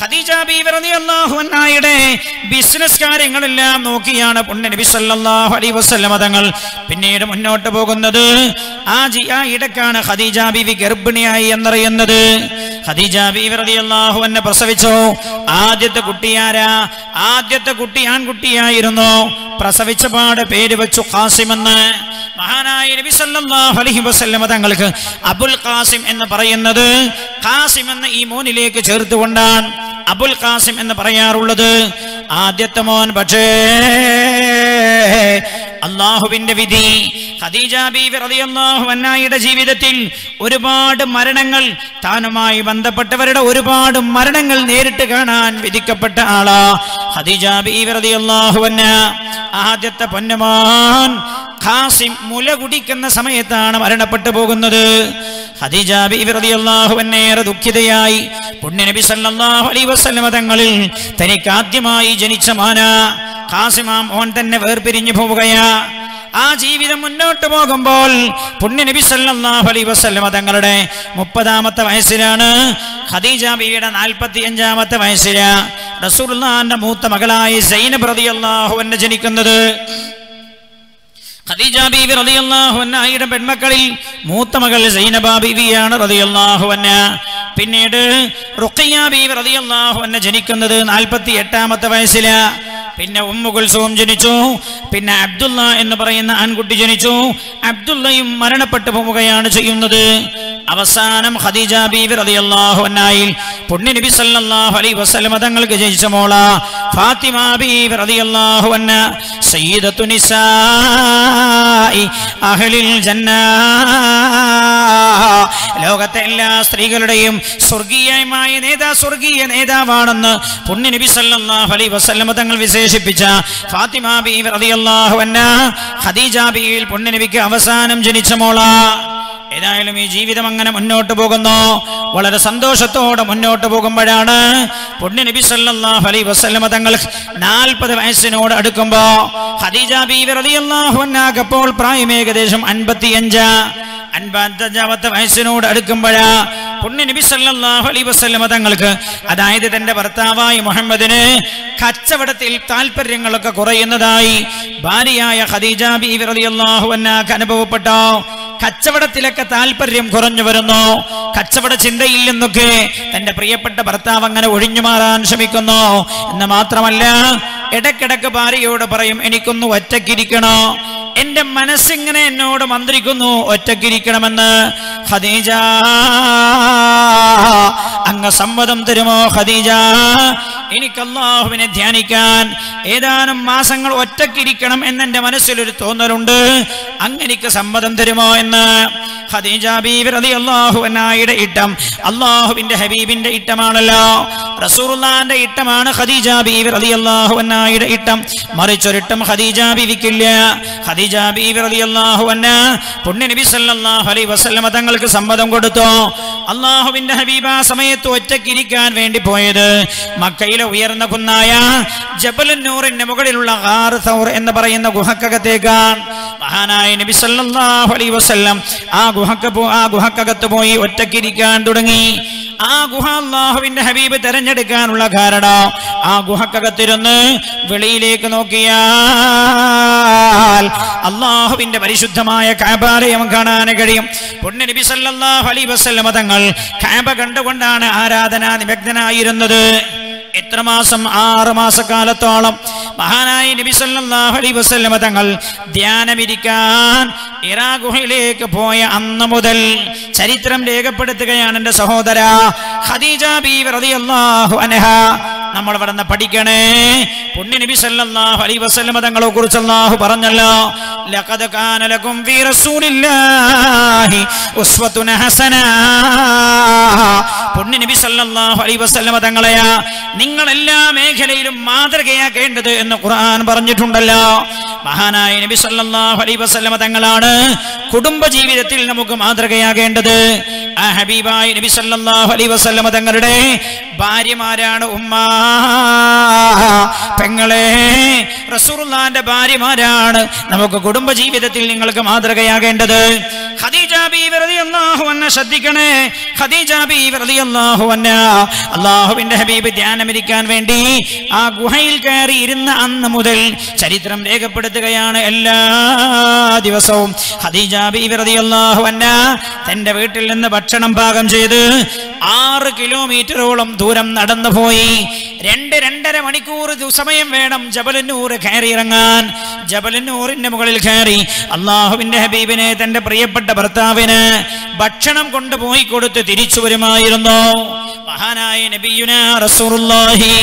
ഖദീജ ബീവി റളിയല്ലാഹു അൻഹായുടെ ബിസിനസ് കാര്യങ്ങളെല്ലാം നോക്കിയാണ് പുണ്യ നബി സല്ലല്ലാഹു അലൈഹി വസല്ലമ തങ്ങൾ പിന്നീട് മുന്നോട്ട് പോകുന്നത്. ആ ജി ആ ഇടക്കാണ് ഖദീജ ബീവി ഗർഭിണിയായി എന്നറിയുന്നത്. ഖദീജ ബിവി റളിയല്ലാഹു അൻഹ പ്രസവിച്ചോ. ആദ്യത്തെ കുട്ടിയാരാ ആദ്യത്തെ കുട്ടി ആൺകുട്ടിയായിരുന്നു. പ്രസവിച്ച പാട് പേര് വെച്ചു ഖാസിം എന്ന് മഹാനായ നബി സല്ലല്ലാഹു അലൈഹി വസല്ലമ തങ്ങൾക്ക് അബുൽ ഖാസിം എന്ന് പറയുന്നത് ഖാസിം എന്ന ഈ മോനിലേക്ക് ചേർത്തുകൊണ്ടാണ് അബുൽ ഖാസിം എന്ന് പറയാറുള്ളത്. ആദ്യത്തെ മോൻ പക്ഷേ അള്ളാഹുവിന്റെ വിധി. ഖദീജ ബീവി റളിയല്ലാഹു അൻഹായുടെ ജീവിതത്തിൽ ഒരുപാട് മരണങ്ങൾ താനുമായി ബന്ധപ്പെട്ടവരുടെ ഒരുപാട് മരണങ്ങൾ നേരിട്ട് കാണാൻ വിധിക്കപ്പെട്ട ആളാ. ഖദീജ ബീവി റളിയല്ലാഹു അൻഹ. ആദ്യത്തെ പൊന്നമാൻ ഖാസിം മുല കുടിക്കുന്ന സമയത്താണ് മരണപ്പെട്ടു പോകുന്നത്. ഏറെ ദുഃഖിതയായി. പുണ്യനബി സല്ലല്ലാഹു അലൈഹി വസല്ലമ തങ്ങളിൽ തനിക്ക് ആദ്യമായി ജനിച്ച മാന. ഖാസിമാം ഓൻ തന്നെ വേർപിരിഞ്ഞു പോവുകയാ. ആ ജീവിതം മുന്നോട്ട് പോകുമ്പോൾ പുണ്യ നബി സല്ലല്ലാഹു അലൈഹി വസല്ലമ തങ്ങളുടെ മുപ്പതാമത്തെ വയസ്സിലാണ്. ഖദീജ ബീവിയുടെ നാൽപ്പത്തി അഞ്ചാമത്തെ വയസ്സിൽ. റസൂലുള്ളാഹിന്റെ മൂത്ത മകളായി സൈനബ് റളിയല്ലാഹു അൻഹ ജനിക്കുന്നത്. ഖദീജ ബീവി റളിയല്ലാഹു അൻഹയുടെ പെൺമക്കളിൽ മൂത്ത മകൾ സൈനബ ബീവിയാണ് റളിയല്ലാഹു അൻഹ. പിന്നീട് റുഖയ്യ ബീവി റളിയല്ലാഹു അൻഹ ജനിക്കുന്നത് നാൽപ്പത്തി എട്ടാമത്തെ വയസ്സിൽ. പിന്നെ ഉമ്മു കുൽസൂം ജനിച്ചു. പിന്നെ അബ്ദുള്ള എന്ന് പറയുന്ന ആൺകുട്ടി ജനിച്ചു. അബ്ദുള്ളയും മരണപ്പെട്ടു പോവുകയാണ് ചെയ്യുന്നത്. അവസാനം ഖദീജ ബീവി റളിയല്ലാഹു അൻഹയിൽ പുണ്യ നബി സല്ലല്ലാഹു അലൈഹി വസല്ലം തങ്ങൾക്ക് ജനിച്ച മോള ഫാത്തിമ ബീവി റളിയല്ലാഹു അൻഹ സയ്യിദത്തു നിസാഇ അഹ്ലിൽ ജന്ന ലോകത്തെ എല്ലാ സ്ത്രീകളുടെയും സ്വർഗീയമായ നേതാ സ്വർഗീയ നേതാവാണെന്ന് പുണ്യ നബി സല്ലല്ലാഹു അലൈഹി വസല്ലം തങ്ങൾ വിശേഷിപ്പിച്ച ഫാത്തിമ ബീവി റളിയല്ലാഹു അൻഹ ഖദീജ ബീവിൽ പുണ്യ നബിക്ക് അവസാനം ജനിച്ച മോള. ഏതായാലും ഈ ജീവിതം അങ്ങനെ മുന്നോട്ട് പോകുന്നു. വളരെ സന്തോഷത്തോടെ മുന്നോട്ട് പോകുമ്പോഴാണ് പുണ്യ നബി സല്ലല്ലാഹു അലൈഹി വസല്ലമ തങ്ങൾ നാൽപ്പത് വയസ്സിനോട് അടുക്കുമ്പോ ഖദീജ ബീവി റളിയല്ലാഹു അൻഹാക്ക് അപ്പോൾ പ്രായം ഏകദേശം അൻപത്തിയഞ്ച്. അൻപത്തഞ്ചാമത്തെ വയസ്സിനോട് അടുക്കുമ്പോഴാ പുണ്യ നബി സല്ലല്ലാഹു അലൈഹി വസല്ലമ തങ്ങൾക്ക് അതായത് തന്റെ ഭർത്താവായ മുഹമ്മദിന് കച്ചവടത്തിൽ താല്പര്യങ്ങളൊക്കെ കുറയുന്നതായി ഭാര്യയായ ഖദീജ ബീവി റളിയല്ലാഹു അനുഭവപ്പെട്ടോ? കച്ചവടത്തിലൊക്കെ താല്പര്യം കുറഞ്ഞു വരുന്നു? കച്ചവട ചിന്തയിൽ നിന്നൊക്കെ തന്റെ പ്രിയപ്പെട്ട ഭർത്താവ് അങ്ങനെ ഒഴിഞ്ഞു മാറാൻ ശ്രമിക്കുന്നു? എന്ന് മാത്രമല്ല ഇടക്കിടക്ക് ഭാര്യയോട് പറയും എനിക്കൊന്ന് ഒറ്റക്കിരിക്കണോ? എന്റെ മനസ്സിങ്ങനെ എന്നോട് മന്ത്രിക്കുന്നു ഒറ്റക്കിരിക്കണമെന്ന്. ഖദീജ അങ്ങ് സമ്മതം തരുമോ ഖദീജ? എനിക്ക് അള്ളാഹുവിനെ ധ്യാനിക്കാൻ ഏതാനും മാസങ്ങൾ ഒറ്റക്കിരിക്കണം എന്നെന്റെ മനസ്സിലൊരു തോന്നലുണ്ട്. അങ്ങനെക്ക് സമ്മതം തരുമോ എന്ന്? ഖദീജ ബീവി റളിയല്ലാഹു അൻഹായുടെ ഇട്ടം. അള്ളാഹുവിന്റെ ഹബീബിന്റെ ഇട്ടമാണല്ലോ. റസൂലുള്ളാഹിന്റെ ഇട്ടമാണ് ഖദീജ ബീവി റളിയല്ലാഹു അൻഹായുടെ ഇട്ടം. മറിച്ചൊരിട്ടം ഖദീജ ബീവിക്കില്ല. ഖദീജ ബീവി റളിയല്ലാഹു അൻഹ പുണ്യ നബി സല്ലല്ലാഹു അലൈഹി വസല്ലമ തങ്ങൾക്ക് സമ്മതം കൊടുത്തു. അള്ളാഹുവിന്റെ ഹബീബ സമയത്ത് ഒറ്റക്കിരിക്കാൻ വേണ്ടി പോയത്. മക്കയിലെ ഉയർന്ന കുന്നായ ജബലുന്നൂറിന്റെ മുകളിലുള്ള എന്ന് പറയുന്ന ഗുഹക്കകത്തേക്കാണ് മഹാനായ നബി സല്ലല്ലാഹു അലൈഹി വസല്ലം ആ ഗുഹക്ക ആ ഗുഹക്കകത്ത് പോയി ഒറ്റക്കിരിക്കാൻ തുടങ്ങി. ആ ഗുഹ അള്ളാഹുവിന്റെ ഹബീബ് തെരഞ്ഞെടുക്കാനുള്ള കാരണം ആ ഗുഹക്കകത്തിരുന്ന് വെളിയിലേക്ക് നോക്കിയാൽ അള്ളാഹുവിന്റെ പരിശുദ്ധമായ കാബാലയം കാണാൻ കഴിയും. സല്ലല്ലാഹു അലൈഹി വസല്ലമ തങ്ങൾ കാബ കണ്ടുകൊണ്ടാണ് ആരാധന നിമഗ്നായിരുന്നത് എത്ര മാസം? ആറ് മാസക്കാലത്തോളം. മഹാനായ നബി സല്ലല്ലാഹു അലൈഹി വസല്ലമ തങ്ങൾ ധ്യാനമിരിക്കാൻ ഇറാ ഗുഹയിലേക്ക് പോയ അന്ന് മുതൽ ചരിത്രം രേഖപ്പെടുത്തുകയാണ് എന്റെ സഹോദര ഖദീജ അൻഹ. നമ്മൾ ഇവിടെ നിന്ന് പഠിക്കണേ. പുണ്യ നബി സല്ലല്ലാഹു അലൈഹി വസല്ലമ തങ്ങളെ കുറിച്ച് അല്ലാഹു പറഞ്ഞല്ലോ. ലഖദ കാന ലകും ഫീ റസൂലില്ലാഹി ഉസ്വത്തുന ഹസന. പുണ്യ നബി സല്ലല്ലാഹു അലൈഹി വസല്ലമ തങ്ങളെയാ നിങ്ങൾ എല്ലാ മേഖലയിലും മാതൃകയാക്കേണ്ടത് എന്ന് ഖുർആൻ പറഞ്ഞിട്ടുണ്ടല്ലോ. മഹാനായ നബി സല്ലല്ലാഹു അലൈഹി വസല്ലമ തങ്ങളാണ് കുടുംബ ജീവിതത്തിൽ നമുക്ക് മാതൃകയാകേണ്ടത്. ആ ഹബീബായ നബി സല്ലല്ലാഹു അലൈഹി വസല്ലമ തങ്ങളുടെ ഭാര്യമാരാണ് ഉമ്മ. പെങ്ങളെ റസൂറുല്ലാന്റെ ഭാര്യമാരാണ് നമുക്ക് കുടുംബ ജീവിതത്തിൽ നിങ്ങൾക്ക് മാതൃകയാകേണ്ടത്. ഖദീജ ബീവി റളിയല്ലാഹു അൻഹ ശ്രദ്ധിക്കണേ. ഖദീജ നബി റളിയല്ലാഹു അൻഹ. അള്ളാഹുവിന്റെ ഹബീബ് ധ്യാനമിരിക്കാൻ വേണ്ടി ആ ഗുഹയിൽ കയറി ഇരുന്ന അന്ന് മുതൽ ചരിത്രം രേഖപ്പെടുത്തുകയാണ് എല്ലാ ദിവസവും. ഖദീജ ബീവി റളിയല്ലാഹു അൻഹ തന്റെ വീട്ടിൽ നിന്ന് ഭക്ഷണം പാകം ചെയ്ത് ആറ് കിലോമീറ്ററോളം ദൂരം നടന്നു പോയി. രണ്ട് രണ്ടര മണിക്കൂർ സമയം വേണം ജബലന്നൂർ കയറി ഇറങ്ങാൻ ജബലന്നൂറിന്റെ മുകളിൽ കയറി അള്ളാഹുവിന്റെ ഹബീബിനെ തന്റെ പ്രിയപ്പെട്ട ഭർത്താവിന് ഭക്ഷണം കൊണ്ടുപോയി കൊടുത്ത് തിരിച്ചു വരുമായിരുന്നു. മഹാനായ നബിയുന റസൂറുല്ലാഹി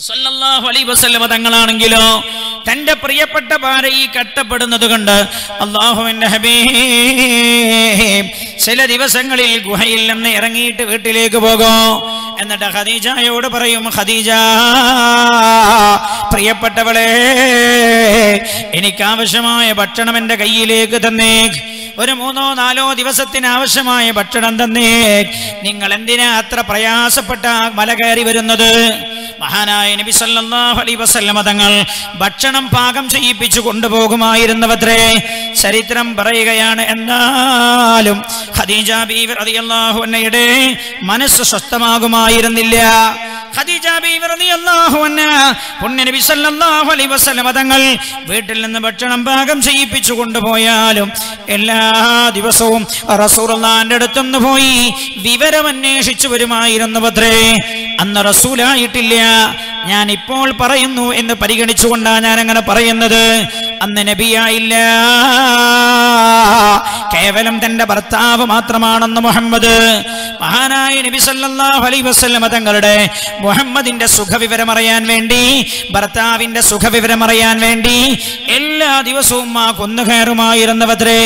തങ്ങളാണെങ്കിലോ തന്റെ പ്രിയപ്പെട്ട ഭാര്യ കട്ടപ്പെടുന്നത് കൊണ്ട് അള്ളാഹുവിന്റെ ഹബീബ് ചില ദിവസങ്ങളിൽ ഗുഹയിൽ നിന്ന് ഇറങ്ങിയിട്ട് വീട്ടിലേക്ക് പോകോ. എന്നിട്ട് ഖദീജയോട് പറയും ഖദീജ പ്രിയപ്പെട്ടവളെ എനിക്കാവശ്യമായ ഭക്ഷണം എന്റെ കയ്യിലേക്ക് തന്നേ. ഒരു മൂന്നോ നാലോ ദിവസത്തിന് ആവശ്യമായ ഭക്ഷണം തന്നേ. നിങ്ങൾ എന്തിനാ അത്ര പ്രയാസപ്പെട്ട മല കയറി വരുന്നത്? മഹാനായ നബി സല്ലല്ലാഹു അലൈഹി വസല്ലമ തങ്ങൾ ഭക്ഷണം പാകം ചെയ്യിപ്പിച്ചു കൊണ്ടുപോകുമായിരുന്നവത്രേ. ചരിത്രം പറയുകയാണ് എന്നാലും ഖദീജ ബീവി റളിയല്ലാഹു അൻഹയുടെ മനസ്സ് സ്വസ്ഥമാകുമായിരുന്നില്ല. ഖദീജ ബീവി റളിയല്ലാഹു അൻഹ പുണ്യ നബി സല്ലല്ലാഹു അലൈഹി വസല്ലമ തങ്ങൾ വീട്ടിൽ നിന്ന് ഭക്ഷണം പാകം ചെയ്യിപ്പിച്ചു കൊണ്ടുപോയാലും എല്ലാ ദിവസവും റസൂലുള്ളാഹിന്റെ അടുത്തുനിന്ന് പോയി വിവരം അന്വേഷിച്ചു വരുമായിരുന്നു പത്രേ അന്ന് റസൂലായിട്ടില്ല. ഞാൻ ഇപ്പോൾ പറയുന്നു എന്ന് പരിഗണിച്ചുകൊണ്ടാണ് ഞാൻ അങ്ങനെ പറയുന്നത്. അന്ന് നബിയായില്ല. കേവലം തന്റെ ഭർത്താവ് മാത്രമാണെന്ന് മുഹമ്മദ്. മഹാനായ നബി സല്ലല്ലാഹു അലൈഹി വസല്ലമ തങ്ങളുടെ മുഹമ്മദിന്റെ സുഖവിവരം അറിയാൻ വേണ്ടി ഭർത്താവിന്റെ സുഖവിവരം അറിയാൻ വേണ്ടി എല്ലാ ദിവസവും ആ കുന്നു കയറുമായിരുന്നവത്രേ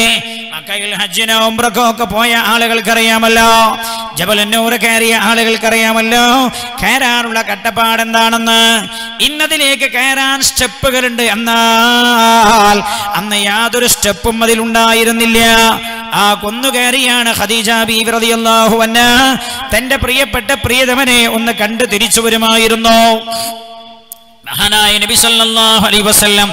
മക്കയിൽ ഹജ്ജിനോ ഉംറക്കോ ഒക്കെ പോയ ആളുകൾക്കറിയാമല്ലോ. ജബലന്നൂർ കയറിയ ആളുകൾക്കറിയാമല്ലോ. കയറാനുള്ള കട്ടപ്പാട് എന്താണെന്ന്? ഇന്നതിലേക്ക് കയറാൻ സ്റ്റെപ്പുകളുണ്ട്. എന്നാൽ അന്ന് യാതൊരു സ്റ്റെപ്പും അതിലുണ്ടായിരുന്നില്ല. ആ കൊന്നുകയറിയാണ് ഖദീജ ബീവി റളിയല്ലാഹു അൻഹ. തന്റെ പ്രിയപ്പെട്ട പ്രിയതമനെ ഒന്ന് കണ്ടു തിരിച്ചു വരുമായിരുന്നു. മഹാനായ നബി സല്ലല്ലാഹു അലൈഹി വസല്ലം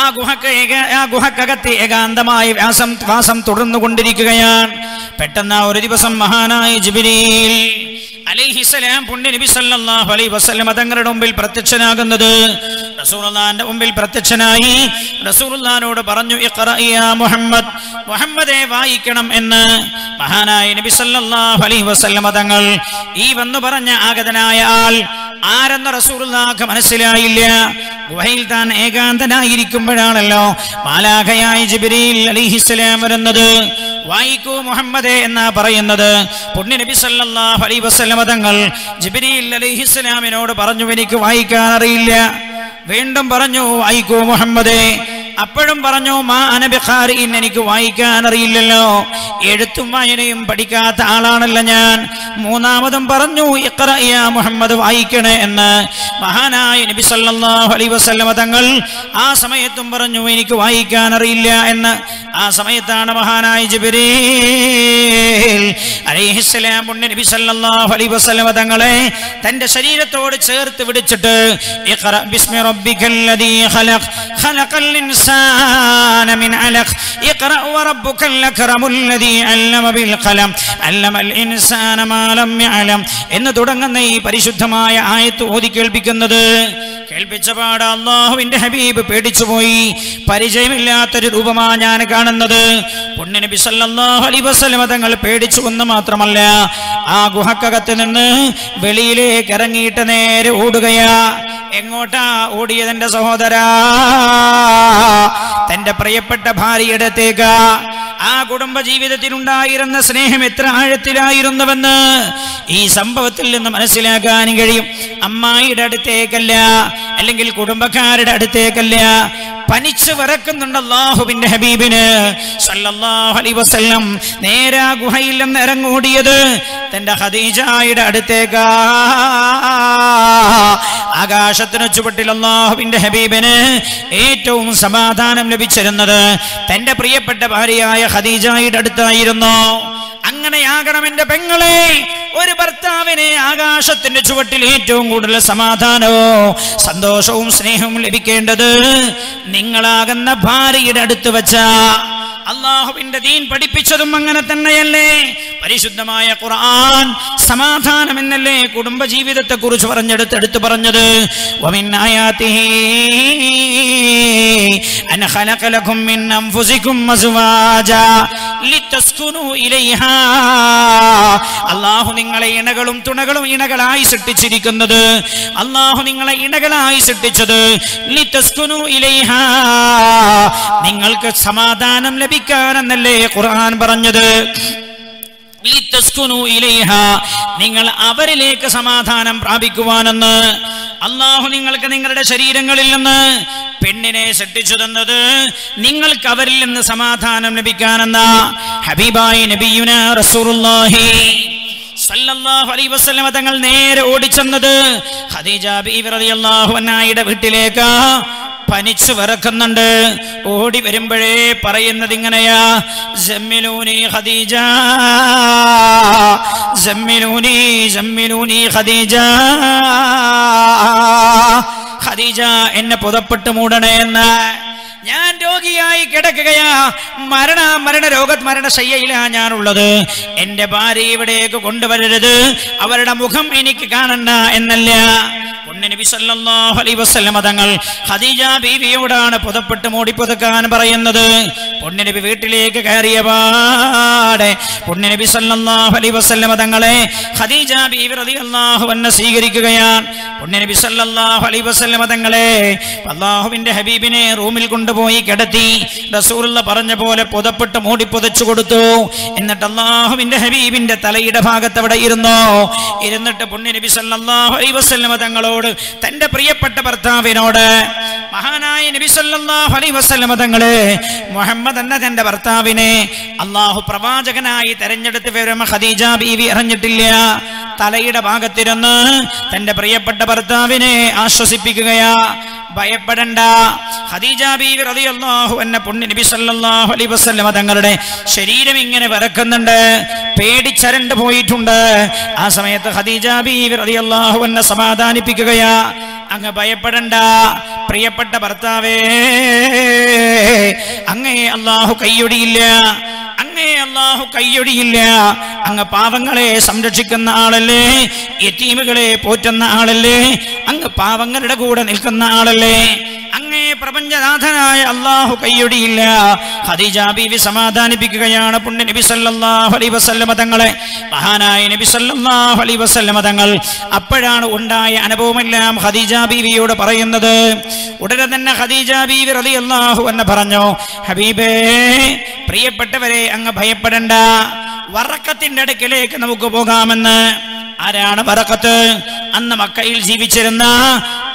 ആ ഗുഹക്ക് ആ ഗുഹക്കകത്ത് ഏകാന്തമായി വ്യാസം വാസം തുടർന്നു കൊണ്ടിരിക്കുകയാണ് പെട്ടെന്ന് ആ ഒരു ദിവസം മഹാനായ ജിബിരിൽ അലൈഹിസലാം പുണ്യ നബി സല്ലല്ലാഹു അലൈഹി വസല്ലം തങ്ങളുടെ മുമ്പിൽ പ്രത്യക്ഷനാകുന്നത്. റസൂലുള്ളാഹിന്റെ മുമ്പിൽ പ്രത്യക്ഷനായി. റസൂലുള്ളാഹിനോട് പറഞ്ഞു ഇഖ്റ യാ മുഹമ്മദ് മുഹമ്മദെ വായിക്കണം എന്ന്. മഹാനായ നബി സല്ലല്ലാഹു അലൈഹി വസല്ലം തങ്ങൾ ഈ വന്നു പറഞ്ഞ ആഗതനായ ആൾ ആരെന്ന് റസൂലുള്ളാഹിക്ക് മനസ്സിലായില്ല? ഗുഹയിൽ താൻ ഏകാന്തനായിരിക്കുമ്പോഴാണല്ലോ മാലാഖയായ ജിബ്രീൽ അലിഹിസ്സലാം വരുന്നത്. വായിക്കൂ മുഹമ്മദേ എന്നാ പറയുന്നത്. പുണ്യ നബി സല്ലല്ലാഹു അലൈഹി വസല്ലമ തങ്ങൾ ജിബ്രീൽ അലിഹിസ്സലാമിനോട് പറഞ്ഞു എനിക്ക് വായിക്കാൻ അറിയില്ല. വീണ്ടും പറഞ്ഞു വായിക്കൂ മുഹമ്മദേ. അപ്പോഴും പറഞ്ഞു മാ അനബിഖാരിൻ എനിക്ക് വായിക്കാൻ അറിയില്ലല്ലോ. എഴുത്തും വായനയും പഠിക്കാത്ത ആളാണല്ലോ ഞാൻ. മൂന്നാമതും പറഞ്ഞു ഇക്ര യാ മുഹമ്മദ് വായിക്കണേ എന്ന്. മഹാനായ നബി സല്ലല്ലാഹു അലൈഹി വസല്ലമ തങ്ങൾ ആ സമയത്തും പറഞ്ഞു എനിക്ക് വായിക്കാൻ അറിയില്ല എന്ന്. ആ സമയത്താണ് മഹാനായ ജിബ്രീൽ അലൈഹിസ്സലാം പുണ്യ നബി സല്ലല്ലാഹു അലൈഹി വസല്ലമ തങ്ങളെ തന്റെ ശരീരത്തോട് ചേർത്ത് പിടിച്ചിട്ട് ഇഖ്റ ബിസ്മി റബ്ബിക്കല്ലദീ ഖലഖ് ഖലഖൽ ഇൻസാന മിൻ അലഖ് ഇഖ്റ വറബ്ബുക്കൽ അക്റമുൽ ലദീ അല്ലമ ബിൽ ഖലം അല്ലമൽ ഇൻസാന മാ ലം യഅലം എന്ന് തുടങ്ങുന്ന ഈ പരിശുദ്ധമായ ആയത്ത് ഓതി കേൾപ്പിക്കുന്നത്. കേൾപ്പിച്ച പാട് അള്ളാഹുവിന്റെ ഹബീബ് പേടിച്ചുപോയി. പരിചയമില്ലാത്തൊരു രൂപമാ ഞാൻ കാണുന്നത്. പൊണ്ണിന് നബി സല്ലല്ലാഹു അലൈഹി വസല്ലമ തങ്ങൾ പേടിച്ചു എന്ന് മാത്രമല്ല ആ ഗുഹക്കകത്ത് നിന്ന് വെളിയിലേക്ക് ഇറങ്ങിയിട്ട് നേരെ ഓടുകയാ. എങ്ങോട്ടാ ഓടിയതെന്റെ സഹോദരാ? തന്റെ പ്രിയപ്പെട്ട ഭാര്യയുടെ ആ കുടുംബ ജീവിതത്തിൽ ഉണ്ടായിരുന്ന സ്നേഹം എത്ര ആഴത്തിലായിരുന്നുവെന്ന് ഈ സംഭവത്തിൽ നിന്ന് മനസ്സിലാക്കാൻ കഴിയും. അമ്മായിയുടെ അടുത്തേക്കല്ല അല്ലെങ്കിൽ കുടുംബക്കാരുടെ അടുത്തേക്കല്ല. പനിച്ചു വിറക്കുന്നുണ്ട് അള്ളാഹുവിന്റെ ഹബീബിന്. അലൈഹി വസല്ലം നേരാ ഗുഹയിൽ നിന്ന് ഇറങ്ങോടിയത് തന്റെ ഹദീജായുടെ അടുത്തേക്ക. ആകാശത്തിനു ചുവട്ടിൽ അള്ളാഹുവിന്റെ ഹബീബിന് ഏറ്റവും സമാധാനം ലഭിച്ചിരുന്നത്. തന്റെ പ്രിയപ്പെട്ട ഭാര്യയായ ഖദീജയുടെ അടുത്തായിരുന്നു. അങ്ങനെയാകണം എന്റെ പെങ്ങളെ. ഒരു ഭർത്താവിനെ ആകാശത്തിന്റെ ചുവട്ടിൽ ഏറ്റവും കൂടുതൽ സമാധാനവും സന്തോഷവും സ്നേഹവും ലഭിക്കേണ്ടത് നിങ്ങളാകുന്ന ഭാര്യയുടെ അടുത്ത് വച്ച. അള്ളാഹുവിന്റെ ദീൻ പഠിപ്പിച്ചതും അങ്ങനെ തന്നെയല്ലേ. പരിശുദ്ധമായ ഖുർആൻ സമാധാനം എന്നല്ലേ കുടുംബ ജീവിതത്തെ കുറിച്ച് പറഞ്ഞെടുത്ത് എടുത്തു പറഞ്ഞത്. വമിൻ خلق അന من أنفسكم മിൻ لتسكنوا إليها. അള്ളാഹു നിങ്ങളെ ഇണകളും തുണകളും ഇണകളായി സൃഷ്ടിച്ചിരിക്കുന്നത്. അള്ളാഹു നിങ്ങളെ ഇണകളായി സൃഷ്ടിച്ചത് നിങ്ങൾക്ക് സമാധാനം ലഭിക്കാനെന്നല്ലേ ഖുർആൻ പറഞ്ഞത്. നിങ്ങൾ അവരിലേക്ക് സമാധാനം പ്രാപിക്കുവാനെന്ന് അള്ളാഹു നിങ്ങൾക്ക് നിങ്ങളുടെ ശരീരങ്ങളിൽ നിന്ന് പെണ്ണിനെ സൃഷ്ടിച്ചു തന്നത്. നിങ്ങൾക്ക് അവരിൽ നിന്ന് സമാധാനം ലഭിക്കാനെന്ന ഹബീബായി നബിയുന വസല്ലമ തങ്ങൾ നേരെ ഓടിച്ചെന്നത് ഖദീജ ബീവി വീട്ടിലേക്ക്. പനിച്ചു വിറക്കുന്നുണ്ട്. ഓടി വരുമ്പോഴേ പറയുന്നത് ഇങ്ങനെയാ. ജമ്മിലൂനി ഖദീജ ജമ്മിലൂനി ജമ്മിലൂനി ഖദീജ. ഖദീജ എന്നെ പുതപ്പെട്ട് മൂടണേ എന്ന്. ഞാൻ രോഗിയായി കിടക്കുകയാ. മരണ മരണ രോഗ മരണശയ്യയിലാ ഞാനുള്ളത്. എന്റെ ഭാര്യ ഇവിടേക്ക് കൊണ്ടുവരരുത്. അവരുടെ മുഖം എനിക്ക് കാണണ്ട എന്നല്ല. ാണ് സല്ലല്ലാഹു അലൈഹി വസല്ലമ തങ്ങൾ ഖദീജ ബീവിയോടാണ് പുതപ്പെട്ട് മൂടി പുതുക്കാൻ പറയുന്നത്. പൊന്നനബി വീട്ടിലേക്ക് കയറിയ പാടെ പുണ്യനബി സല്ലല്ലാഹു അലൈഹി വസല്ലമ തങ്ങളെ ഖദീജ ബീവി റളിയല്ലാഹു അൻഹ സ്വീകരിക്കുകയാണ്. പൊന്നനബി സല്ലല്ലാഹു അലൈഹി വസല്ലമ തങ്ങളെ അള്ളാഹുവിന്റെ ഹബീബിനെ റൂമിൽ കൊണ്ടുപോയി കിടത്തി. റസൂറുള്ള പറഞ്ഞ പോലെ പുതപ്പെട്ട് മൂടി പുതച്ചു കൊടുത്തു. എന്നിട്ട് അള്ളാഹുവിന്റെ ഹബീബിന്റെ തലയുടെ ഭാഗത്ത് അവിടെ ഇരുന്നു. ഇരുന്നിട്ട് പുണ്യനബി സല്ലല്ലാഹു അലൈഹി വസല്ലമ തങ്ങളോട് തന്റെ പ്രിയപ്പെട്ട ഭർത്താവിനോട് മഹാനായ നബി സല്ലല്ലാഹു അലൈഹി വസല്ലമ തങ്ങളെ മുഹമ്മദ് എന്ന തന്റെ ഭർത്താവിനെ അള്ളാഹു പ്രവാചകനായി തെരഞ്ഞെടുത്ത് വിവരം ഖദീജ ബീവി അറിഞ്ഞിട്ടില്ല. തലയുടെ ഭാഗത്തിരുന്ന് തന്റെ പ്രിയപ്പെട്ട ഭർത്താവിനെ ആശ്വസിപ്പിക്കുകയാ. ഭയപ്പെടണ്ട. ഖദീജ ബീവി റളിയല്ലാഹു എന്ന പുണ്യ നബി സല്ലല്ലാഹു അലൈഹി വസല്ലം തങ്ങളുടെ ശരീരം ഇങ്ങനെ വിറക്കുന്നുണ്ട്. പേടിച്ചരണ്ട് പോയിട്ടുണ്ട്. ആ സമയത്ത് ഖദീജ ബീവി റളിയല്ലാഹു അൻഹ സമാധാനിപ്പിക്കുകയാ. അങ്ങ് ഭയപ്പെടണ്ട. പ്രിയപ്പെട്ട ഭർത്താവേ അങ്ങേ അള്ളാഹു കൈയൊടിയില്ല. അങ്ങേ അള്ളാഹു കയ്യൊഴിയില്ല അങ്ങ് പാവങ്ങളെ സംരക്ഷിക്കുന്ന ആളല്ലേ? യത്തീമുകളെ പോറ്റുന്ന ആളല്ലേ? അങ്ങ് പാവങ്ങളുടെ കൂടെ നിൽക്കുന്ന ആളല്ലേ? അങ്ങേ പ്രപഞ്ചനാഥനായ അള്ളാഹു കൈയൊടിയില്ല ഖദീജ ബീവി സമാധാനിപ്പിക്കുകയാണ് പുണ്യ നബി സല്ലല്ലാഹു അലൈഹി വസല്ലമ തങ്ങളെ. മഹാനായ നബി സല്ലല്ലാഹു അലൈഹി വസല്ലമ തങ്ങൾ. അപ്പോഴാണ് ഉണ്ടായ അനുഭവമെല്ലാം ഖദീജ ബീവിയോട് പറയുന്നത്. ഉടനെ തന്നെ ഖദീജ ബീവി റളിയല്ലാഹു അൻഹ പറഞ്ഞു ഹബീബേ പ്രിയപ്പെട്ടവരെ അങ്ങ് ഭയപ്പെടണ്ട. വറക്കത്തിന്റെ അടുക്കിലേക്ക് നമുക്ക് പോകാമെന്ന്. ആരാണ് വറക്കത്ത്? അന്ന് മക്കയിൽ ജീവിച്ചിരുന്ന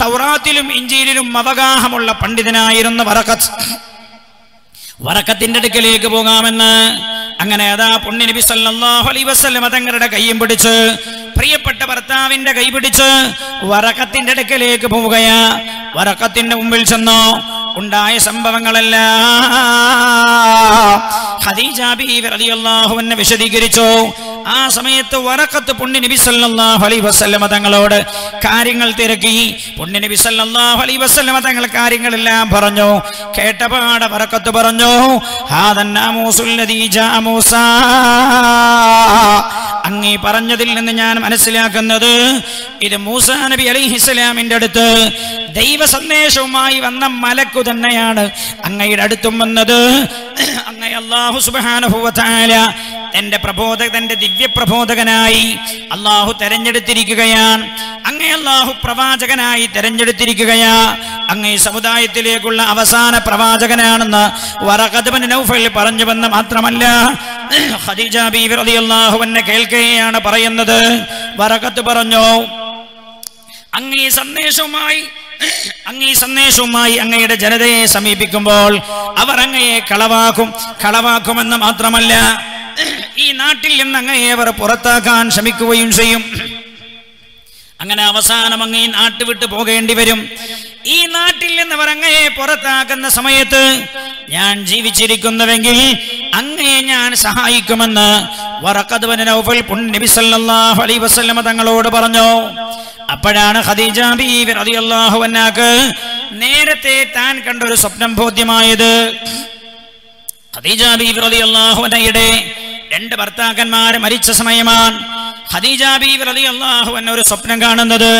തൗറാത്തിലും ഇഞ്ചിയിലും അവഗാഹമുള്ള പണ്ഡിതനായിരുന്നു വറക്കത്ത്. വറക്കത്തിന്റെ അടുക്കലേക്ക് പോകാമെന്ന്. അങ്ങനെ അതാ പുണ്യ നബി സല്ലല്ലാഹു അലൈഹി വസല്ലം തങ്ങളുടെ കൈയും പിടിച്ച് പ്രിയപ്പെട്ട ഭർത്താവിന്റെ കൈപിടിച്ച് വറക്കത്തിന്റെ അടുക്കലേക്ക് പോവുകയാ. വറക്കത്തിന്റെ മുമ്പിൽ ചെന്നോ. ഉണ്ടായ സംഭവങ്ങളെല്ലാം അൻഹ വിശദീകരിച്ചു. ആ സമയത്ത് വറക്കത്ത് പുണ്യ നബി സല്ലല്ലാഹു അലൈഹി വസല്ലമ തങ്ങളോട് കാര്യങ്ങൾ തിരക്കി. പുണ്യ നബി സല്ലല്ലാഹു അലൈഹി വസല്ലമ തങ്ങൾ കാര്യങ്ങളെല്ലാം പറഞ്ഞു. കേട്ടപാട വറക്കത്ത് പറഞ്ഞു അങ്ങീ പറഞ്ഞതിൽ നിന്ന് ഞാൻ മനസ്സിലാക്കുന്നത് ഇത് മൂസാ നബി അലൈഹിസ്സലാമിന്റെ അടുത്ത് ദൈവ സന്ദേശവുമായി വന്ന മലക്കു തന്നെയാണ്. അങ്ങയുടെ അടുത്തും വന്നത്. അങ്ങേ അള്ളാഹു തആല തന്റെ പ്രബോധക തന്റെ ദിവ്യ പ്രബോധകനായി അള്ളാഹു തെരഞ്ഞെടുത്തിരിക്കുകയാണ്. അങ്ങേ അള്ളാഹു പ്രവാചകനായി തെരഞ്ഞെടുത്തിരിക്കുകയാ. അങ്ങേ സമുദായത്തിലേക്കുള്ള അവസാന പ്രവാചകനാണെന്ന് നൗഫൽ പറഞ്ഞു വന്ന് മാത്രമല്ല ഖദീജ ബീവി റളിയല്ലാഹു അൻഹ കേൾക്കുകയാണ് പറയുന്നത്. വറഖത്ത് പറഞ്ഞു? അങ്ങീ സന്ദേശവുമായി അങ്ങീ സന്ദേശവുമായി അങ്ങയുടെ ജനതയെ സമീപിക്കുമ്പോൾ അവർ അങ്ങയെ കളവാക്കും. കളവാക്കുമെന്ന് മാത്രമല്ല ഈ നാട്ടിൽ നിന്ന് അങ്ങയെ അവർ പുറത്താക്കാൻ ശ്രമിക്കുകയും ചെയ്യും. അങ്ങനെ അവസാനം അങ്ങ് ഈ നാട്ട് വിട്ട് പോകേണ്ടി വരും. ഈ നാട്ടിൽ നിന്ന് അങ്ങയെ പുറത്താക്കുന്ന സമയത്ത് ഞാൻ ജീവിച്ചിരിക്കുന്നുവെങ്കിൽ അങ്ങയെ ഞാൻ സഹായിക്കുമെന്ന് വസല്ലമ തങ്ങളോട് പറഞ്ഞു. അപ്പോഴാണ് ഖദീജ നേരത്തെ താൻ കണ്ട ഒരു സ്വപ്നം ബോധ്യമായത്. ഖദീജ രണ്ട് ഭർത്താക്കന്മാർ മരിച്ച സമയമാണ് ഖദീജ ബീവി അൻഹ ഒരു സ്വപ്നം കാണുന്നത്.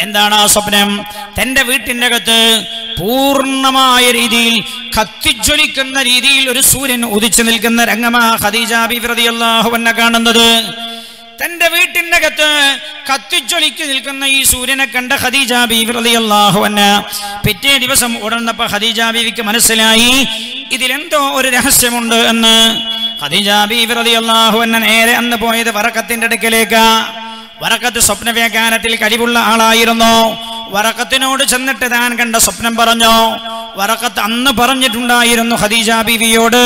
എന്താണ് ആ സ്വപ്നം? തന്റെ വീട്ടിന്റെ അകത്ത് പൂർണമായ രീതിയിൽ കത്തിജ്വലിക്കുന്ന രീതിയിൽ ഒരു സൂര്യൻ ഉദിച്ചു നിൽക്കുന്ന രംഗമാ ഖദീജ പ്രതി അൻഹ കാണുന്നത്. തന്റെ വീട്ടിന്റെ അകത്ത് കത്തിജ്വലിക്ക് നിൽക്കുന്ന ഈ സൂര്യനെ കണ്ട ഖദീജ ബീവി റളിയല്ലാഹു അൻഹ പിറ്റേ ദിവസം ഉടർന്നപ്പോ ഖദീജ ബീവിക്ക് മനസ്സിലായി ഇതിലെന്തോ ഒരു രഹസ്യമുണ്ട് എന്ന്. ഖദീജ ബീവി റളിയല്ലാഹു അൻഹ നേരെ അന്ന് പോയത് വറക്കത്തിന്റെ അടുക്കലേക്ക്. വറക്കത്ത് സ്വപ്ന വ്യാഖ്യാനത്തിൽ കഴിവുള്ള ആളായിരുന്നു. വറക്കത്തിനോട് ചെന്നിട്ട് താൻ കണ്ട സ്വപ്നം പറഞ്ഞു? വറക്കത്ത് അന്ന് പറഞ്ഞിട്ടുണ്ടായിരുന്നു ഖദീജ ബീവിയോട്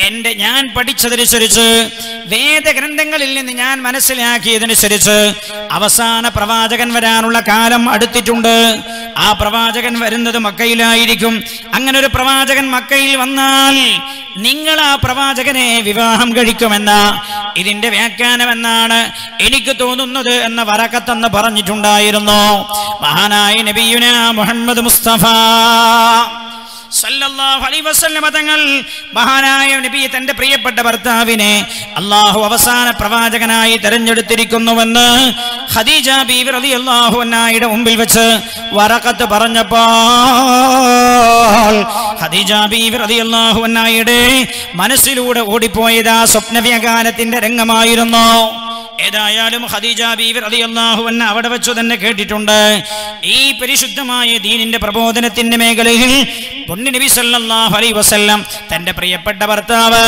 എന്റെ ഞാൻ പഠിച്ചതനുസരിച്ച് വേദഗ്രന്ഥങ്ങളിൽ നിന്ന് ഞാൻ മനസ്സിലാക്കിയതനുസരിച്ച് അവസാന പ്രവാചകൻ വരാനുള്ള കാലം അടുത്തിട്ടുണ്ട്. ആ പ്രവാചകൻ വരുന്നത് മക്കയിലായിരിക്കും. അങ്ങനെ ഒരു പ്രവാചകൻ മക്കയിൽ വന്നാൽ നിങ്ങൾ ആ പ്രവാചകനെ വിവാഹം കഴിക്കുമെന്ന ഇതിന്റെ വ്യാഖ്യാനമെന്നാണ് എനിക്ക് തോന്നുന്നത് എന്ന വറക്കത്തെന്ന് പറഞ്ഞിട്ടുണ്ടായിരുന്നു. മഹാനായ നബിയുന മുഹമ്മദ് മുസ്തഫ. തങ്ങൾ മഹാനായ നബി തന്റെ പ്രിയപ്പെട്ട ഭർത്താവിനെ അള്ളാഹു അവസാന പ്രവാചകനായി തെരഞ്ഞെടുത്തിരിക്കുന്നുവെന്ന് ഖദീജ ബീവി റളിയല്ലാഹു അൻഹയുടെ മുമ്പിൽ വെച്ച് വറക്കത്ത് പറഞ്ഞപ്പോൾ ഖദീജ ബീവി റളിയല്ലാഹു അൻഹയുടെ മനസ്സിലൂടെ ഓടിപ്പോയത് ആ സ്വപ്നവ്യാഖ്യാനത്തിന്റെ രംഗമായിരുന്നു. ഏതായാലും ഖദീജ ബീവി റളിയല്ലാഹു അൻഹ അവിടെ വെച്ചു തന്നെ കേട്ടിട്ടുണ്ട്. ഈ പരിശുദ്ധമായ ദീനിന്റെ പ്രബോധനത്തിന്റെ മേഖലയിൽ പൊന്നു നബി സല്ലല്ലാഹു അലൈഹി വസല്ലം തന്റെ പ്രിയപ്പെട്ട ഭർത്താവ്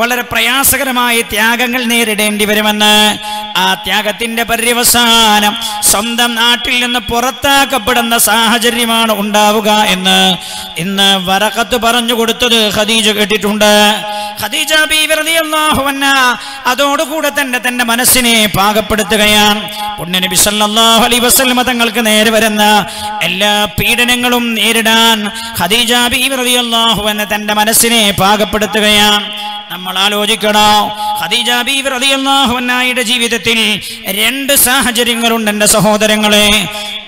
വളരെ പ്രയാസകരമായ ത്യാഗങ്ങൾ നേരിടേണ്ടി വരുമെന്ന്. ആ ത്യാഗത്തിന്റെ പര്യവസാനം സ്വന്തം നാട്ടിൽ നിന്ന് പുറത്താക്കപ്പെടുന്ന സാഹചര്യമാണ് ഉണ്ടാവുക എന്ന് ഇന്ന് വറക്കത്ത് പറഞ്ഞു കൊടുത്തത് ഖദീജ കേട്ടിട്ടുണ്ട്. ഖദീജ അതോടുകൂടെ തന്നെ തന്റെ മനസ്സിനെ പാകപ്പെടുത്തുകയാണ്. പുണ്യനബി സല്ലല്ലാഹു അലൈഹി വസല്ലമ തങ്ങൾക്ക് നേരെ വരുന്ന എല്ലാ പീഡനങ്ങളും നേരിടാൻ ഖദീജ റളിയല്ലാഹു അൻഹ തന്റെ മനസ്സിനെ പാകപ്പെടുത്തുകയാണ്. നമ്മൾ ആലോചിക്കണോ? ഖദീജ റളിയല്ലാഹു അൻഹയുടെ ജീവിതത്തിൽ രണ്ട് സാഹചര്യങ്ങളുണ്ട് എന്റെ സഹോദരങ്ങളെ.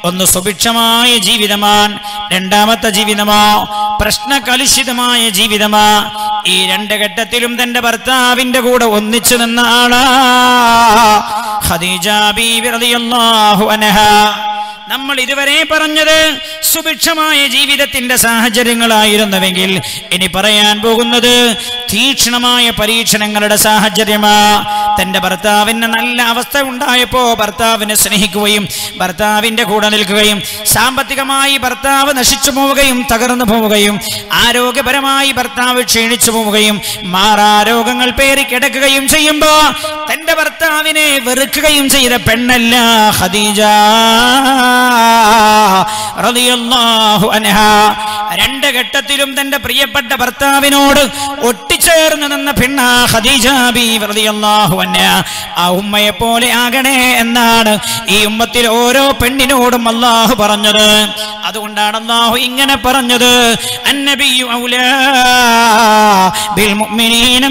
ഒന്ന് സുഭിക്ഷമായ ജീവിതമാണ് രണ്ടാമത്തെ ജീവിതമോ പ്രശ്നകലുഷിതമായ ജീവിതമാ. ഈ രണ്ട് ഘട്ടത്തിലും തന്റെ ഭർത്താവിന്റെ കൂടെ ഒന്നിച്ചു നിന്ന ആളാ. ഖദീജ ബീവി റളിയല്ലാഹു അൻഹ. നമ്മൾ ഇതുവരെ പറഞ്ഞത് സുഭിക്ഷമായ ജീവിതത്തിന്റെ സാഹചര്യങ്ങളായിരുന്നുവെങ്കിൽ ഇനി പറയാൻ പോകുന്നത് തീക്ഷണമായ പരീക്ഷണങ്ങളുടെ സാഹചര്യമാ. തന്റെ ഭർത്താവിന് നല്ല അവസ്ഥ ഉണ്ടായപ്പോ ഭർത്താവിനെ സ്നേഹിക്കുകയും ഭർത്താവിന്റെ കൂടെ നിൽക്കുകയും സാമ്പത്തികമായി ഭർത്താവ് നശിച്ചു പോവുകയും തകർന്നു പോവുകയും ആരോഗ്യപരമായി ഭർത്താവ് ക്ഷീണിച്ചു പോവുകയും മാറാരോഗങ്ങൾ പേറി കിടക്കുകയും ചെയ്യുമ്പോ തന്റെ ഭർത്താവിനെ വെറുക്കുകയും ചെയ്ത പെണ്ണല്ല ഖദീജ. രണ്ട് ഘട്ടത്തിലും തന്റെ പ്രിയപ്പെട്ട ഭർത്താവിനോട് ഒട്ടിച്ചേർന്ന് നിന്ന പിണ്ണ ഖദീജ ബീവി റളിയല്ലാഹു അൻഹ. ആ ഉമ്മയെ പോലെ ആകണേ എന്നാണ് ഈ ഉമ്മത്തിൽ ഓരോ പെണ്ണിനോടും അള്ളാഹു പറഞ്ഞത്. അതുകൊണ്ടാണ് അള്ളാഹു ഇങ്ങനെ പറഞ്ഞത്. ഔലാ ബിൽ മുഅ്മിനീന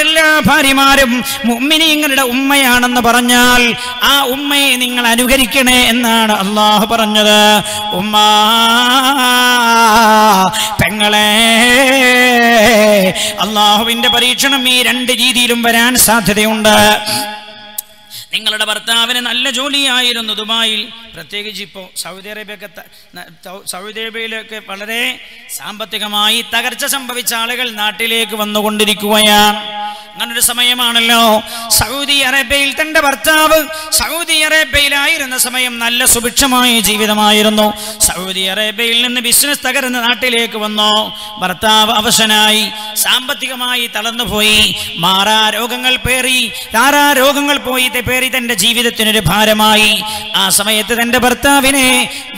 എല്ലാ ഭാര്യമാരും മുഅ്മിനീങ്ങളുടെ ഉമ്മയാണെന്ന് പറഞ്ഞാൽ ആ ഉമ്മയെ നിങ്ങൾ അനുകരിക്കണേ എന്നാണ് അള്ളാഹു പറഞ്ഞത്. ഉമ്മ പെങ്ങളെ അള്ളാഹുവിന്റെ പരീക്ഷണം ഈ രണ്ട് രീതിയിലും വരാൻ സാധ്യതയുണ്ട്. നിങ്ങളുടെ ഭർത്താവിന് നല്ല ജോലിയായിരുന്നു ദുബായിൽ. പ്രത്യേകിച്ച് ഇപ്പോൾ സൗദി അറേബ്യയൊക്കെ സൗദി അറേബ്യയിലൊക്കെ വളരെ സാമ്പത്തികമായി തകർച്ച സംഭവിച്ച ആളുകൾ നാട്ടിലേക്ക് വന്നുകൊണ്ടിരിക്കുകയാണ്. അങ്ങനൊരു സമയമാണല്ലോ. സൗദി അറേബ്യയിൽ തന്റെ ഭർത്താവ് സൗദി അറേബ്യയിലായിരുന്ന സമയം നല്ല സുഭിക്ഷമായ ജീവിതമായിരുന്നു. സൗദി അറേബ്യയിൽ നിന്ന് ബിസിനസ് തകർന്ന് നാട്ടിലേക്ക് വന്നു. ഭർത്താവ് അവശനായി സാമ്പത്തികമായി തളർന്നുപോയി. മാറാ രോഗങ്ങൾ പേറി താരാ രോഗങ്ങൾ പോയി കയറി തന്റെ ജീവിതത്തിനൊരു ഭാരമായി. ആ സമയത്ത് തന്റെ ഭർത്താവിനെ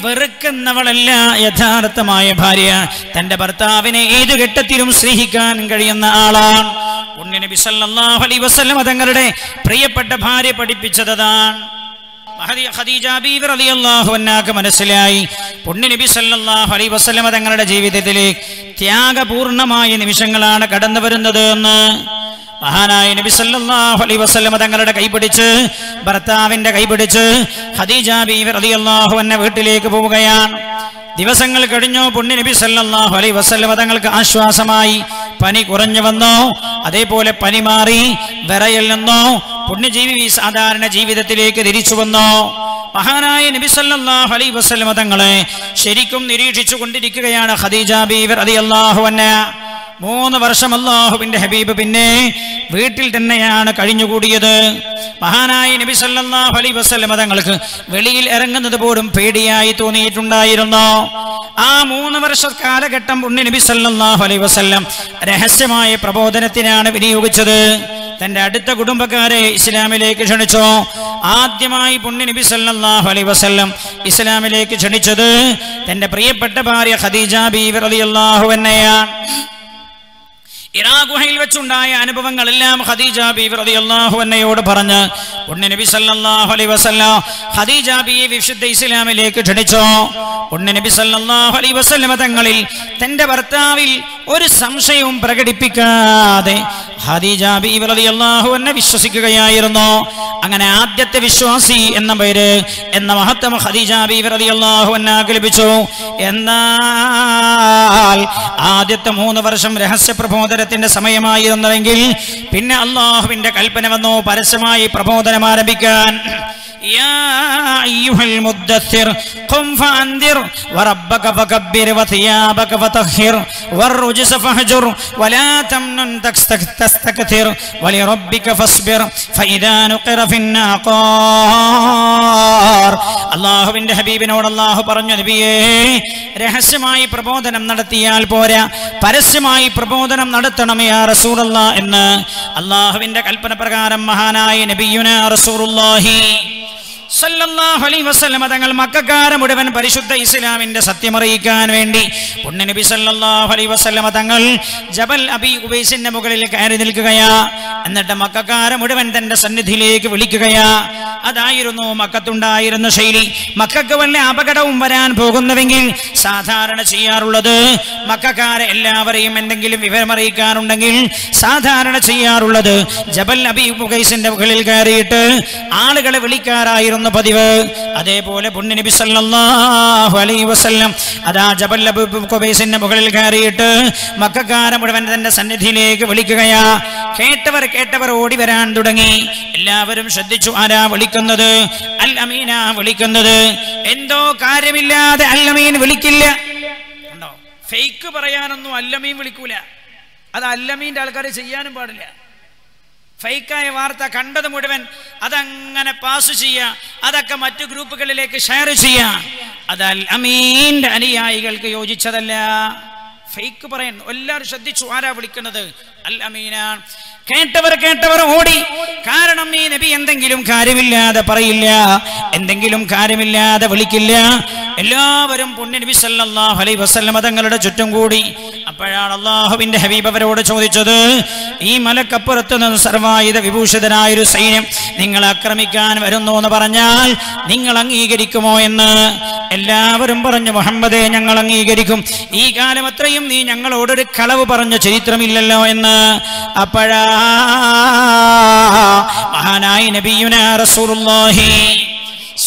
വെറുക്കുന്നവളല്ല യഥാർത്ഥമായ ഭാര്യ. തന്റെ ഭർത്താവിനെ ഏത് ഘട്ടത്തിലും സ്നേഹിക്കാൻ കഴിയുന്ന ആളാണ്. ഉണ്ണി നബി സല്ലല്ലാഹു അലൈഹി വസല്ലം തങ്ങളുടെ പ്രിയപ്പെട്ട ഭാര്യ പഠിപ്പിച്ചതാണ് മനസ്സിലായി. പുണ്യനബി നബി സല്ലല്ലാഹു വസ്ലമ തങ്ങളുടെ ജീവിതത്തിലെ ത്യാഗപൂർണമായ നിമിഷങ്ങളാണ് കടന്നു വരുന്നത് എന്ന്. മഹാനായ നബി സല്ലല്ലാഹു അലൈഹി വസല്ലം തങ്ങളുടെ കൈപിടിച്ച് ഭർത്താവിന്റെ കൈപിടിച്ച് ഖദീജ ബീവി റളിയല്ലാഹു അൻഹ വീട്ടിലേക്ക് പോവുകയാണ്. ദിവസങ്ങൾ കഴിഞ്ഞു പുണ്യ നബി സല്ലല്ലാഹു അലൈഹി വസല്ലം തങ്ങൾക്ക് ആശ്വാസമായി പനി കുറഞ്ഞു വന്നു. അതേപോലെ പനി മാറി വിറയിൽ നിന്നോ. പുണ്യജീവി സാധാരണ ജീവിതത്തിലേക്ക് തിരിച്ചു വന്നോ. മഹാനായ നബി സല്ലല്ലാഹു അലൈഹി വസല്ലം തങ്ങളെ ശരിക്കും നിരീക്ഷിച്ചു കൊണ്ടിരിക്കുകയാണ് ഖദീജ ബീവി റളിയല്ലാഹു അൻഹ. മൂന്ന് വർഷം അള്ളാഹുവിന്റെ ഹബീബ് പിന്നെ വീട്ടിൽ തന്നെയാണ് കഴിഞ്ഞുകൂടിയത്. മഹാനായ നബി സല്ലല്ലാഹു അലൈഹി വസല്ലം തങ്ങൾക്ക് വെളിയിൽ ഇറങ്ങുന്നത് പോലും പേടിയായി തോന്നിയിട്ടുണ്ടായിരുന്നു. ആ മൂന്ന് വർഷ കാലഘട്ടം ഉണ്ണി നബി സല്ലല്ലാഹു അലൈഹി വസല്ലം രഹസ്യമായ പ്രബോധനത്തിനാണ് വിനിയോഗിച്ചത്. തന്റെ അടുത്ത കുടുംബക്കാരെ ഇസ്ലാമിലേക്ക് ക്ഷണിച്ചോ. ആദ്യമായി പുണ്യ നബി സല്ലല്ലാഹു അലൈഹി വസല്ലം ഇസ്ലാമിലേക്ക് ക്ഷണിച്ചത് തന്റെ പ്രിയപ്പെട്ട ഭാര്യ ഖദീജ ബീവി റളിയല്ലാഹു അൻഹയാണ്. ഇറാ ഗുഹയിൽ വെച്ചുണ്ടായ അനുഭവങ്ങളെല്ലാം ഖദീജ ബീവി റളിയല്ലാഹു അൻഹയോട് പറഞ്ഞ് പുണ്യ നബി സല്ലല്ലാഹു അലൈഹി വസല്ലം ഖദീജ ബീവി വിശുദ്ധ ഇസ്ലാമിലേക്ക് ക്ഷണിച്ചോ. പുണ്യ നബി സല്ലല്ലാഹു അലൈഹി വസല്ലം തങ്ങളിൽ തന്റെ ഭർത്താവിൽ ഒരു സംശയവും പ്രകടിപ്പിക്കാതെ ഖദീജ ബീവി റളിയല്ലാഹു അൻഹ വിശ്വസിക്കുകയായിരുന്നു. അങ്ങനെ ആദ്യത്തെ വിശ്വാസി എന്ന പേര് എന്ന മഹത്വം ഖദീജ ബീവി റളിയല്ലാഹു അൻഹ ലഭിച്ചു എന്നാൽ ആദ്യത്തെ മൂന്ന് വർഷം രഹസ്യ പ്രബോധനത്തിന്റെ സമയമായിരുന്നുവെങ്കിൽ പിന്നെ അള്ളാഹുവിന്റെ കൽപ്പന വന്നു പരസ്യമായി പ്രബോധനം ആരംഭിക്കാൻ يا أيها المدثر قم فأنذر وربك فكبر وثيابك فطهر والرجس فاهجر ولا تمنن تستك- تستكثر ولربك فاصبر فإذا نقر في الناقار അള്ളാഹുവിന്റെ ഹബീബിനോട് അള്ളാഹു പറഞ്ഞു നബിയേ രഹസ്യമായി പ്രബോധനം നടത്തിയാൽ പോരാ പരസ്യമായി പ്രബോധനം നടത്തണം യാ റസൂലല്ലാ എന്ന് അള്ളാഹുവിന്റെ കൽപ്പന പ്രകാരം മഹാനായ നബിയുന വസല്ലമ തങ്ങൾ മക്കക്കാരെ മുഴുവൻ പരിശുദ്ധ ഇസ്ലാമിന്റെ സത്യമറിയിക്കാൻ വേണ്ടി പുണ്യനബി സല്ലല്ലാഹു അലൈഹി വസല്ലമ തങ്ങൾ ജബൽ അബി ഉബൈസിന്റെ മുകളിൽ കയറി നിൽക്കുകയാ. എന്നിട്ട് മക്കക്കാരെ മുഴുവൻ തന്റെ സന്നിധിയിലേക്ക് വിളിക്കുകയാ. അതായിരുന്നു മക്കത്തുണ്ടായിരുന്ന ശൈലി. മക്കൾക്ക് വല്ല അപകടവും വരാൻ പോകുന്നുവെങ്കിൽ സാധാരണ ചെയ്യാറുള്ളത് മക്കാരെ എല്ലാവരെയും എന്തെങ്കിലും വിവരമറിയിക്കാറുണ്ടെങ്കിൽ സാധാരണ ചെയ്യാറുള്ളത് ജബൽ അബി ഉബൈസിന്റെ മുകളിൽ കയറിയിട്ട് ആളുകളെ വിളിക്കാറായിരുന്നു പതിവ്. അതേപോലെ നബി സല്ലല്ലാഹു അലൈഹി വസല്ലം അതാ ജബൽ മുകളിൽ കയറിയിട്ട് മക്കാരെ മുഴുവൻ തന്റെ സന്നിധിയിലേക്ക് വിളിക്കുകയാ. കേട്ടവർ കേട്ടവർ ഓടി വരാൻ തുടങ്ങി. എല്ലാവരും ശ്രദ്ധിച്ചു ആരാ വിളിക്കുന്നത്? അൽ അമീന വിളിക്കുന്നത്. എന്തോ കാര്യമില്ലാതെ അൽ അമീൻ വിളിക്കില്ല. ഫേക്ക് പറയാനൊന്നും അല്ലമീൻ വിളിക്കൂല. അത് അല്ലമീന്റെ ആൾക്കാർ ചെയ്യാനും പാടില്ല. ഫേക്കായ വാർത്ത കണ്ടത് മുഴുവൻ അതങ്ങനെ പാസ് ചെയ്യുക അതൊക്കെ മറ്റു ഗ്രൂപ്പുകളിലേക്ക് ഷെയർ ചെയ്യുക അത് അൽ അമീന്റെ അനുയായികൾക്ക് യോജിച്ചതല്ല. ഫേക്ക് പറയുന്നു. എല്ലാവരും ശ്രദ്ധിച്ചു ആരാ വിളിക്കുന്നത്? അൽ അമീനാണ് കേട്ടവർ കേട്ടവർ ഓടി. കാരണം ഈ നബി എന്തെങ്കിലും കാര്യമില്ലാതെ പറയില്ല. എന്തെങ്കിലും കാര്യമില്ലാതെ വിളിക്കില്ല. എല്ലാവരും പുണ്യ നബി സല്ലല്ലാഹു അലൈഹി വസല്ലമ തങ്ങളുടെ ചുറ്റും കൂടി. അപ്പോഴാണ് അള്ളാഹുവിന്റെ ഹബീബ് അവരോട് ചോദിച്ചത് ഈ മലക്കപ്പുറത്ത് നിന്ന് സർവായുധ വിഭൂഷിതനായ ഒരു സൈന്യം നിങ്ങൾ ആക്രമിക്കാൻ വരുന്നു എന്ന് പറഞ്ഞാൽ നിങ്ങൾ അംഗീകരിക്കുമോ എന്ന്? എല്ലാവരും പറഞ്ഞു മുഹമ്മദേ ഞങ്ങൾ അംഗീകരിക്കും. ഈ കാലം അത്രയും നീ ഞങ്ങളോടൊരു കളവ് പറഞ്ഞ ചരിത്രമില്ലല്ലോ എന്ന്. അപ്പോഴാ മഹാനായി നബിയുന റസൂലുള്ളാഹി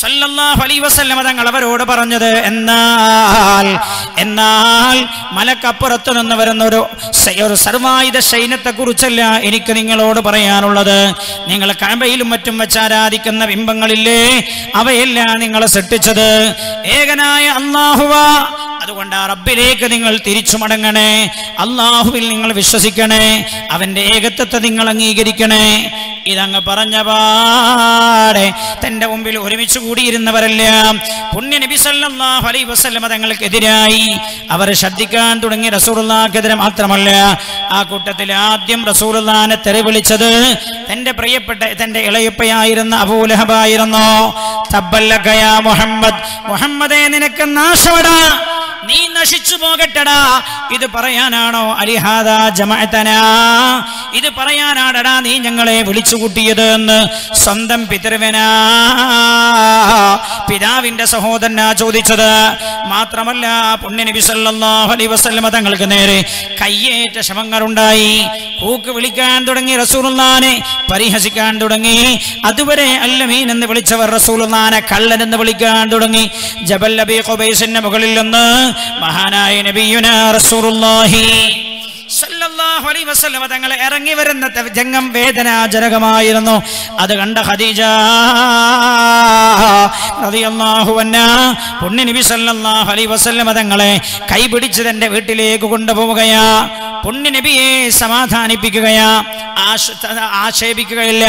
സല്ലല്ലാഹു അലൈഹി വസല്ലമ തങ്ങൾ അവരോട് പറഞ്ഞത് എന്നാൽ എന്നാൽ മലക്കപ്പുറത്ത് നിന്ന് വരുന്ന ഒരു ഒരു സർവായുധ സൈന്യത്തെ കുറിച്ചല്ല എനിക്ക് നിങ്ങളോട് പറയാനുള്ളത്. നിങ്ങൾ കഴമ്പയിലും മറ്റും വെച്ച് ആരാധിക്കുന്ന ബിംബങ്ങളില്ലേ അവയെല്ലാം നിങ്ങൾ സൃഷ്ടിച്ചത്. ഏകനായ അള്ളാഹുവ അതുകൊണ്ട് ആ റബ്ബിലേക്ക് നിങ്ങൾ തിരിച്ചു മടങ്ങണേ. അള്ളാഹുവിൽ നിങ്ങൾ വിശ്വസിക്കണേ. അവന്റെ ഏകത്വത്തെ നിങ്ങൾ അംഗീകരിക്കണേ. ഇതങ്ങ് പറഞ്ഞ പാടെ തന്റെ മുമ്പിൽ ഒരുമിച്ച് കൂടിയിരുന്നവരെല്ലാം. പുണ്യ നബി സല്ലല്ലാഹു അലൈഹി വസല്ലമ തങ്ങൾക്കെതിരായി അവർ ശ്രദ്ധിക്കാൻ തുടങ്ങി റസൂലുള്ളാഹിക്കെതിരെ മാത്രമല്ല. ആ കൂട്ടത്തിൽ ആദ്യം റസൂലുള്ളാനെ തെറി വിളിച്ചത് തന്റെ പ്രിയപ്പെട്ട തന്റെ ഇളയപ്പയായിരുന്ന അബൂലഹബായിരുന്നു തബ്ബല്ലകയാ മുഹമ്മദ് മുഹമ്മദേ നിനക്ക് നാശമടാ. നീ നശിച്ചു പോകട്ടടാ. ഇത് പറയാനാണോ അലിഹാദ ജമഅതന ഇത് പറയാനാടടാ നീ ഞങ്ങളെ വിളിച്ചു കൂട്ടിയത് എന്ന്. സ്വന്തം പിതൃവനാ. പിതാവിന്റെ സഹോദരനാ ചോദിച്ചത്. മാത്രമല്ല പുണ്യനബി സല്ലല്ലാഹു അലൈഹി വസല്ലമ തങ്ങൾക്ക് നേരെ കയ്യേറ്റ ശ്രമങ്ങളുണ്ടായി കൂക്ക് വിളിക്കാൻ തുടങ്ങി റസൂലുള്ളാനെ പരിഹസിക്കാൻ തുടങ്ങി. അതുവരെ അല്ലമീൻ എന്ന് വിളിച്ചവർ റസൂലുള്ളാനെ കള്ളൻ എന്ന് വിളിക്കാൻ തുടങ്ങി. ജബൽ നബി ഖുബൈസിന്റെ മുകളിൽ നിന്ന് മഹാനായ നബിയുന റസൂലുള്ളാഹി അലൈഹി വസല്ലമ തങ്ങൾ ഇറങ്ങി വരുന്ന ജംഗം വേദനാജനകമായിരുന്നു. അത് കണ്ട ഖദീജ റളിയല്ലാഹു അൻഹാ പുണ്യ നബി സല്ലല്ലാഹു അലൈഹി വസല്ലമ തങ്ങളെ കൈപിടിച്ച് തന്റെ വീട്ടിലേക്ക് കൊണ്ടുപോവുകയാ. പുണ്യ നബിയെ സമാധാനിപ്പിക്കുകയാ. ആക്ഷേപിക്കുകയില്ല.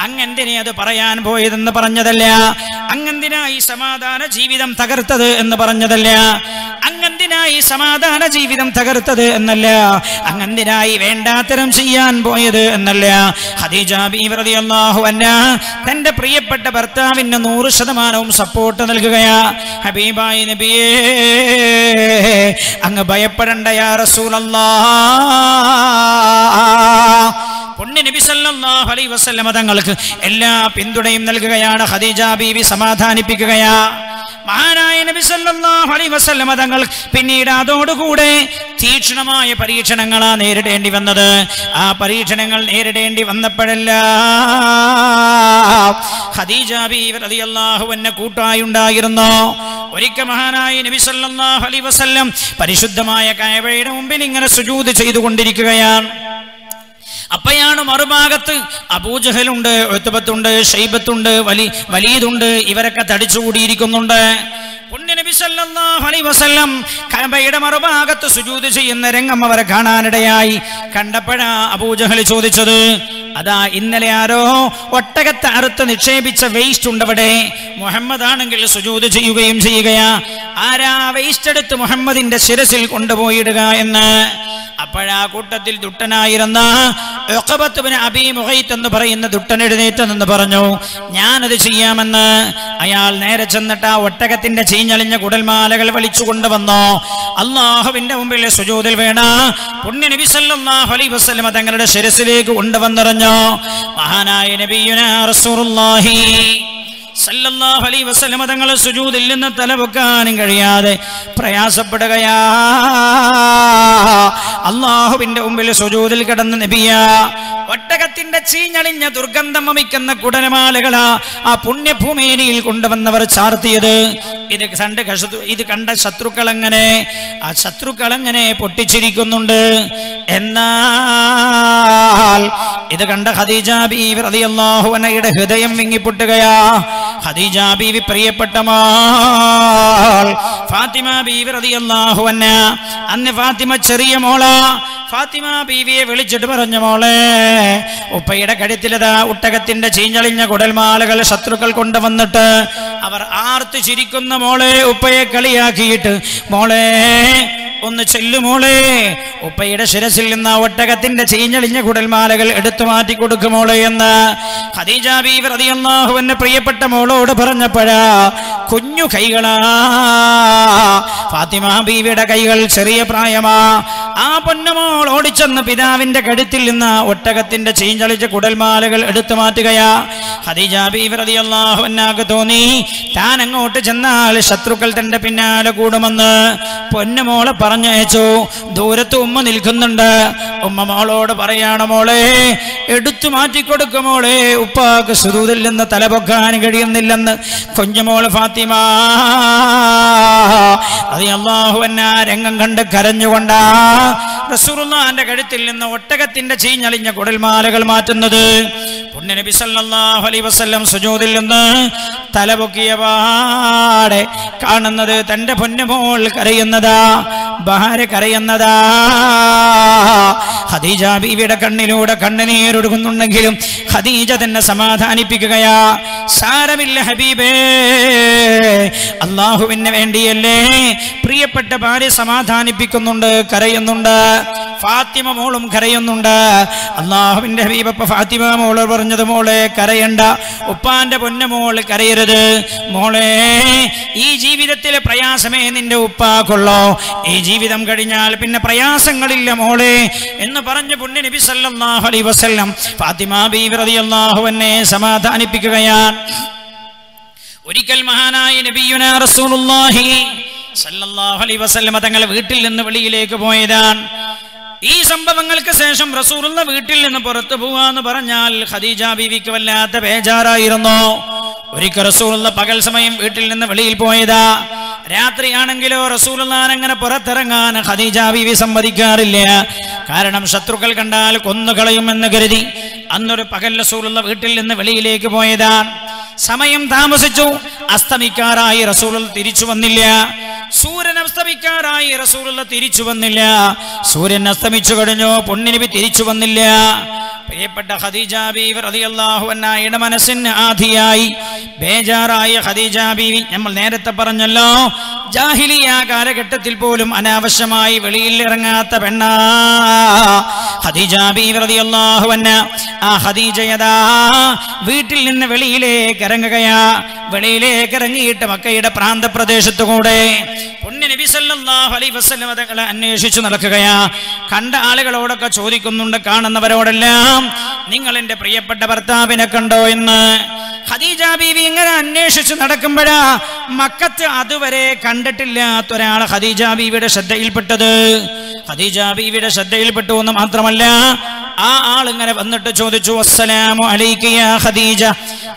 അങ്ങെന്തിനെ അത് പറയാൻ പോയതെന്ന് പറഞ്ഞതല്ല. അങ്ങെന്തിനാ ഈ സമാധാന ജീവിതം തകർത്തത് എന്ന് പറഞ്ഞതല്ല. അങ്ങെന്തിനായി സമാധാന ജീവിതം തകർത്തത് എന്നല്ല. അങ്ങെന്തിനായി വേണ്ടാത്തരം ചെയ്യാൻ പോയത് എന്നല്ല. ഹദീജ ബീവി റളിയല്ലാഹു അൻഹാ തന്റെ പ്രിയപ്പെട്ട ഭർത്താവിന് നൂറ് ശതമാനവും സപ്പോർട്ട് നൽകുകയാ. ഹബീബായി നബിയേ അങ്ങ് ഭയപ്പെടണ്ട യാ റസൂലല്ലാഹ് പൊണ്ണി നബി സല്ലല്ലാഹു അലൈഹി വസല്ലമ തങ്ങൾക്ക് എല്ലാ പിന്തുണയും നൽകുകയാണ്. ഖദീജ ബീവി സമാധാനിപ്പിക്കുകയാ. മഹാനായ നബി സല്ലല്ലാഹു അലൈഹി വസല്ലമ തങ്ങൾ പിന്നീട് അതോടുകൂടെ തീക്ഷണമായ പരീക്ഷണങ്ങളാ നേരിടേണ്ടി വന്നത്. ആ പരീക്ഷണങ്ങൾ നേരിടേണ്ടി വന്നപ്പോഴല്ല. ഖദീജ ഉണ്ടായിരുന്നു അൻഹ കൂട്ടായുണ്ടായിരുന്നു. ഒരിക്കൽ മഹാനായ നബി സല്ലല്ലാഹു അലൈഹി വസല്ലം പരിശുദ്ധമായ കഅബയുടെ മുമ്പിൽ ഇങ്ങനെ സുജൂദ് ചെയ്തുകൊണ്ടിരിക്കുകയാണ്. അപ്പയാണ് മറുഭാഗത്ത് അബൂജഹലുണ്ട് ഒത്തുബത്തുണ്ട് ഷൈബത്തുണ്ട് വലി വലിയതുണ്ട് ഇവരൊക്കെ തടിച്ചുകൂടിയിരിക്കുന്നുണ്ട്. അലൈഹി വസല്ലം മറുഭാഗത്ത് സുജൂദ് ചെയ്യുന്ന രംഗം അവരെ കാണാനിടയായി. കണ്ടപ്പോഴാ അബൂജഹൽ ചോദിച്ചത് അതാ ഇന്നലെ ആരോ ഒട്ടകത്തെ അറുത്ത് നിക്ഷേപിച്ച വേസ്റ്റ് ഉണ്ടവിടെ. മുഹമ്മദ് ആണെങ്കിൽ സുജൂത് ചെയ്യുകയും ചെയ്യുകയാ. ആരാ വേസ്റ്റ് എടുത്ത് മുഹമ്മദിന്റെ ശിരസിൽ കൊണ്ടുപോയിടുക എന്ന്? അപ്പോഴാ കൂട്ടത്തിൽ ദുട്ടനായിരുന്ന ഉഖബത്ത് ബിൻ അബീ മുഹൈത്ത് എന്ന് പറയുന്ന ദുട്ടൻ എഴുന്നേറ്റെന്ന് പറഞ്ഞു. ഞാനത് ചെയ്യാമെന്ന്. അയാൾ നേരെ ചെന്നിട്ട് ആ ഒട്ടകത്തിന്റെ ചീഞ്ഞളിഞ്ഞ കുടൽമാലകൾ വലിച്ചു കൊണ്ടുവന്നു. അള്ളാഹുവിന്റെ മുമ്പിൽ സുജൂദിൽ വേണ. പുണ്യ നബി സല്ലല്ലാഹു അലൈഹി വസല്ലമ തങ്ങളുടെ ശിരസിലേക്ക് കൊണ്ടുവന്നെറിഞ്ഞു മഹാനായ നബിയുന റസൂലുള്ളാഹി. സല്ലല്ലാഹു അലൈഹി വസല്ലമ സുജൂദിൽ നിന്ന് തലപൊക്കാനും കഴിയാതെ പ്രയാസപ്പെടുകയാ. അള്ളാഹുവിന്റെ മുമ്പിൽ സുജൂദിൽ കിടന്ന് നബിയ ഒട്ടകത്തിന്റെ ചീഞ്ഞളിഞ്ഞ ദുർഗന്ധം വമിക്കുന്ന കുടലമാലകളാ ആ പുണ്യഭൂമേനിയിൽ കൊണ്ടുവന്നവർ ചാർത്തിയത്. ഇത് കണ്ട് ഇത് കണ്ട ശത്രുക്കൾ അങ്ങനെ ആ ശത്രുക്കൾ അങ്ങനെ പൊട്ടിച്ചിരിക്കുന്നുണ്ട്? എന്നാൽ ഇത് കണ്ട ഖദീജ ബീവി റളിയല്ലാഹു അൻഹയുടെ ഹൃദയം വിങ്ങിപ്പൊട്ടുകയാ. ഖദീജ ബീവി പ്രിയപ്പെട്ട മാൾ. ഫാത്തിമ ബീവി റളിയല്ലാഹു അൻഹ. അന്ന് ഫാത്തിമ ചെറിയ മോളാ. ഫാത്തിമ ബീവിയെ വിളിച്ചിട്ട് പറഞ്ഞു മോളെ ഉപ്പയുടെ കഴുത്തിലതാ ഉട്ടകത്തിന്റെ ചീഞ്ഞളിഞ്ഞ കുടൽമാലകൾ ശത്രുക്കൾ കൊണ്ടുവന്നിട്ട് അവർ ആർത്തു ചിരിക്കുന്ന മോളെ ഉപ്പയെ കളിയാക്കിയിട്ട് മോളെ ഒന്ന് ചെല്ലുമോളെ ഉപ്പയുടെ ശിരസിൽ നിന്ന് ഒട്ടകത്തിന്റെ ചീഞ്ഞളിഞ്ഞ കുടൽമാലകൾ എടുത്തു മാറ്റി കൊടുക്കുമോളെ എന്ന് അൻഹ പ്രിയപ്പെട്ട മോളോട് പറഞ്ഞപ്പോഴാ കുഞ്ഞു കൈകളാ. ഫാത്തിമ ബീവിയുടെ കൈകൾ ചെറിയ പ്രായമാ. ആ പൊന്നുമോൾ ഓടിച്ചെന്ന് പിതാവിന്റെ കഴുത്തിൽ നിന്ന് ഒട്ടകത്തിന്റെ ചീഞ്ഞളിച്ച കുടൽമാലകൾ എടുത്തു മാറ്റുകയാ. അൻഹാക്ക് തോന്നി താൻ അങ്ങോട്ട് ചെന്നാൽ ശത്രുക്കൾ തന്റെ പിന്നാലെ കൂടുമെന്ന്. പൊന്നുമോളെ പറഞ്ഞയച്ചു. ദൂരത്ത് ഉമ്മ നിൽക്കുന്നുണ്ട്. ഉമ്മ മോളോട് പറയാണ് മോളെ എടുത്തു മാറ്റിക്കൊടുക്കും മോളെ. ഉപ്പാക്ക് സുദൂതിൽ നിന്ന് തലപൊക്കാൻ കഴിയുന്നില്ലെന്ന്. കുഞ്ഞുമോൾ ഫാത്തിമ. അത് അള്ളാഹു എന്ന രംഗം കണ്ട് കരഞ്ഞുകൊണ്ടാ റസൂറുല്ലാന്റെ കഴുത്തിൽ നിന്ന് ഒട്ടകത്തിന്റെ ചീഞ്ഞളിഞ്ഞ കുടൽമാലകൾ മാറ്റുന്നത്. പുണ്യനബി സല്ലല്ലാഹു അലൈഹി വസല്ലം സുജൂദിൽ നിന്ന് തലപൊക്കിയ പാടെ കാണുന്നത് തന്റെ പൊന്നുമോൾ കരയുന്നതാ. ഭാര്യ കരയുന്നതാ. ഖദീജ ബീവിയുടെ കണ്ണിലൂടെ കണ്ണുനീരൊടുക്കുന്നുണ്ടെങ്കിലും ഖദീജ തന്നെ സമാധാനിപ്പിക്കുകയാ. സാരമില്ല ഹബീബേ. അള്ളാഹുവിന് വേണ്ടിയല്ലേ പ്രിയപ്പെട്ട ഭാര്യ സമാധാനിപ്പിക്കുന്നുണ്ട് കരയുന്നുണ്ട്. ഫാത്തിമ മോളും കരയുന്നുണ്ട്. അള്ളാഹുവിന്റെ ഹബീബപ്പ ഫാത്തിമ മോൾ പറഞ്ഞത് മോളെ കരയണ്ട. ഉപ്പാന്റെ പൊന്ന മോൾ കരയരുത്. മോളെ ഈ ജീവിതത്തിലെ പ്രയാസമേ നിന്റെ ഉപ്പാക്കുള്ളോ. ഈ ജീവിതം കഴിഞ്ഞാൽ പിന്നെ പ്രയാസങ്ങളില്ല മോളെ എന്ന് പറഞ്ഞ് പുണ്യ നബി സല്ലല്ലാഹു അലൈഹി വസല്ലം ഫാത്തിമ ബീവി റളിയല്ലാഹു അൻഹയെ ഒരിക്കൽ മഹാനായ നബിയുന റസൂലുള്ളാഹി സല്ലല്ലാഹു അലൈഹി വസല്ലമ തങ്ങളെ വീട്ടിൽ നിന്ന് വെളിയിലേക്ക് പോയതാണ്. ഈ സംഭവങ്ങൾക്ക് ശേഷം റസൂറുള്ള വീട്ടിൽ നിന്ന് പുറത്തു പോവാന്ന് പറഞ്ഞാൽ ഖദീജ ബീവിക്ക് വല്ലാത്ത ബേജാറായിരുന്നു. ഒരിക്കൽ റസൂറുള്ള പകൽ സമയം വീട്ടിൽ നിന്ന് വെളിയിൽ പോയതാ. രാത്രിയാണെങ്കിലോ റസൂലുള്ളാൻ അങ്ങനെ പുറത്തിറങ്ങാൻ ഖദീജ ബീവി സമ്മതിക്കാറില്ല. കാരണം ശത്രുക്കൾ കണ്ടാൽ കൊന്നുകളയുമെന്ന് കരുതി. അന്നൊരു പകൽ റസൂലുള്ള വീട്ടിൽ നിന്ന് വെളിയിലേക്ക് പോയതാണ് സമയം താമസിച്ചു. അസ്തമിക്കാറായി റസൂൽ തിരിച്ചു വന്നില്ല. സൂര്യൻ അസ്തമിക്കാറായി റസൂലുള്ള തിരിച്ചു വന്നില്ല. സൂര്യൻ അസ്തമിച്ചു കഴിഞ്ഞു പൊന്നിനബി തിരിച്ചു വന്നില്ല. പ്രിയപ്പെട്ട ഖദീജ ബീവി റളിയല്ലാഹു അൻഹയുടെ മനസ്സിന് ആധിയായി. ബേജാറായ ഖദീജ ബീവി നമ്മൾ നേരത്തെ പറഞ്ഞല്ലോ ജാഹിലിയ കാലഘട്ടത്തിൽ പോലും അനാവശ്യമായി വെളിയിൽ ഇറങ്ങാത്ത പെണ്ണാ. ഖദീജ ബീവി റളിയല്ലാഹു അൻഹ ആ ഖദീജയതാ വീട്ടിൽ നിന്ന് വെളിയിലേക്ക് ഇറങ്ങുകയാ. വെളിയിലേക്ക് ഇറങ്ങിയിട്ട് മക്കയുടെ പ്രാന്തപ്രദേശത്തു കൂടെ പുണ്യ നബി സല്ലല്ലാഹു അലൈഹി വസല്ലം തങ്ങളെ അന്വേഷിച്ചു നടക്കുകയാ. കണ്ട ആളുകളോടൊക്കെ ചോദിക്കുന്നുണ്ട് കാണുന്നവരോടെല്ലാം നിങ്ങൾ എന്റെ പ്രിയപ്പെട്ട ഭർത്താവിനെ കണ്ടോ എന്ന് ഖദീജ ബീവി ഇങ്ങനെ അന്വേഷിച്ചു നടക്കുമ്പോഴാ മക്കത്ത് അതുവരെ കണ്ടിട്ടില്ലാത്തൊരാൾ ഖദീജ ബീവിയുടെ ശ്രദ്ധയിൽപ്പെട്ടത്. ഖദീജ ബീവിയുടെ ശ്രദ്ധയിൽപ്പെട്ടു എന്ന് മാത്രമല്ല ആ ആൾ ഇങ്ങനെ വന്നിട്ട് ചോദിച്ചു അസ്സലാമു അലൈക യാ ഖദീജ.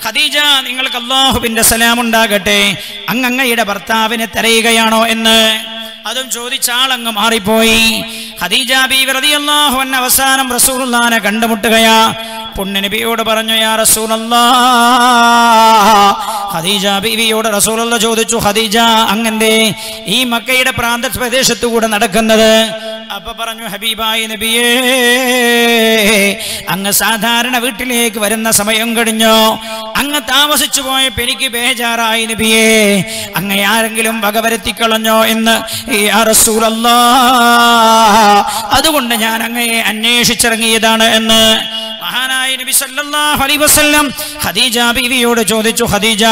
ഖദീജ നിങ്ങൾക്ക് അള്ളാഹുബിന്റെ സലാം ഉണ്ടാകട്ടെ. അങ്ങങ്ങയുടെ ഭർത്താവിനെ തിരയുകയാണോ എന്ന്? അതും ചോദിച്ച ആളങ്ങ് മാറിപ്പോയി. ഖദീജ അവസാനം റസൂലുള്ളാനെ കണ്ടുമുട്ടുകയാ. പുണ്യനബിയോട് പറഞ്ഞു യാ റസൂലല്ലാ ഖദീജ ബീവിയോട് റസൂലുള്ള ചോദിച്ചു ഖദീജ അങ്ങന്റെ ഈ മക്കയുടെ പ്രാന്ത പ്രദേശത്തു കൂടെ നടക്കുന്നത്? അപ്പൊ പറഞ്ഞു ഹബീബായ നബിയേ അങ്ങ് സാധാരണ വീട്ടിലേക്ക് വരുന്ന സമയം കഴിഞ്ഞോ? അങ്ങ് താമസിച്ചു പോയപ്പോ എനിക്ക് ബേജാറായി നബിയേ അങ്ങ് ആരെങ്കിലും വകവരുത്തിക്കളഞ്ഞോ എന്ന്? അതുകൊണ്ട് ഞാൻ അങ്ങയെ അന്വേഷിച്ചിറങ്ങിയതാണ് എന്ന്. മഹാനായ നബി സല്ലല്ലാഹു അലൈഹി വസല്ലം ഖദീജ ബീവിയോട് ചോദിച്ചു ഖദീജ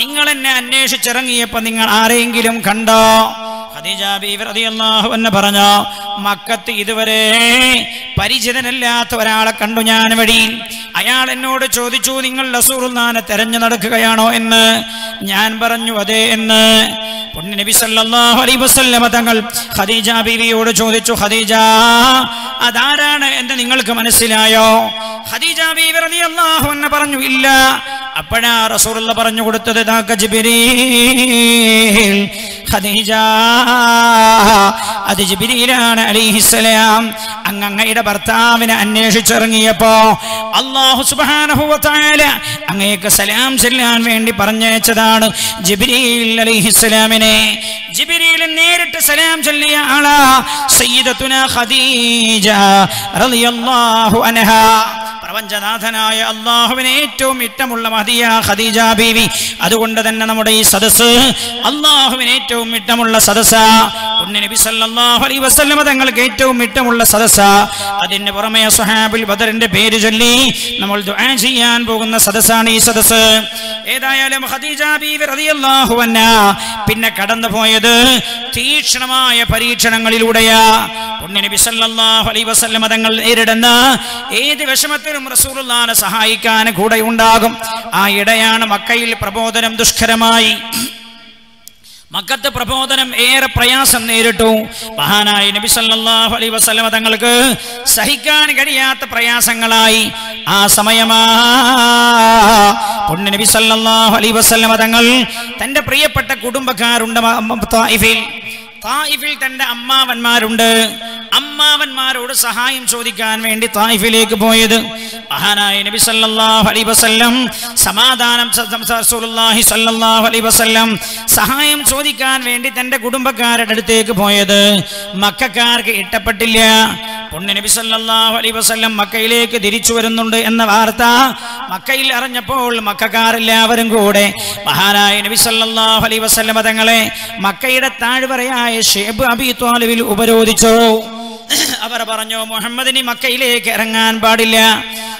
നിങ്ങൾ എന്നെ അന്വേഷിച്ചിറങ്ങിയപ്പോ നിങ്ങൾ ആരെങ്കിലും കണ്ടോ? പറഞ്ഞു മക്കത്ത് ഇതുവരെ പരിചിതനല്ലാത്ത ഒരാളെ കണ്ടു ഞാൻ വഴിയിൽ അയാൾ എന്നോട് ചോദിച്ചു നിങ്ങൾ റസൂലുള്ളാനെ തെരഞ്ഞു നടക്കുകയാണോ എന്ന്? ഞാൻ പറഞ്ഞു അതെ എന്ന്. നബി സല്ലല്ലാഹു അലൈഹി വസല്ലമ തങ്ങൾ ഖദീജ ബീവിയോട് ചോദിച്ചു ഖദീജ അതാരാണ്? എന്ന് നിങ്ങൾക്ക് മനസ്സിലായോ? ഖദീജ ബീവി പറഞ്ഞു ഇല്ല അപ്പോഴാ റസൂറുള്ള പറഞ്ഞു കൊടുത്തത് അത് ജിബിരിയിലാണ് അലൈഹിസ്സലാം. അങ്ങയുടെ ഭർത്താവിനെ അന്വേഷിച്ചിറങ്ങിയപ്പോ അള്ളാഹു തആല അങ്ങേക്ക് സലാം ചെല്ലാൻ വേണ്ടി പറഞ്ഞയച്ചതാണ് ജിബിരിയിൽ അലൈഹിസ്സലാമിനെ. ജിബിരിയിൽ നേരിട്ട് സലാം ചൊല്ലിയ ആളാ സയ്യിദത്തുന ഖദീജ റളിയല്ലാഹു അൻഹ. പ്രപഞ്ചനാഥനായ അള്ളാഹുവിന് ഏറ്റവും ഇഷ്ടമുള്ള മതിയ ഖദീജ ബീവി. അതുകൊണ്ട് തന്നെ നമ്മുടെ ഈ സദസ്സ് അള്ളാഹുവിന് ഏറ്റവും ഇഷ്ടമുള്ള സദസ്സ പുണ്യ നബി സല്ലല്ലാഹു അലൈഹി വസല്ലമ തങ്ങൾക്ക് ഏറ്റവും ഇഷ്ടമുള്ള സദസ്സ അതിന് പുറമെ സുഹാബിൽ ബദറിന്റെ പേര് ചൊല്ലി നമ്മൾ ദുആ ചെയ്യാൻ പോകുന്ന സദസ്സാണ് ഈ സദസ്സ്. ഏതായാലും ഖദീജ ബീവി റളിയല്ലാഹു അൻഹ പിന്നെ കടന്നു പോയത് തീക്ഷണമായ പരീക്ഷണങ്ങളിലൂടെയാ. പുണ്യ നബി സല്ലല്ലാഹു അലൈഹി വസല്ലമ തങ്ങൾ നേരിടുന്ന ഏത് വിഷമത്തിലും റസൂലുള്ളാഹിനെ സഹായിക്കാൻ കൂടെ ഉണ്ടാകും. ഇടയാണ് മക്കയിൽ പ്രബോധനം ദുഷ്കരമായി. മക്കത്ത് പ്രബോധനം ഏറെ പ്രയാസം നേരിട്ടു. മഹാനായ നബി സല്ലല്ലാഹു അലൈഹി വസല്ലമ തങ്ങൾക്ക് സഹിക്കാൻ കഴിയാത്ത പ്രയാസങ്ങളായി. ആ സമയമാ പുണ്യ നബി സല്ലല്ലാഹു അലൈഹി വസല്ലമ തങ്ങൾ തന്റെ പ്രിയപ്പെട്ട കുടുംബക്കാരുണ്ട് തായിഫിൽ. തായിഫിൽ തന്റെ അമ്മാവന്മാരുണ്ട്. അമ്മാവന്മാരോട് സഹായം ചോദിക്കാൻ വേണ്ടി തായിഫിലേക്ക് പോയത്. മഹാനായ നബി സല്ലല്ലാഹു അലൈഹി വസല്ലം സമാധാനം റസൂലുള്ളാഹി സല്ലല്ലാഹു അലൈഹി വസല്ലം സഹായം ചോദിക്കാൻ വേണ്ടി തന്റെ കുടുംബക്കാരുടെ അടുത്തേക്ക് പോയത്. മക്കാർക്ക് ഇഷ്ടപ്പെട്ടില്ല. പുണ്യ നബി സല്ലല്ലാഹു അലൈഹി വസല്ലം മക്കയിലേക്ക് തിരിച്ചു വരുന്നുണ്ട് എന്ന വാർത്ത മക്കയിൽ അറിഞ്ഞപ്പോൾ മക്കാരെല്ലാവരും കൂടെ മഹാനായ നബി സല്ലല്ലാഹു അലൈഹി വസല്ലം തങ്ങളെ മക്കയുടെ താഴ്വരയായ ഷേബ് അബി ത്വാലിബിൽ ഉപരോധിച്ചു. അവർ പറഞ്ഞു മുഹമ്മദിന് മക്കയിലേക്ക് ഇറങ്ങാൻ പാടില്ല.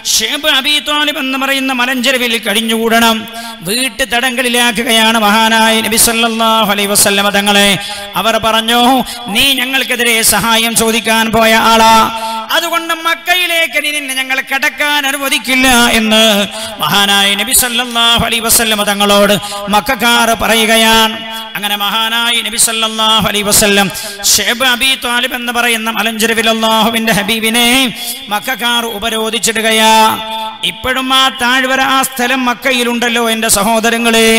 ഷേബ് അബി താലിബ് എന്ന് പറയുന്ന മലഞ്ചെരുവിൽ കഴിഞ്ഞുകൂടണം. വീട്ടു തടങ്കലിലാക്കുകയാണ് മഹാനായ നബി സല്ലല്ലാഹു അലൈഹി വസല്ലമ തങ്ങളെ. അവർ പറഞ്ഞു നീ ഞങ്ങൾക്കെതിരെ സഹായം ചോദിക്കാൻ പോയ ആളാ. അതുകൊണ്ട് മക്കയിലേക്ക് നിന്നെ ഞങ്ങൾ കിടക്കാൻ അനുവദിക്കില്ല എന്ന് മഹാനായ നബി സല്ലല്ലാഹു അലൈഹി വസല്ലമ തങ്ങളോട് മക്കാർ പറയുകയാണ്. അങ്ങനെ മഹാനായ നബി സല്ലല്ലാഹു അലൈഹി വസല്ലം ഷേബ് അബി താലിബ് എന്ന് പറയുന്ന മലഞ്ചെരുവിൽ അള്ളാഹുവിന്റെ ഹബീബിനെ മക്കാർ ഉപരോധിച്ചിടുകയാ. ഇപ്പോഴും ആ താഴ്വര ആ സ്ഥലം മക്കയിലുണ്ടല്ലോ എന്റെ സഹോദരങ്ങളെ.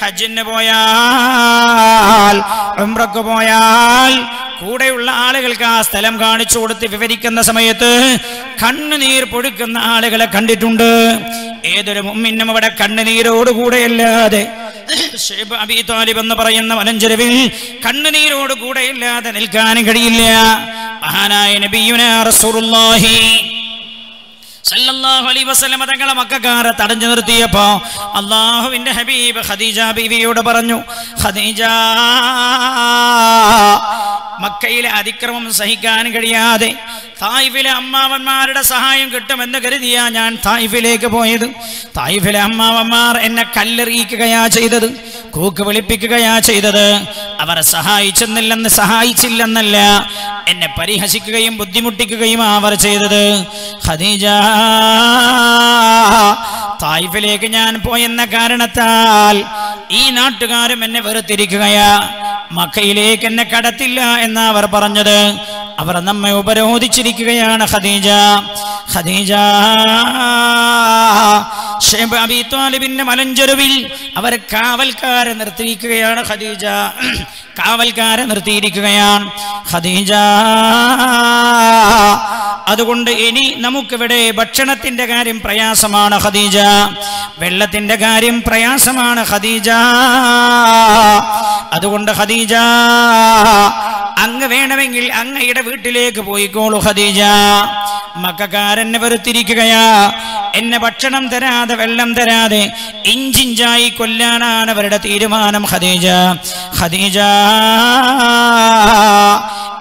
ഹജ്ജിന് പോയാൽ ഉംറക്ക് പോയാൽ കൂടെയുള്ള ആളുകൾക്ക് ആ സ്ഥലം കാണിച്ചു കൊടുത്ത് വിവരിക്കുന്ന സമയത്ത് കണ്ണുനീർ പൊഴിക്കുന്ന ആളുകളെ കണ്ടിട്ടുണ്ട്. ഏതൊരു മുമ്മിനും അവിടെ കണ്ണുനീരോട് കൂടെയല്ലാതെ ഷേബ് അബി താലിബ് എന്ന് പറയുന്ന മലഞ്ചെരുവിൽ കണ്ണുനീരോട് കൂടെയില്ലാതെ നിൽക്കാനും കഴിയില്ല. മഹാനായ നബിയുന റസൂലുള്ളാഹി സല്ലല്ലാഹു അലൈഹി വസല്ലമ തങ്ങളെ മക്കാരെ തടഞ്ഞു നിർത്തിയപ്പോ അള്ളാഹുവിന്റെ ഹബീബ് ഖദീജ ബീവിയോട് പറഞ്ഞു ഖദീജ മക്കയിലെ അതിക്രമം സഹിക്കാൻ കഴിയാതെ തായിഫിലെ അമ്മാവന്മാരുടെ സഹായം കിട്ടുമെന്ന് കരുതിയാ ഞാൻ തായിഫിലേക്ക് പോയത്. തായിഫിലെ അമ്മാവന്മാർ എന്നെ കല്ലെറിയിക്കുകയാ ചെയ്തത് കൂക്ക് വിളിപ്പിക്കുകയാ ചെയ്തത്. അവരെ സഹായിച്ചെന്നില്ലെന്ന് സഹായിച്ചില്ലെന്നല്ല എന്നെ പരിഹസിക്കുകയും ബുദ്ധിമുട്ടിക്കുകയും അവർ ചെയ്തത്. ഖദീജ തായിഫിലേക്ക് ഞാൻ പോയെന്ന കാരണത്താൽ ഈ നാട്ടുകാരും എന്നെ വെറുത്തിരിക്കുകയാ. മക്കയിലേക്ക് എന്നെ കടത്തില്ല എന്ന് അവർ പറഞ്ഞത്. അവർ നമ്മെ ഉപരോധിച്ചിരിക്കുകയാണ് ഖദീജ. ഖദീജ അബി താലിബിന്റെ മലഞ്ചെരുവിൽ അവർ കാവൽക്കാരെ നിർത്തിയിരിക്കുകയാണ് ഖദീജ. കാവൽക്കാരെ നിർത്തിയിരിക്കുകയാണ് ഖദീജ. അതുകൊണ്ട് ഇനി നമുക്കിവിടെ ഭക്ഷണത്തിന്റെ കാര്യം പ്രയാസമാണ് ഖദീജ. വെള്ളത്തിന്റെ കാര്യം പ്രയാസമാണ് ഖദീജ. അതുകൊണ്ട് ഖദീജ അങ്ങ് വേണമെങ്കിൽ അങ്ങയുടെ വീട്ടിലേക്ക് പോയിക്കോളൂ ഖദീജ. മക്കാരെന്നെ വെറുത്തിരിക്കുകയാ. എന്നെ ഭക്ഷണം തരാതെ വെള്ളം തരാതെ ഇഞ്ചിഞ്ചായി കൊല്ലാനാണ് അവരുടെ തീരുമാനം ഖദീജ. ഖദീജ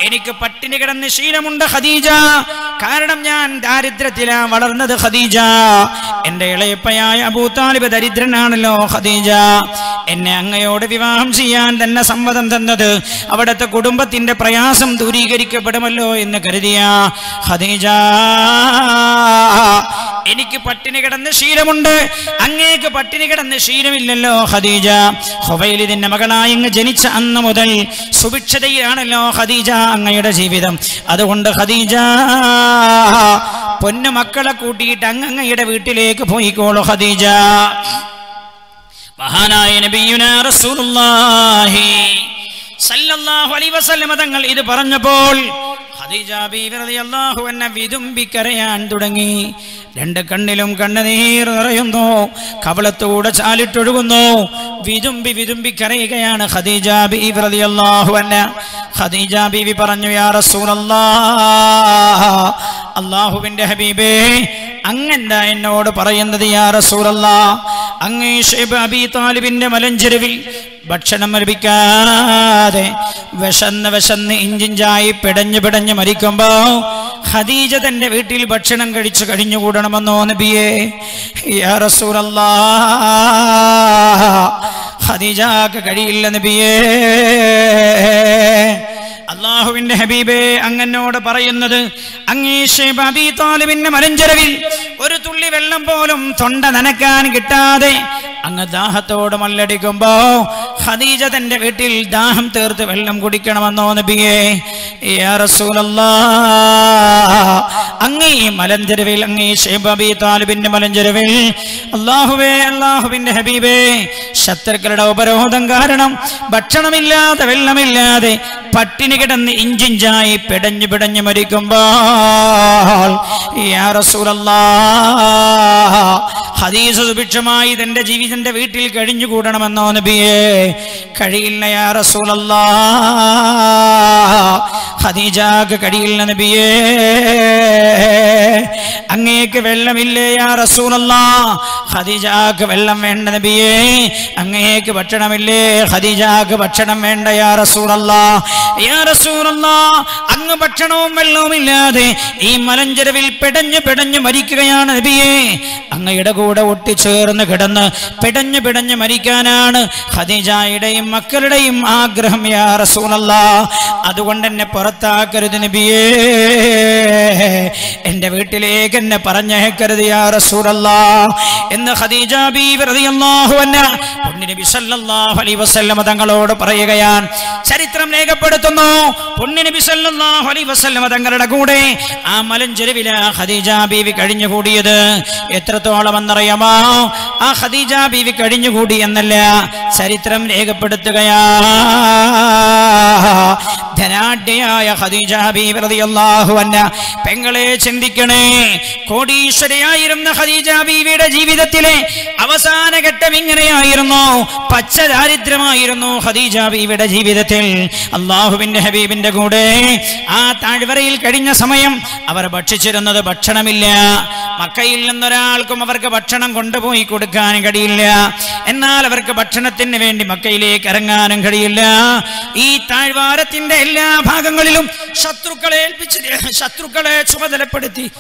എനിക്ക് പട്ടിണി കിടന്ന് ശീലമുണ്ട് ഖദീജ. കാരണം ഞാൻ ദാരിദ്ര്യത്തിലാണ് വളർന്നത് ഖദീജ. എന്റെ ഇളയപ്പയായ അബൂതാലിബ് ദരിദ്രനാണല്ലോ ഖദീജ. എന്നെ അങ്ങയോട് വിവാഹം ചെയ്യാൻ തന്നെ സമ്മതം തന്നത്. അവിടുത്തെ കുടുംബത്തിന്റെ പ്രയാസം ദൂരീകരിക്കപ്പെടുമല്ലോ എന്ന് കരുതിയ ഖദീജ. എനിക്ക് പട്ടിണി കിടന്ന് ശീലമുണ്ട് അങ്ങേക്ക് പട്ടിണി കിടന്ന് ശീലമില്ലല്ലോ ഖദീജ. ഹുവൈലിദിന്റെ മകളായി അങ്ങ് ജനിച്ച അന്ന് മുതൽ സുഭിക്ഷതയിലാണല്ലോ ഖദീജ അങ്ങയുടെ ജീവിതം. അതുകൊണ്ട് ഖദീജ പൊന്നു മക്കളെ കൂട്ടിയിട്ട് അങ്ങയുടെ വീട്ടിലേക്ക് പോയിക്കോളൂ ഖദീജ. മഹാനായ നബിയുന റസൂലുള്ളാഹി. തങ്ങൾ ഇത് പറഞ്ഞപ്പോൾ ഖദീജ ബീവി റളിയല്ലാഹു അൻഹ വിതുമ്പി കരയാൻ തുടങ്ങി. രണ്ട് കണ്ണിലും കണ്ണുനീർ നിറയുന്നു. കവളത്തൂടെ ചാലിട്ടൊഴുകുന്നു. വിതുമ്പി വിതുമ്പിക്കരയുകയാണ് ഖദീജ ബീവി റളിയല്ലാഹു അൻഹ. ഖദീജ ബീവി പറഞ്ഞു യാ റസൂലല്ലാഹ് അള്ളാഹുവിന്റെ ഹബീബേ അങ്ങെന്താ എന്നോട് പറയുന്നത് യാ റസൂലല്ലാ അങ്ങേ ഷേബ് അബി താലിബിന്റെ മലഞ്ചെരുവിൽ ഭക്ഷണം ലഭിക്കാതെ വിശന്ന് വിശന്ന് ഇഞ്ചിഞ്ചായി പിടഞ്ഞു പിടഞ്ഞു മരിക്കുമ്പോ ഖദീജ തന്റെ വീട്ടിൽ ഭക്ഷണം കഴിച്ചു കഴിഞ്ഞുകൂടണമെന്നോ നബിയേ? യാ റസൂലല്ലാ ഖദീജക്ക് കഴിയില്ല നബിയേ. അള്ളാഹുവിന്റെ ഹബീബേ അങ്ങനോട് പറയുന്നത് അങ്ങേ ഷേബ് അബി താലിബിന്റെ ഒരു തുള്ളി വെള്ളം പോലും തൊണ്ട നനക്കാൻ കിട്ടാതെ അങ്ങ് ദാഹത്തോട് മല്ലടിക്കുമ്പോ ഖദീജ തന്റെ വീട്ടിൽ ദാഹം തീർത്ത് വെള്ളം കുടിക്കണമെന്നോ നബിയേ? അങ്ങേ മലഞ്ചെരുവിൽ അങ്ങേ മലഞ്ചെരുവിൽ അള്ളാഹുവേ അള്ളാഹുവിന്റെ ഹബീബേ ശത്രുക്കളുടെ ഉപരോധം കാരണം ഭക്ഷണമില്ലാതെ വെള്ളമില്ലാതെ പട്ടിണി കിടന്ന് ഇഞ്ചിഞ്ചായി പിടഞ്ഞു പിടഞ്ഞു മരിക്കുമ്പോൾ ഹദീസ് സുഭിക്ഷമായി തന്റെ ജീവിതന്റെ വീട്ടിൽ കഴിഞ്ഞുകൂടണമെന്നോ നബിയേ? കഴിയില്ല യാ റസൂലല്ലാ ഖദീജാക്ക് കഴിയില്ല നബിയേ. അങ്ങേക്ക് വെള്ളമില്ലേ യാ റസൂലല്ലാ ഖദീജാക്ക് വെള്ളം വേണ്ട നബിയേ. അങ്ങേക്ക് ഭക്ഷണമില്ലേ ഖദീജാക്ക് ഭക്ഷണം വേണ്ട യാ റസൂലല്ലാ യാ അങ്ങ് ഭക്ഷണവും വെള്ളവും ഇല്ലാതെ ഈ മലഞ്ചെരുവിൽ പിടഞ്ഞു പിടഞ്ഞു മരിക്കുകയാണ് നബിയെ. അങ്ങയുടെ കൂടെ ഒട്ടിച്ചേർന്ന് കിടന്ന് പിടഞ്ഞു പിടഞ്ഞു മരിക്കാനാണ് ഖദീജയുടെയും മക്കളുടെയും ആഗ്രഹം യാ റസൂലല്ല. അതുകൊണ്ട് എന്നെ പുറത്താക്കരുത് നബിയേ. എന്റെ വീട്ടിലേക്ക് എന്നെ പറഞ്ഞേക്കരുത് യാ റസൂലല്ല. എന്ന് ഖദീജ ബി റളിയല്ലാഹു അൻഹ നബി സല്ലല്ലാഹു അലൈഹി വസല്ലമ തങ്ങളോട് പറയുകയാണ്. ചരിത്രം രേഖപ്പെടുത്തുന്നു. പുണ്യ നബി സല്ലല്ലാഹു അലൈഹി വസല്ലമ തങ്ങളുടെ കൂടെ ആ മലഞ്ചെരുവില ഖദീജ ബീവി കഴിഞ്ഞുകൂടിയത് എത്രത്തോളം എന്നറിയാമോ? ആ ഖദീജ ബീവി കഴിഞ്ഞുകൂടി എന്നല്ല ചരിത്രം രേഖപ്പെടുത്തുകയാ. ധനാഢ്യയായ ഖദീജ ബീവി റളിയല്ലാഹു അൻഹ. പെങ്ങളെ ചിന്തിക്കണേ കോടീശ്വരയായിരുന്ന ഖദീജ ബീവിയുടെ ജീവിതത്തിലെ അവസാന ഘട്ടം ഇങ്ങനെയായിരുന്നു. പച്ച ദാരിദ്ര്യമായിരുന്നു ഖദീജ ബീവിയുടെ ജീവിതത്തിൽ. അള്ളാഹുവിന്റെ ഹബീബിന്റെ കൂടെ ആ താഴ്വരയിൽ കഴിഞ്ഞ സമയം അവർ ഭക്ഷിച്ചിരുന്നത് ഭക്ഷണമില്ല. മക്കയിൽ നിന്നൊരാൾക്കും അവർക്ക് ഭക്ഷണം കൊണ്ടുപോയി കൊടുക്കാൻ കഴിയില്ല. എന്നാൽ അവർക്ക് ഭക്ഷണത്തിന് വേണ്ടി മക്കയിലേക്ക് ഇറങ്ങാനും കഴിയില്ല. ഈ താഴ്വാരത്തിന്റെ ഭാഗങ്ങളിലും ശത്രുക്കളെ ഏൽപ്പിച്ച് ശത്രുക്കളെ ചുമതലപ്പെടുത്തി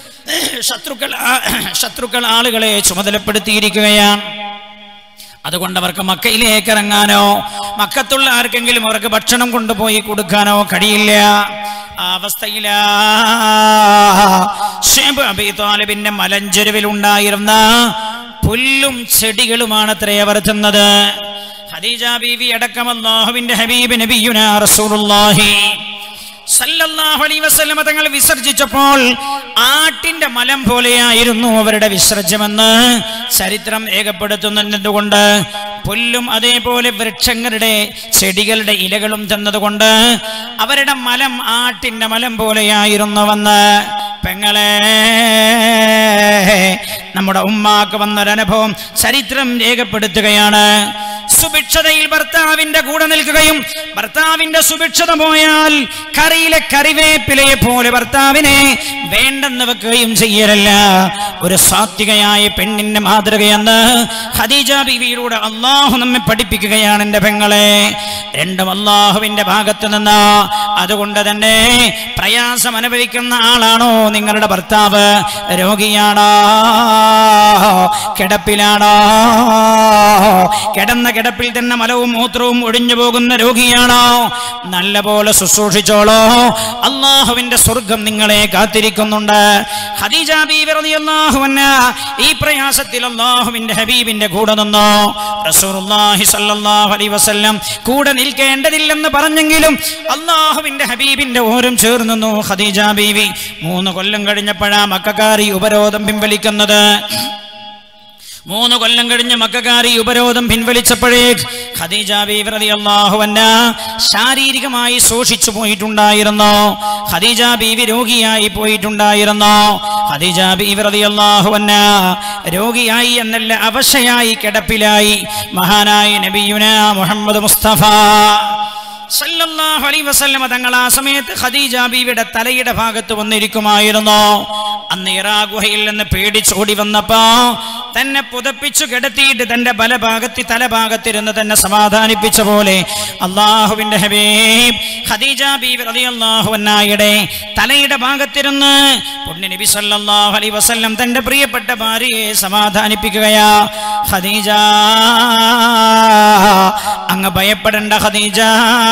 ശത്രുക്കൾ ശത്രുക്കൾ ആളുകളെ ചുമതലപ്പെടുത്തിയിരിക്കുകയാണ്. അതുകൊണ്ട് അവർക്ക് മക്കയിലേക്ക് ഇറങ്ങാനോ മക്കത്തുള്ള ആർക്കെങ്കിലും അവർക്ക് ഭക്ഷണം കൊണ്ടുപോയി കൊടുക്കാനോ കഴിയില്ല. ആ അവസ്ഥയിലാ. ഷേബ് മലഞ്ചെരുവിൽ ഉണ്ടായിരുന്ന പുല്ലും ചെടികളുമാണ് അത്രേ അവർ തിന്നത്. ഖദീജ ബീവി അടക്കം അല്ലാഹുവിന്റെ ഹബീബ് നബിയുന റസൂലുള്ളാഹി. സല്ലല്ലാഹു അലൈഹി വസല്ലമ തങ്ങൾ വിസർജിച്ചപ്പോൾ ആട്ടിന്റെ മലം പോലെയായിരുന്നു അവരുടെ വിസർജ്യമെന്ന് ചരിത്രം രേഖപ്പെടുത്തുന്നതുകൊണ്ട് പുല്ലും അതേപോലെ വൃക്ഷങ്ങളുടെ ചെടികളുടെ ഇലകളും തന്നതുകൊണ്ട് അവരുടെ മലം ആട്ടിന്റെ മലം പോലെയായിരുന്നുവെന്ന്. പെങ്ങളെ നമ്മുടെ ഉമ്മാക്ക് വന്നൊരനുഭവം ചരിത്രം രേഖപ്പെടുത്തുകയാണ് സുഭിക്ഷതയിൽ ഭർത്താവിന്റെ കൂടെ നിൽക്കുകയും ഭർത്താവിന്റെ സുഭിക്ഷത പോയാൽ കറിയിലെ കറിവേപ്പിലയെ പോലെ ഭർത്താവിനെ വേണ്ടെന്ന് വെക്കുകയും ചെയ്യലല്ല. ഒരു സാത്വികയായ പെണ്ണിന്റെ മാതൃകയെന്ന് ഹദീജ ബീവിയിലൂടെ അള്ളാഹു നമ്മെ പഠിപ്പിക്കുകയാണ് എന്റെ പെങ്ങളെ. രണ്ടും അള്ളാഹുവിന്റെ ഭാഗത്ത് നിന്ന്. അതുകൊണ്ട് തന്നെ പ്രയാസം അനുഭവിക്കുന്ന ആളാണോ നിങ്ങളുടെ ഭർത്താവ്? രോഗിയാണോ? കിടപ്പിലാണോ? കിടന്ന കിടപ്പിൽ തന്നെ മലവും മൂത്രവും ഒഴിഞ്ഞു പോകുന്ന രോഗിയാണോ? നല്ല പോലെ ശുശ്രൂഷിച്ചോളോ. അള്ളാഹുവിന്റെ സ്വർഗം നിങ്ങളെ കാത്തിരിക്കുന്നുണ്ട്. അൻഹ ഈ പ്രയാസത്തിൽ അള്ളാഹുവിന്റെ ഹബീബിന്റെ കൂടെ നിന്നോ? വസല്ലം കൂടെ നിൽക്കേണ്ടതില്ലെന്ന് പറഞ്ഞെങ്കിലും അള്ളാഹുവിന്റെ ഹബീബിന്റെ ഓരം ചേർന്നു ഖദീജ ബീവി. മൂന്ന് കൊല്ലം കഴിഞ്ഞപ്പോഴാ മക്കാരി ഉപരോധം പിൻവലിക്കുന്നത്. മൂന്ന് കൊല്ലം കഴിഞ്ഞ് മക്കാരി ഉപരോധം പിൻവലിച്ചപ്പോഴേ ഖദീജ ബീവി റളിയല്ലാഹു അൻഹ ശാരീരികമായി ശോഷിച്ചു പോയിട്ടുണ്ടായിരുന്നു. ഖദീജ ബീവി രോഗിയായി പോയിട്ടുണ്ടായിരുന്നു. ഖദീജ ബീവി റളിയല്ലാഹു അൻഹ രോഗിയായി എന്നല്ല അവശയായി കിടപ്പിലായി. മഹാനായ നബിയുന മുഹമ്മദ് മുസ്തഫ. സല്ലല്ലാഹു അലൈഹി വസല്ലമ തങ്ങൾ ആ സമയത്ത് ഖദീജ ബീവിയുടെ തലയുടെ ഭാഗത്ത് വന്നിരിക്കുമായിരുന്നു. അന്ന് ഇറാ ഗുഹയിൽ നിന്ന് പേടിച്ചോടി വന്നപ്പോ തന്നെ പുതപ്പിച്ചു കിടത്തിയിട്ട് തന്റെ ബലഭാഗത്തി തലഭാഗത്തിരുന്ന് തന്നെ സമാധാനിപ്പിച്ച പോലെ അള്ളാഹുവിന്റെ ഹബീബ് ഖദീജ ബീവി റളിയല്ലാഹു അൻഹായുടെ തലയുടെ ഭാഗത്തിരുന്ന് പുണ്യ നബി സല്ലല്ലാഹു അലൈഹി വസല്ലം തന്റെ പ്രിയപ്പെട്ട ഭാര്യയെ സമാധാനിപ്പിക്കുകയാ. ഖദീജ അങ്ങ് ഭയപ്പെടേണ്ട ഖദീജ.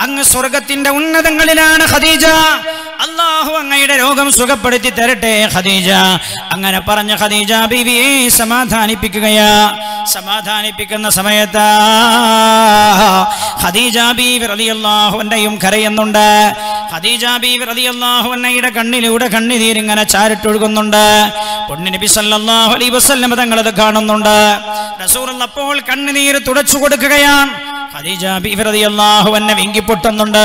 അങ്ങ് സ്വർഗത്തിന്റെ ഉന്നതങ്ങളിലാണ് ഖദീജ. അള്ളാഹു അങ്ങയുടെ രോഗം സുഖപ്പെടുത്തി തരട്ടെ ഖദീജ. അങ്ങനെ പറഞ്ഞ ഖദീജ ബീവിയെ സമാധാനിപ്പിക്കുകയാ. സമാധാനിപ്പിക്കുന്ന സമയത്ത് ഖദീജ ബീവി റളിയല്ലാഹുവിന്റെയും കരയുന്നുണ്ട്. ഖദീജ ബീവി റളിയല്ലാഹുവിന്റെ കണ്ണിലൂടെ കണ്ണിതീരിങ്ങനെ ചാരിട്ടൊഴുകുന്നുണ്ട്. പൊണ്ണിനബി സല്ലല്ലാഹു അലൈഹി വസല്ലം തങ്ങളത് കാണുന്നുണ്ട്. റസൂൽ അപ്പോൾ കണ്ണുനീര് തുടച്ചു കൊടുക്കുകയാണ്. ഖദീജ ബീവി റളിയല്ലാഹു അൻഹ വിങ്ങിപ്പൊട്ടുന്നുണ്ട്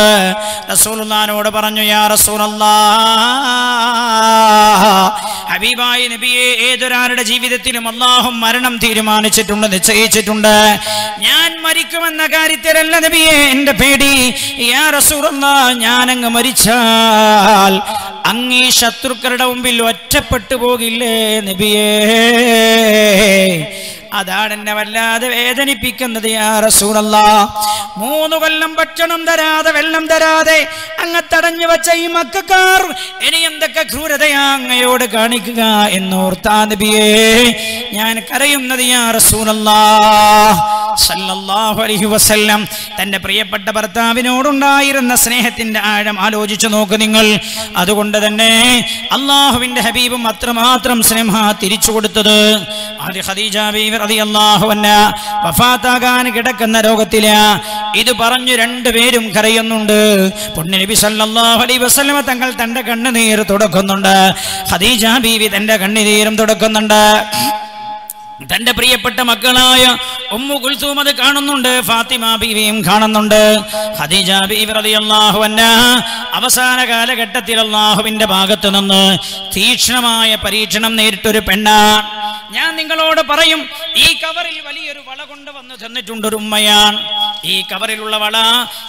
റസൂലുള്ളാഹിനോട് പറഞ്ഞു യാ റസൂലല്ലാഹ് ഹബീബായ നബിയെ ഏതൊരാളുടെ ജീവിതത്തിലും അള്ളാഹു മരണം തീരുമാനിച്ചിട്ടുണ്ട് നിശ്ചയിച്ചിട്ടുണ്ട്. ഞാൻ മരിക്കുമെന്ന കാര്യത്തിലല്ല നബിയെ എന്റെ പേടി. യാ റസൂലല്ലാഹ് ഞാനങ്ങ് മരിച്ചാൽ അങ്ങീ ശത്രുക്കളുടെ മുമ്പിൽ ഒറ്റപ്പെട്ടു പോകില്ലേ നബിയേ? അതാണ് എന്നെ വല്ലാതെ വേദനിപ്പിക്കുന്നത് യാ മൂന്ന് കൊല്ലം ഭക്ഷണം തരാതെ വെള്ളം തരാതെ അങ്ങ് തടഞ്ഞു വച്ച ഈ മക്കാർ ഇനി എന്തൊക്കെ ക്രൂരതയാ അങ്ങയോട് കാണിക്കുക എന്നോർത്താ നബിയേ. ഞാൻ കരയുന്നത് യാ റസൂലല്ലാ. സല്ലല്ലാഹു വസല്ലം. തന്റെ പ്രിയപ്പെട്ട ഭർത്താവിനോടുണ്ടായിരുന്ന സ്നേഹത്തിന്റെ ആഴം ആലോചിച്ചു നോക്ക് നിങ്ങൾ. അതുകൊണ്ട് തന്നെ അള്ളാഹുവിന്റെ ഹബീബും അത്രമാത്രം സ്നേഹ തിരിച്ചു കൊടുത്തത്. ഖദീജ ബീവി വഫാത്താകാൻ കിടക്കുന്ന രോഗത്തില ഇത് പറഞ്ഞു രണ്ടുപേരും കരയുന്നുണ്ട്. പുണ്യ നബി സല്ലല്ലാഹു അലൈഹി വസല്ലമ തങ്ങൾ തന്റെ കണ്ണുനീർ തുടക്കുന്നുണ്ട്. ഖദീജ ബീവി തന്റെ കണ്ണുനീരും തുടക്കുന്നുണ്ട്. തന്റെ പ്രിയപ്പെട്ട മക്കളായ ഉമ്മു കുൽസൂം അത് കാണുന്നുണ്ട് ഫാത്തിമ ബീവിയും കാണുന്നുണ്ട്. ഖദീജ ബീവി അവസാന കാലഘട്ടത്തിൽ അള്ളാഹുവിന്റെ ഭാഗത്തു നിന്ന് തീക്ഷ്ണമായ പരീക്ഷണം നേരിട്ടൊരു പെണ്ണാണ് ഞാൻ നിങ്ങളോട് പറയും ഈ കവറിൽ വലിയൊരു വള കൊണ്ടുവന്ന് തന്നിട്ടുണ്ട് ഒരു ഉമ്മയാൻ ഈ കവറിലുള്ള വള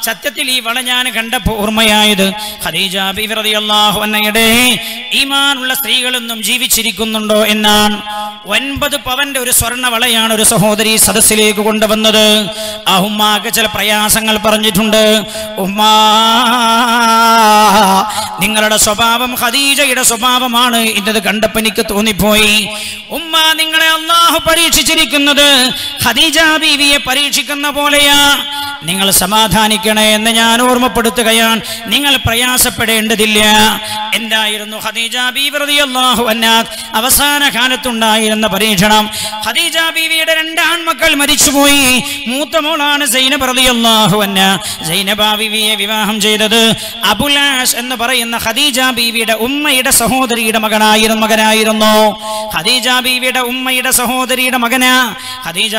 സത്യത്തിൽ ഈ വള ഞാൻ കണ്ടപ്പോ ഓർമ്മയായത് ഖദീജ ബീവി റളിയല്ലാഹു അൻഹയുടെ ഈമാനുള്ള സ്ത്രീകളൊന്നും ജീവിച്ചിരിക്കുന്നുണ്ടോ എന്നാണ്. ഒൻപത് പവന്റെ ഒരു സ്വർണ വളയാണ് ഒരു സഹോദരി സദസ്സിലേക്ക് കൊണ്ടുവന്നത്. ആ ഉമ്മാക്ക് ചില പ്രയാസങ്ങൾ പറഞ്ഞിട്ടുണ്ട്. ഉമ്മാ നിങ്ങളുടെ സ്വഭാവം ഖദീജയുടെ സ്വഭാവമാണ് ഇന്നത് കണ്ടപ്പോ എനിക്ക് തോന്നിപ്പോയി. ഉമ്മ നിങ്ങളെ അള്ളാഹു പരീക്ഷിച്ചിരിക്കുന്നത്. ഖദീജ ബീവിയെ പരീക്ഷിക്കുന്ന പോലെയാ. നിങ്ങൾ സമാധാനിക്കണേ എന്ന് ഞാൻ ഓർമ്മപ്പെടുത്തുകയാണ്. നിങ്ങൾ പ്രയാസപ്പെടേണ്ടതില്ല. എന്തായിരുന്നു ഖദീജ അവസാന കാലത്തുണ്ടായിരുന്ന പരീക്ഷണം. ഖദീജ ബീവിയുടെ രണ്ട് ആൺമക്കൾ മരിച്ചുപോയി. മൂത്ത മോളാണ് സൈനബ് റളിയല്ലാഹു അൻഹ. സൈനബ ബീവിയെ വിവാഹം ചെയ്തത് അബുലാഷ് എന്ന് പറയുന്ന ഖദീജ ബീവിയുടെ ഉമ്മയുടെ സഹോദരിയുടെ മകനായിരുന്നു മകനായിരുന്നു. ഖദീജ ബീവിയുടെ ഉമ്മയുടെ സഹോദരിയുടെ മകനാ. ഖദീജ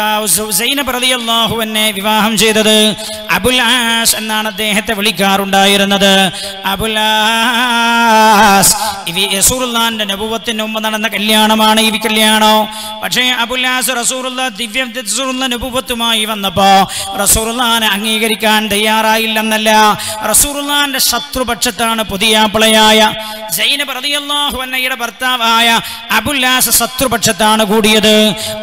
സൈനബ് റളിയല്ലാഹു വിവാഹം വിവാഹം ചെയ്തത്. അബുലാസ് എന്നാണ് അദ്ദേഹത്തെ വിളിക്കാറുണ്ടായിരുന്നത്. അബുലാസ് ഇവി റസൂലുള്ളാന്റെ നബുവത്തിന് മുമ്പ് നടന്ന കല്യാണമാണ് ഈ കല്യാണോ. പക്ഷേ അബുലാസ് റസൂറുള്ള ദിവ്യ റസൂറുള്ള നബുവത്തുമായി വന്നപ്പോ റസൂറുല്ലാനെ അംഗീകരിക്കാൻ തയ്യാറായില്ലെന്നല്ല. റസൂറുല്ലാന്റെ ശത്രുപക്ഷത്താണ് പുതിയ പിളയായ ജൈന റളിയല്ലാഹു അൻഹയുടെ ഭർത്താവായ അബുല്ലാസ് ശത്രുപക്ഷത്താണ് കൂടിയത്.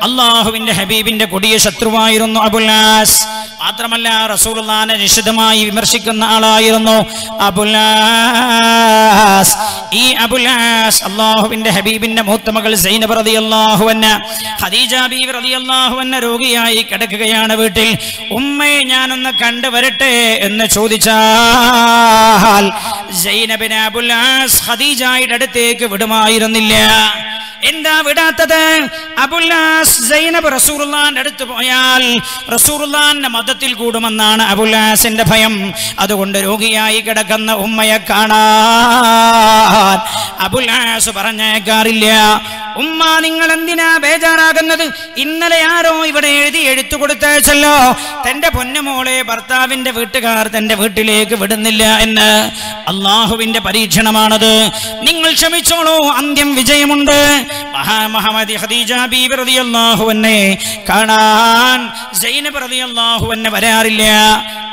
അള്ളാഹുവിന്റെ ഹബീബിന്റെ കൊടിയ ശത്രുവായിരുന്നു അബുല്ലാസ് മാത്രമല്ല റസൂലുള്ളാനെ നിശിതമായി വിമർശിക്കുന്ന ആളായിരുന്നു അബുലാസ് ഈ അബുലാസ് അള്ളാഹുവിന്റെ ഹബീബിന്റെ മൂത്ത മകൾ സൈനബ് റളിയല്ലാഹു അൻഹ. ഖദീജ ബീബ് റളിയല്ലാഹു അൻഹ രോഗിയായി കിടക്കുകയാണ് വീട്ടിൽ. ഉമ്മയെ ഞാനൊന്ന് കണ്ടുവരട്ടെ എന്ന് ചോദിച്ചാൽ സൈനബിന് അബുലാസ് ഖദീജയുടെ അടുത്തേക്ക് വിടുമായിരുന്നില്ല. എന്താ വിടാത്തത്? അബുല്ലാസ് സൈനബ് റസൂറുല്ലാന്റെ അടുത്ത് പോയാൽ റസൂറുല്ലാന്റെ മതത്തിൽ കൂടുമെന്നാണ് അബുല്ലാസിന്റെ ഭയം. അതുകൊണ്ട് രോഗിയായി കിടക്കുന്ന ഉമ്മയെ കാണാൻ അബുല്ലാസ് പറഞ്ഞേക്കാറില്ല. ഉമ്മ നിങ്ങൾ എന്തിനാ ബേജാറാകുന്നത്? ഇന്നലെ ആരോ ഇവിടെ എഴുതി എഴുത്തു കൊടുത്തയച്ചല്ലോ. തന്റെ പൊന്നുമോളെ ഭർത്താവിന്റെ വീട്ടുകാർ തന്റെ വീട്ടിലേക്ക് വിടുന്നില്ല എന്ന്. അള്ളാഹുവിന്റെ പരീക്ഷണമാണത്. നിങ്ങൾ ക്ഷമിച്ചോളൂ അന്ത്യം വിജയമുണ്ട്. അൻഹെ. കാണാൻ വരാറില്ല.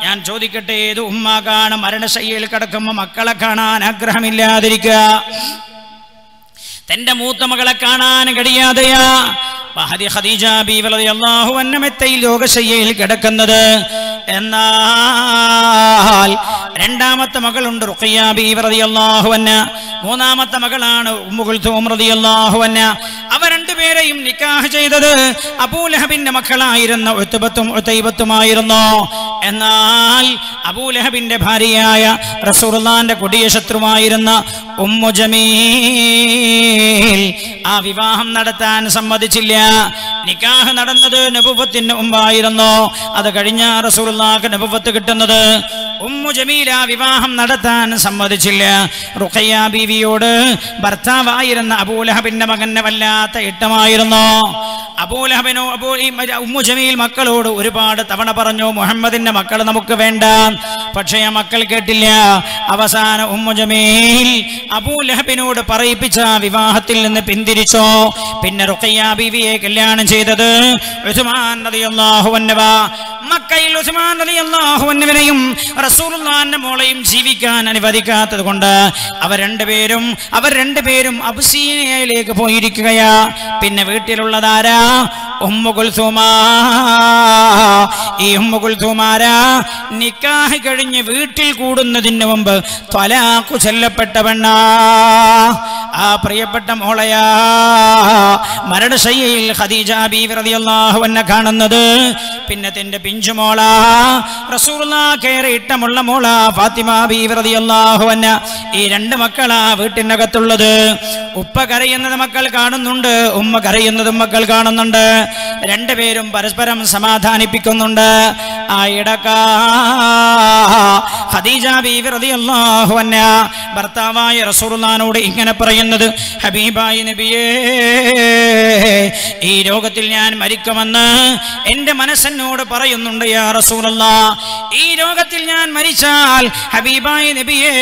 ഞാൻ ചോദിക്കട്ടെ ഏത് ഉമ്മ കാണും? മരണശയ്യയിൽ കിടക്കുമ്പോൾ മക്കളെ കാണാൻ ആഗ്രഹമില്ലാതിരിക്കുക. തന്റെ മൂത്ത മകളെ കാണാൻ കഴിയാതെയാ. മെത്തയിൽ ലോകശയ്യയിൽ കിടക്കുന്നത്. എന്നാൽ രണ്ടാമത്തെ മകളുണ്ട് റുഖിയ ബീവി റളിയല്ലാഹു അൻഹ. മൂന്നാമത്തെ മകളാണ് ഉമ്മു റളിയല്ലാഹു അൻഹ. അവ രണ്ടുപേരെയും നിക്കാഹ് ചെയ്തത് അബൂലഹബിന്റെ മക്കളായിരുന്ന ഒത്തുബത്തും ഒത്തൈബത്തുമായിരുന്നു എന്നാൽ അബൂലഹബിന്റെ ഭാര്യയായ റസൂലുള്ളാന്റെ കൊടിയ ശത്രുമായിരുന്ന ഉമ്മു ജമീൽ ആ വിവാഹം നടത്താൻ സമ്മതിച്ചില്ല. നിക്കാഹ് നടന്നത് നബുവത്തിന് മുമ്പായിരുന്നു. അത് കഴിഞ്ഞ റസൂലുള്ളാഹ് നബുവത്ത് കിട്ടുന്നത്. ഉമ്മു ജമീല വിവാഹം നടത്താൻ സമ്മതിച്ചില്ല. റുഖയ്യ ബീവിയോട് ഭർത്താവായിരുന്ന അബൂലഹബിന്റെ മകന്റെ വല്ലാത്ത ഇഷ്ടമായിരുന്നു. അബൂലഹബിനോ അബൂ ഉമ്മു ജമീൽ മക്കളോട് ഒരുപാട് തവണ പറഞ്ഞു മുഹമ്മദിന്റെ മക്കൾ നമുക്ക് വേണ്ട. പക്ഷേ ആ മക്കൾ കേട്ടില്ല. അവസാന ഉമ്മു ജമീൽ അബൂലഹബിനോട് പറയിപ്പിച്ച വിവാഹത്തിൽ നിന്ന് പിന്തിരിച്ചോ? പിന്നെ റുഖയ്യ ബീവിയെ കല്യാണം ചെയ്തത് ഉസ്മാൻ റളിയല്ലാഹു അൻഹു മക്കയിൽ ഉസ്മാൻ റളിയല്ലാഹു അൻഹുവിനെയും റസൂലുള്ളാന്റെ മോളെയും ജീവിക്കാൻ അനുവദിക്കാത്തത് കൊണ്ട് അവർ രണ്ടുപേരും അവർ രണ്ടുപേരും അബുസീനയിലേക്ക് പോയിരിക്കുകയാ. പിന്നെ വീട്ടിലുള്ളതാരാ ഈ നിക്കാഹ് കഴിഞ്ഞ് വീട്ടിൽ കൂടുന്നതിന് മുമ്പ് ത്വലാഖു ചെല്ലപ്പെട്ട പെണ്ണാ. ആ പ്രിയപ്പെട്ട മോളയാ. മരണശയ്യയിൽ ഖദീജ അൻഹ കാണുന്നത്. പിന്നെ തന്റെ പിഞ്ചുമോള റസൂലുള്ളാഹ് ഇട്ടമുള്ള മോളാ ഫാത്തിമ ബീവി റളിയല്ലാഹു അൻഹ. ഈ രണ്ട് മക്കളാ വീട്ടിനകത്തുള്ളത്. ഉപ്പ കരയുന്നത് മക്കൾ കാണുന്നുണ്ട് ഉമ്മ കരയുന്നതും മക്കൾ കാണുന്നുണ്ട്. രണ്ടുപേരും പരസ്പരം സമാധാനിപ്പിക്കുന്നുണ്ട്. ആ ഇടക്കാ. ഖദീജ ബീവി റളിയല്ലാഹു അൻഹ ഭർത്താവായ റസൂലുള്ളാഹിനോട് ഇങ്ങനെ പറയുന്നത് ഹബീബായി നബിയേ ഈ രോഗത്തിൽ ഞാൻ മരിക്കുമെന്ന് എന്റെ മനസ്സെന്നോട് പറയുന്നുണ്ട് ഈ രോഗത്തിൽ ഞാൻ മരിച്ചാൽ ഹബീബായി നബിയേ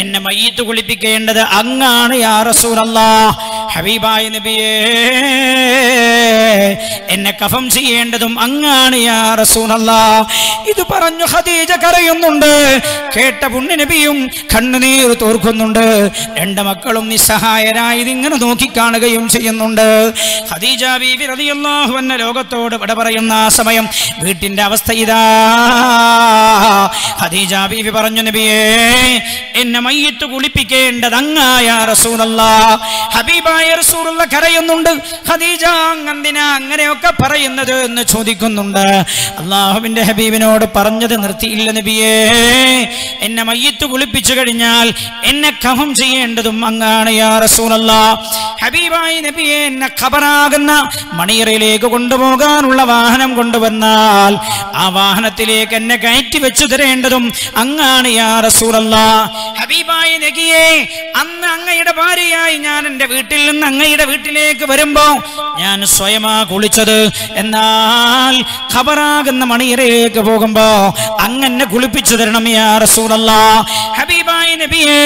എന്നെ മയ്യത്ത് കുളിപ്പിക്കേണ്ടത് അങ്ങാണ് യാ റസൂലല്ല. ഹബീബായി നബിയേ എന്നെ കഫം ചെയ്യേണ്ടതും അങ്ങാണ് യാ റസൂലല്ല. ഇത് പറഞ്ഞു ഹദീജ കരയുന്നുണ്ട് കേട്ട പുണ്യ നബിയും കണ്ണുനീർ തോർക്കുന്നുണ്ട്. രണ്ട് മക്കളും നിസ്സഹായരായി ഇതിങ്ങനെ നോക്കിക്കാണുകയും ചെയ്യുന്നുണ്ട്. ഖദീജ ബീവി റളിയല്ലാഹു അൻഹ ലോകത്തോട് വിട പറയുന്ന സമയം. വീട്ടിന്റെ അവസ്ഥ ഇതാ. ഖദീജ ബീവി പറഞ്ഞു നബിയേ എന്നെ മയ്യത്ത് കുളിപ്പിക്കേണ്ടത് അങ്ങായ റസൂലല്ല. ഹബീബായ റസൂലുള്ള കരയുന്നുണ്ട്. ഖദീജ അങ്ങന്തിനാ അങ്ങനെയൊക്കെ പറയുന്നത് എന്ന് ചോദിക്കുന്നുണ്ട്. അള്ളാഹുവിന്റെ ഹബീബിനോട് പറഞ്ഞത് നിർത്തിയില്ല നബിയേ എന്നെ മയ്യത്ത് കുളിപ്പിച്ചു കഴിഞ്ഞാൽ എന്നെ കഫം ചെയ്യേണ്ടതും അങ്ങാണ് യാ റസൂലല്ല. ഹബീബായി നബിയെ എന്നെ ഖബറാകുന്ന മണിയറയിലേക്ക് കൊണ്ടുപോകാനുള്ള വാഹനം കൊണ്ടുവന്നാൽ ആ വാഹനത്തിലേക്ക് എന്നെ കയറ്റി വെച്ചു തരേണ്ടതും അങ്ങാണ് യാ ഹബീബായ അന്ന് അങ്ങയുടെ ഭാര്യയായി ഞാൻ എന്റെ വീട്ടിൽ നിന്ന് അങ്ങയുടെ വീട്ടിലേക്ക് വരുമ്പോ ഞാൻ സ്വയമാ കുളിച്ചത്. എന്നാൽ ഖബറാകുന്ന മണിയറയിലേക്ക് പോകുമ്പോ അങ്ങനെ കുളിപ്പിച്ചു തരണം യാ റസൂലല്ല. ഹബീബായി നബിയെ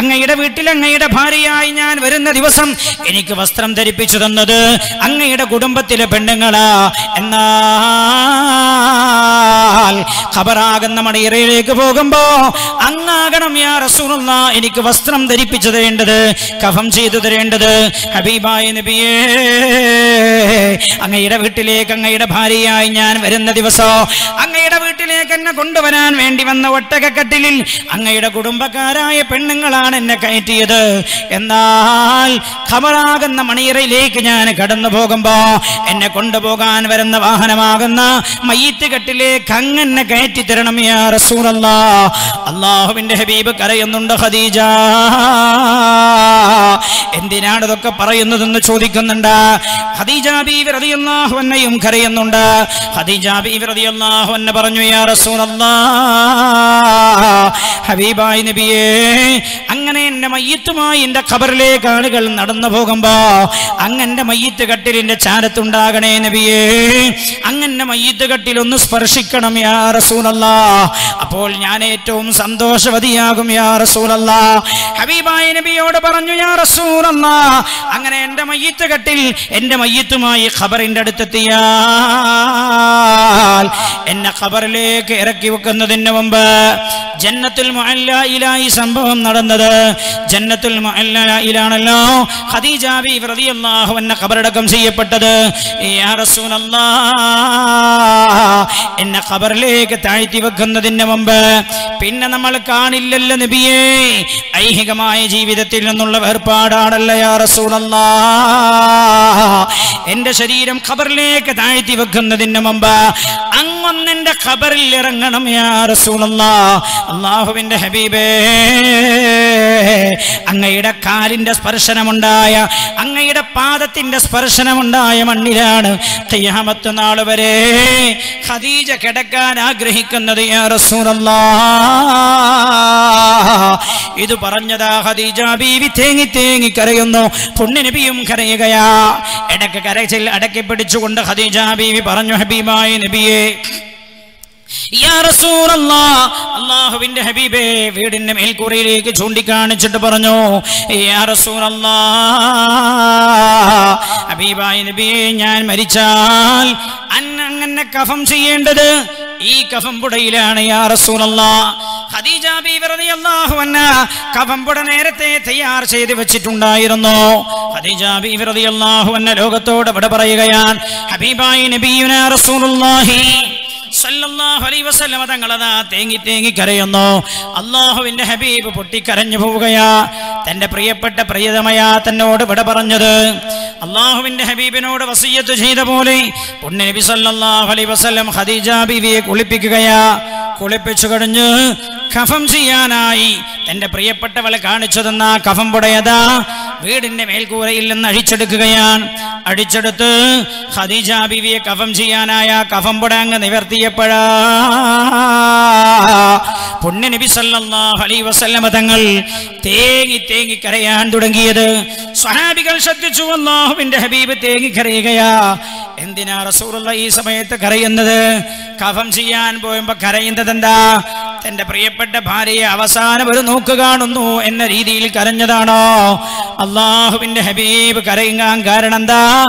അങ്ങയുടെ വീട്ടിൽ അങ്ങയുടെ ഭാര്യയായി ഞാൻ വരുന്ന ദിവസം എനിക്ക് വസ്ത്രം ധരിപ്പിച്ചു തന്നത് അങ്ങയുടെ കുടുംബത്തിലെ പെണ്ണുങ്ങളാ. എന്നാൽ ഖബറാകുന്ന മണിയറയിലേക്ക് പോകുമ്പോ അങ്ങാകണം യാ റസൂലുള്ള എനിക്ക് വസ്ത്രം ധരിപ്പിച്ചു തരേണ്ടത് കഫം ചെയ്തു തരേണ്ടത്. ഹബീബായ നബിയേ അങ്ങയുടെ വീട്ടിലേക്ക് അങ്ങയുടെ ഭാര്യയായി ഞാൻ വരുന്ന ദിവസോ അങ്ങയുടെ വീട്ടിലേക്ക് എന്നെ കൊണ്ടുവരാൻ വേണ്ടി വന്ന ഒട്ടകക്കട്ടിലിൽ അങ്ങയുടെ കുടുംബക്കാരായ പെണ്ണുങ്ങളാണ് എന്നെ കയറ്റിയത്. എന്നാൽ ഖബറാകുന്ന മണിയറയിലേക്ക് ഞാൻ കടന്നു പോകുമ്പോ എന്നെ കൊണ്ടുപോകാൻ വരുന്ന വാഹനമാകുന്ന മയ്യത്ത് കെട്ടിലേക്ക് അങ്ങനെ കയറ്റി തരണം യാ റസൂലല്ല. അള്ളാഹുവിന്റെ ഹബീബ് കരയുന്നുണ്ട് ഖദീജ. എന്തിനാണ് ഇതൊക്കെ പറയുന്നതെന്ന് ചോദിക്കുന്നുണ്ട്. ഖദീജ ബീവി റളിയല്ലാഹു കരയുന്നുണ്ട്. ഖദീജ ബീവി റളിയല്ലാഹു പറഞ്ഞു യാ റസൂലല്ലാ ഹബീബായി നബിയേ അങ്ങനെ എന്റെ മയ്യത്തുമായി എന്റെ ഖബറിലേക്ക് ആളുകൾ നടന്നു പോകുമ്പോ അങ്ങന്റെ മയ്യത്ത് കട്ടിലിന്റെ ചാരത്തുണ്ടാകണേ നബിയേ അങ്ങനെ മയ്യത്ത് കട്ടിൽ ഒന്ന് സ്പർശിക്കണം യാ റസൂലല്ല. അപ്പോൾ ഞാൻ ഏറ്റവും സന്തോഷവതിയാകും യാ റസൂലല്ല. ഹബീബായ നബിയോട് പറഞ്ഞു യാ റസൂലല്ല. അങ്ങനെ എന്റെ മയ്യത്ത് കെട്ടിൽ എന്റെ മയ്യത്തുമായി ഖബറിന്റെ അടുത്തെത്തിയാൽ എന്നെ ഖബറിലേക്ക് ഇറക്കി വെക്കുന്നതിന് മുമ്പ് ജന്നത്തിൽ മുഅല്ലയിലായി സംഭവം നടന്നത്. ജന്നത്തിൽ മുഅല്ലയിലാണല്ലോ ഖദീജ വ്രതിയല്ലാഹു അൻഹ ഖബറടക്കം ചെയ്യപ്പെട്ടത്. യാ റസൂലല്ലാഹ് എന്നെ ഖബറിലേക്ക് താഴ്ത്തി വെക്കുന്നതിന് മുമ്പ് പിന്നെ നമ്മൾ കാണില്ലല്ലോ നബിയേ. ഐഹികമായ ജീവിതത്തിൽ നിന്നുള്ള വേർപാടാണല്ലോ യാ റസൂലല്ലാഹ്. എന്റെ ശരീരം ഖബറിലേക്ക് താഴ്ത്തി വെക്കുന്നതിന് മുമ്പ് അങ്ങൊന്ന് അങ്ങൊന്നെന്റെ ഖബറിൽ ഇറങ്ങണം യാ റസൂലല്ലാ അള്ളാഹുവിന്റെ ഹബീബേ. അങ്ങയുടെ കാലിന്റെ സ്പർശനമുണ്ടായ അങ്ങയുടെ പാദത്തിന്റെ സ്പർശനമുണ്ടായ മണ്ണിലാണ് ഖിയാമത്ത് നാൾ വരെ ഖദീജ കിടക്കാൻ ആഗ്രഹിക്കുന്നത്. ഇത് പറഞ്ഞതാ ഖദീജ ബീവി തേങ്ങി തേങ്ങി കരയുന്നു. പുണ്യനബിയും കരയുകയാ. ഇടയ്ക്ക് കരച്ചിൽ അടക്കി പിടിച്ചുകൊണ്ട് ഖദീജ ബീവി പറഞ്ഞു ഹബീബായ നബിയെ അള്ളാഹുവിന്റെ ഹബീബേ വീടിന്റെ മേൽക്കൂരയിലേക്ക് ചൂണ്ടിക്കാണിച്ചിട്ട് പറഞ്ഞു ഹബീബായ നബിയെ ഞാൻ മരിച്ചാൽ അന്നങ്ങനെ കഫം ചെയ്യേണ്ടത് ഈ കഫം പുടയിലാണ് യാ റസൂലല്ലാ. ഖദീജ ബീവി റളിയല്ലാഹു അൻഹ കഫം പുട നേരത്തെ തയ്യാർ ചെയ്ത് വെച്ചിട്ടുണ്ടായിരുന്നു. ഖദീജ ബീവി റളിയല്ലാഹു അൻഹ ലോകത്തോട് ഇവിടെ പറയുകയാണ് ഹബീബായി നബിയുനാ റസൂലുള്ളാഹി. വസല്ലമ തങ്ങളതാ തേങ്ങി തേങ്ങി കരയുന്നു. അള്ളാഹുവിന്റെ ഹബീബ് പൊട്ടിക്കരഞ്ഞു പോവുകയാ. തന്റെ പ്രിയപ്പെട്ട പ്രിയതമയാ തന്നോട് വിട പറഞ്ഞത്. അള്ളാഹുവിന്റെ ഹബീബിനോട് വസീയത്ത് ചെയ്ത പോലെ പുണ്യനബി സല്ലല്ലാഹു അലൈഹി വസല്ലം ഖദീജ ബീവിയെ കുളിപ്പിക്കുകയാ. കുളിപ്പിച്ചു കഴിഞ്ഞ് കഫം ചെയ്യാനായി. തന്റെ പ്രിയപ്പെട്ടവളെ കാണിച്ചു തന്ന കഫം പുടയതാ. വീടിന്റെ മേൽക്കൂരയിൽ നിന്ന് അഴിച്ചെടുക്കുകയാണ്. അടിച്ചെടുത്ത് ഖദീജ ബിവിയെ കഫം ചെയ്യാനായ കഫം പുട അങ്ങ് നിവർത്തിയപ്പോഴാ. പുണ്യനബി സല്ലല്ലാഹു അലൈഹി വസല്ലമ തങ്ങൾ തേങ്ങി തേങ്ങി കരയാൻ തുടങ്ങിയത്. സ്വഹാബികൾ ശ്രദ്ധിച്ചു അല്ലാഹുവിന്റെ ഹബീബ് തേങ്ങി കരയുകയാ. എന്തിനാ റസൂലുള്ള ഈ സമയത്ത് കരയുന്നത്? കഫം ചെയ്യാൻ പോയപ്പോ കരയുന്നത് എന്താ തന്റെ പ്രിയപ്പെട്ട ഭാര്യയെ അവസാനം ഒരു നോക്ക് കാണുന്നു എന്ന രീതിയിൽ കരഞ്ഞതാണോ? അള്ളാഹുവിന്റെ ഹബീബ് കരയുങ്ങാൻ കാരണം എന്താ?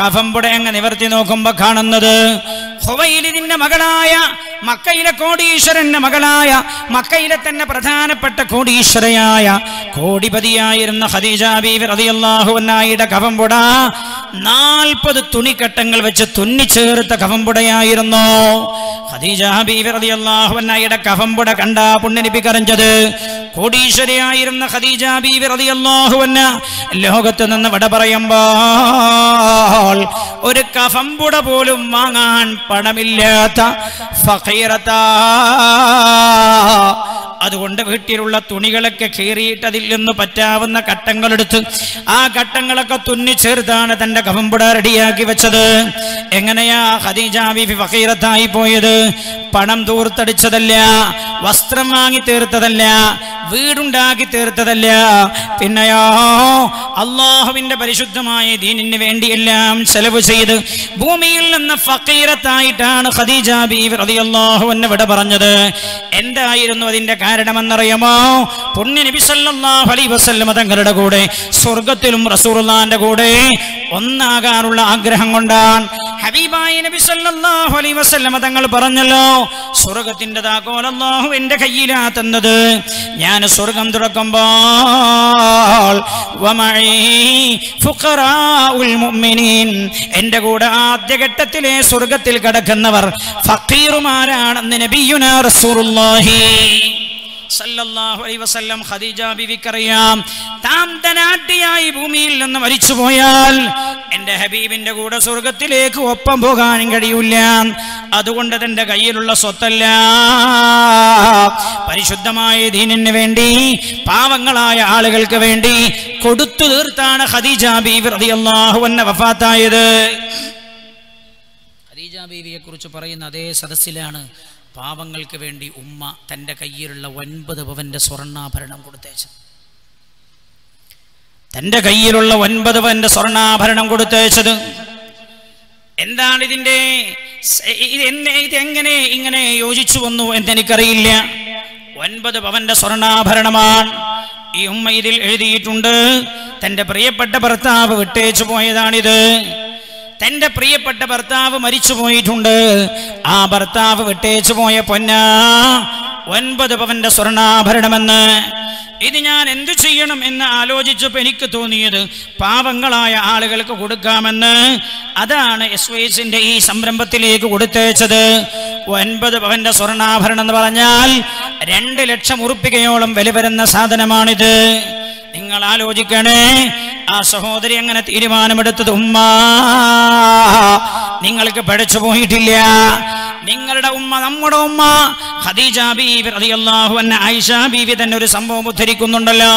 കഫം പുടയങ്ങ് നിവർത്തി നോക്കുമ്പോ കാണുന്നത് ഹുവൈലിദിന്റെ മകളായ മക്കയിലെ കോടീശ്വരന്റെ മകളായ മക്കയിലെ തന്നെ പ്രധാനപ്പെട്ട കോടീശ്വരയായ കോടിപതിയായിരുന്ന ഖദീജ ബീവി കഫംപുട നാൽപ്പത് തുണിക്കെട്ടങ്ങൾ വെച്ച് തുന്നിച്ചേർത്ത കഫംപുടയായിരുന്നു. ഖദീജ ബീവി കവമ്പുട കണ്ട പുണ്യനിപ്പി കരഞ്ഞത്. കോടീശ്വരയായിരുന്ന ഖദീജ ബീവി ലോകത്ത് നിന്ന് വിട പറയുമ്പോൾ ഒരു കഫംപുട പോലും വാങ്ങാൻ പണമില്ലാത്ത ഫഖീറത്ത. അതുകൊണ്ട് വീട്ടിലുള്ള തുണികളൊക്കെ കീറിയിട്ട് അതിൽ നിന്ന് പറ്റാവുന്ന കട്ടങ്ങളെടുത്ത് ആ കട്ടങ്ങളൊക്കെ തുന്നി ചേർത്താണ് തന്റെ കഫംപുട റെഡിയാക്കി വെച്ചത്. എങ്ങനെയാ ഖദീജ ബീബി പോയത്? പണം തൂർത്തടിച്ചതല്ല വസ്ത്രം വാങ്ങി തീർത്തതല്ല വീടുണ്ടാക്കി തീർത്തതല്ല. പിന്നെയോ അള്ളാഹുവിന്റെ പരിശുദ്ധമായ ദീനിന് വേണ്ടിയെല്ലാം ചെലവ് ചെയ്ത് ഭൂമിയിൽ നിന്ന് ഫക്കീറത്തായിട്ടാണ് ഖദീജ ബീവി റളിയല്ലാഹു അൻഹ വിട പറഞ്ഞത്. എന്തായിരുന്നു അതിന്റെ കാരണമെന്നറിയാമോ? പുണ്യ നബി സല്ലല്ലാഹു അലൈഹി വസല്ലമ തങ്ങളുടെ കൂടെ സ്വർഗത്തിലും റസൂലുള്ളാന്റെ കൂടെ ഒന്നാകാനുള്ള ആഗ്രഹം കൊണ്ടാണ് ഹബീബായ നബി സല്ലല്ലാഹു അലൈഹി വസല്ലമ തങ്ങൾ പറഞ്ഞല്ലോ സ്വർഗത്തിന്റെ താക്കോൽ അല്ലാഹു എന്റെ കയ്യിലാ തന്നത് ഞാൻ സ്വർഗം തുറക്കുമ്പോൾ എന്റെ കൂടെ ആദ്യഘട്ടത്തിലെ സ്വർഗത്തിൽ കിടക്കുന്നവർ ഫക്കീറുമാരാണെന്ന് നബിയുനാ റസൂലുള്ളാഹി. സല്ലല്ലാഹു അലൈഹി വസല്ലം ഖദീജ ഭൂമിയിൽ നിന്ന് മരിച്ചു പോയാൽ എന്റെ ഹബീബിന്റെ കൂടെ സ്വർഗത്തിലേക്ക് ഒപ്പം പോകാനും കഴിയില്ല. അതുകൊണ്ട് തന്റെ കയ്യിലുള്ള സ്വത്തല്ല. പരിശുദ്ധമായ ദീനിന് വേണ്ടി പാവങ്ങളായ ആളുകൾക്ക് വേണ്ടി കൊടുത്തു തീർത്താണ് ഖദീജ ബീവി റളിയല്ലാഹു അൻഹ വഫാത്തായത്. ഖദീജ ബീവിയെ കുറിച്ച് പറയുന്ന അതേ സദസ്സിലാണ് പാവങ്ങൾക്ക് വേണ്ടി ഉമ്മ തന്റെ കയ്യിലുള്ള ഒൻപത് പവന്റെ സ്വർണാഭരണം കൊടുത്തേച്ചത് തന്റെ കയ്യിലുള്ള ഒൻപത് പവന്റെ സ്വർണാഭരണം കൊടുത്തേച്ചത്. എന്താണ് ഇതിന്റെ ഇതെങ്ങനെ ഇങ്ങനെ യോജിച്ചു വന്നു എന്നെനിക്കറിയില്ല. ഒൻപത് പവന്റെ സ്വർണാഭരണമാണ് ഈ ഉമ്മ ഇതിൽ എഴുതിയിട്ടുണ്ട്. തന്റെ പ്രിയപ്പെട്ട ഭർത്താവ് വിട്ടേച്ചു പോയതാണിത്. തന്റെ പ്രിയപ്പെട്ട ഭർത്താവ് മരിച്ചു പോയിട്ടുണ്ട്. ആ ഭർത്താവ് വിട്ടേച്ചു പോയ പൊന്ന ഒൻപത് പവന്റെ സ്വർണാഭരണമെന്ന്. ഇത് ഞാൻ എന്തു ചെയ്യണം എന്ന് ആലോചിച്ചപ്പോൾ എനിക്ക് തോന്നിയത് പാവങ്ങളായ ആളുകൾക്ക് കൊടുക്കാമെന്ന്. അതാണ് എസ് വൈസിന്റെ ഈ സംരംഭത്തിലേക്ക് കൊടുത്തേച്ചത്. ഒൻപത് പവന്റെ സ്വർണാഭരണം എന്ന് പറഞ്ഞാൽ രണ്ട് ലക്ഷം ഉറുപ്പികയോളം വില വരുന്ന സാധനമാണിത്. നിങ്ങൾ ആലോചിക്കണേ ആ സഹോദരി അങ്ങനെ തീരുമാനമെടുത്തത് ഉമ്മ. നിങ്ങൾക്ക് പഠിച്ചു പോയിട്ടില്ല. നിങ്ങളുടെ ഉമ്മ നമ്മുടെ ഉമ്മ. ഖദീജ ബീവി റളിയല്ലാഹു അൻഹ ആയിഷ ബീവി തന്നെ ഒരു സംഭവം ഉദ്ധരിക്കുന്നുണ്ടല്ലോ.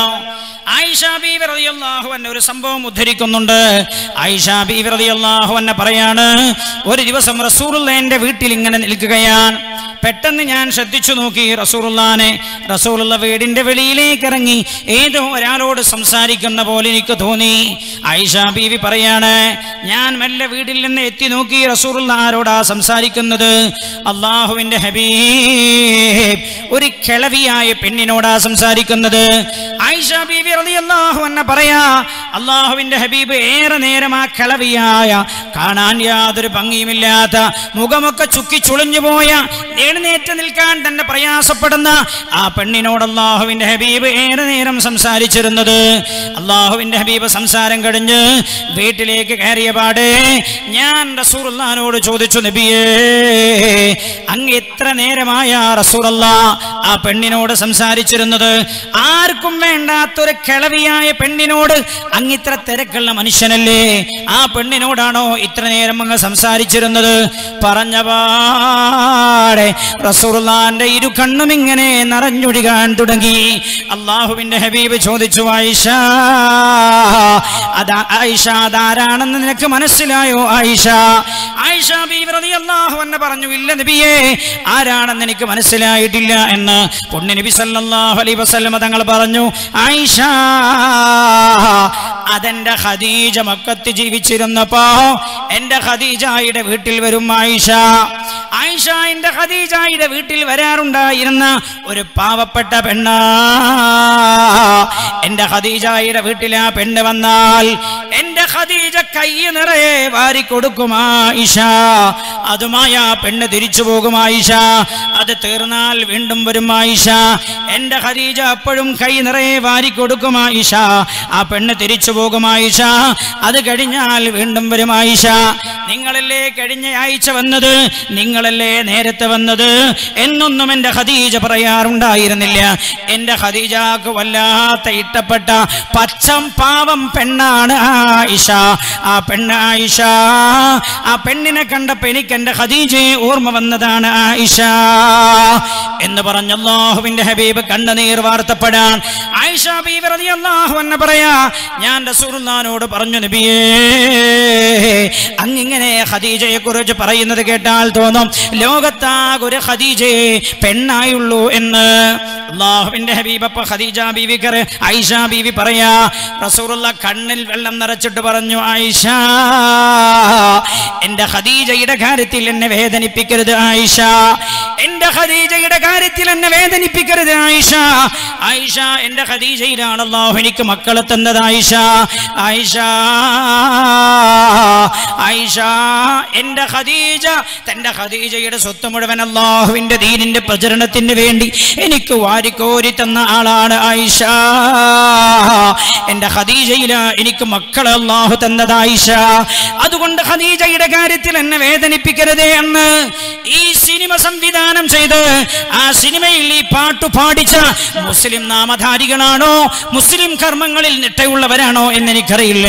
ആയിഷ ബീവി റളിയല്ലാഹു അൻഹ ഒരു സംഭവം ഉദ്ധരിക്കുന്നുണ്ട്. ആയിഷ ബീവി റളിയല്ലാഹു അൻഹ പറയാണ് ഒരു ദിവസം റസൂലുള്ളാഹിന്റെ വീട്ടിൽ ഇങ്ങനെ നിൽക്കുകയാണ്. പെട്ടെന്ന് ഞാൻ ശ്രദ്ധിച്ചു നോക്കി റസൂറുല്ലാനെ റസൂലുള്ള വീടിന്റെ വെളിയിലേക്ക് ഇറങ്ങി ഏതോ ഒരാളോട് സംസാരിക്കുന്ന പോലെ എനിക്ക് തോന്നി. ആയിഷ ബീവി പറയാണ് ഞാൻ മെല്ലെ വീട്ടിൽ നിന്ന് എത്തി നോക്കി റസൂറുള്ള ആരോടാ സംസാരിക്കുന്നത്. അള്ളാഹുവിന്റെ ഹബീബ് ഒരു കിളവിയായ പെണ്ണിനോടാ സംസാരിക്കുന്നത്. ആയിഷ ബീവി റളിയല്ലാഹു അൻഹ പറയാ അള്ളാഹുവിന്റെ ഹബീബ് ഏറെ നേരം ആ കിളവിയായ കാണാൻ യാതൊരു ഭംഗിയുമില്ലാത്ത മുഖമൊക്കെ ചുക്കി ചുളിഞ്ഞു പോയ എഴുന്നേറ്റ് നിൽക്കാൻ തന്നെ പ്രയാസപ്പെടുന്ന ആ പെണ്ണിനോട് അള്ളാഹുവിന്റെ ഹബീബ് ഏറെ നേരം സംസാരിച്ചിരുന്നത്. അള്ളാഹുവിന്റെ ഹബീബ് സംസാരം കഴിഞ്ഞ് വീട്ടിലേക്ക് കയറിയ പാടേ ഞാൻ റസൂറുല്ലാനോട് ചോദിച്ചു നബിയേ അങ്ങ് എത്ര നേരമായ റസൂറല്ല ആ പെണ്ണിനോട് സംസാരിച്ചിരുന്നത്? ആർക്കും വേണ്ടാത്തൊരു കിളവിയായ പെണ്ണിനോട് അങ്ങ് ഇത്ര തിരക്കുള്ള മനുഷ്യനല്ലേ? ആ പെണ്ണിനോടാണോ ഇത്ര നേരം അങ്ങ് സംസാരിച്ചിരുന്നത്? പറഞ്ഞ പാടെ ഇരു കണ്ണും ഇങ്ങനെ നിറഞ്ഞൊഴുകാൻ തുടങ്ങി. അള്ളാഹുവിന്റെ ഹബീബ് ചോദിച്ചു ആയിഷ അതാ ആയിഷ അതാരാണെന്ന് നിനക്ക് മനസ്സിലായോ ആയിഷ? ആയിഷ ബീവ്രതി അള്ളാഹു എന്നെ പറഞ്ഞു ഇല്ല നബിയേ. ആരാണെന്ന് എനിക്ക് മനസ്സിലായിട്ടില്ല എന്ന് പൊണ്ണി നബി സല്ലല്ലാഹു അലൈഹി വസല്ലമ തങ്ങൾ പറഞ്ഞു ആയിഷ അതെന്റെ ഖദീജ മക്കത്ത് ജീവിച്ചിരുന്നപ്പോ എന്റെ ഖദീജയുടെ വീട്ടിൽ വരും ആയിഷ. ആയിഷ എന്റെ വീട്ടിൽ വരാറുണ്ടായിരുന്ന ഒരു പാവപ്പെട്ട പെണ്ണ. എന്റെ ഖദീജയുടെ വീട്ടിൽ ആ പെണ്ണ് വന്നാൽ എന്റെ ഖദീജ കൈ നിറയെ വാരി കൊടുക്കും ആയിഷ. അതുമായ ആ പെണ്ണ് തിരിച്ചു പോകും ആയിഷ. അത് തീർന്നാൽ വീണ്ടും വരും ആയിഷ. എന്റെ ഖദീജ അപ്പോഴും കൈ നിറയെ വാരി കൊടുക്കും ആയിഷ. ആ പെണ്ണ് തിരിച്ചു പോകും ആയിഷ. അത് കഴിഞ്ഞാൽ വീണ്ടും വരും ആയിഷ. നിങ്ങളല്ലേ കഴിഞ്ഞ ആഴ്ച വന്നത്? നിങ്ങളല്ലേ നേരത്തെ വന്നത്? എന്നൊന്നും എന്റെ ഖദീജ പറയാറുണ്ടായിരുന്നില്ല. എന്റെ ഖദീജക്ക് വല്ലാത്ത ഇഷ്ടപ്പെട്ട പച്ചം പാവം പെണ്ണാണ് ആയിഷ. ആ പെണ്ണ് ആയിഷ. ആ പെണ്ണിനെ കണ്ടപ്പോ എനിക്ക് എന്റെ ഖദീജയെ ഓർമ്മ വന്നതാണ് ആയിഷ. എന്ന് പറഞ്ഞ അള്ളാഹുവിന്റെ ഹബീബ് കണ്ണുനീർ വാർത്തപ്പെടാൻ. ആയിഷ ബീവി റളിയല്ലാഹു അൻഹ പറയാ ഞാൻ റസൂലുള്ളാഹിനോട് പറഞ്ഞു നബിയേ അങ്ങിങ്ങനെ ഖദീജയെ കുറിച്ച് പറയുന്നത് കേട്ടാൽ തോന്നും ലോകത്താകെ ഒരു ഖദീജയെ പെണ്ണായുള്ളൂ എന്ന്. അള്ളാഹുവിന്റെ ഹബീബ് അപ്പൊ ബീവി ബീവിക്കർ ആയിഷ ബീവി പറയാ റസൂറുള്ള കണ്ണിൽ വെള്ളം നിറച്ചിട്ട് പറഞ്ഞു ആയിഷ എന്റെ ഖദീജയുടെ കാര്യത്തിൽ എന്നെ വേദനിപ്പിക്കരുത് ആയിഷ. എന്റെ ഖദീജയുടെ കാര്യത്തിൽ എന്നെ വേദനിപ്പിക്കരുത് ആയിഷ. ആയിഷ എന്റെ ഖദീജയിലാണ് അള്ളാഹു എനിക്ക് മക്കളെ തന്നത് ആയിഷ. ആയിഷ ആയിഷ എന്റെ ഖദീജ തന്റെ ഖദീജയുടെ സ്വത്ത് മുഴുവൻ അള്ളാഹുവിന്റെ ദീനിന്റെ പ്രചരണത്തിന് വേണ്ടി എനിക്ക് വാരിക്കോരി തന്ന ആളാണ് ആയിഷ. എന്റെ ഖദീജയില എനിക്ക് മക്കളെ അള്ളാഹു തന്നത് ആയിഷ. അതുകൊണ്ട് ഖദീജയുടെ കാര്യത്തിൽ എന്നെ വേദനിപ്പിക്കരുതേ എന്ന് ഈ സിനിമ സംവിധാനം ചെയ്ത് ആ സിനിമയിൽ ഈ പാട്ട് പാടിച്ച മുസ്ലിം നാമധാരികളാണോ മുസ്ലിം കർമ്മങ്ങളിൽ നിട്ടയുള്ളവരാണോ എന്ന് എനിക്കറിയില്ല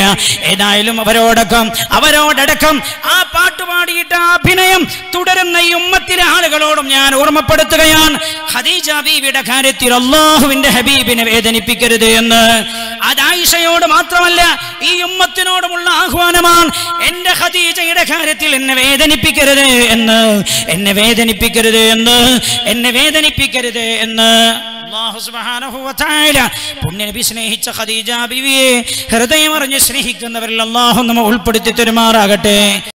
ഏതായാലും അവരോടക്കം അവരോടടക്കം ആ പാട്ട് പാടിയിട്ട് ആ അഭിനയം തുടരുന്ന ഈ ഉമ്മത്തിലെ ആളുകളോടും ഞാൻ ഓർമ്മപ്പെടുത്തുകയാണ്. ഖദീജ ബീവിയുടെ കാര്യത്തിൽ അള്ളാഹുവിന്റെ ഹബീബിനെ വേദനിപ്പിക്കരുത് എന്ന്. അതായിഷയോട് മാത്രമല്ല ഈ ഉമ്മത്തിനോടുമുള്ള ആഹ്വാനമാണ് എന്റെ ഖദീജയുടെ കാര്യത്തിൽ എന്നെ വേദനിപ്പിക്കരുത് എന്ന്. എന്നെ വേദനിപ്പിക്കരുത് എന്ന് എന്നെ വേദനിപ്പിക്കരുത് എന്ന്. സ്നേഹിച്ച ഖദീജ ബിവിയെ ഹൃദയമറിഞ്ഞ് സ്നേഹിക്കുന്നവരിൽ അള്ളാഹു നമ്മെ ഉൾപ്പെടുത്തി തരുമാറാകട്ടെ.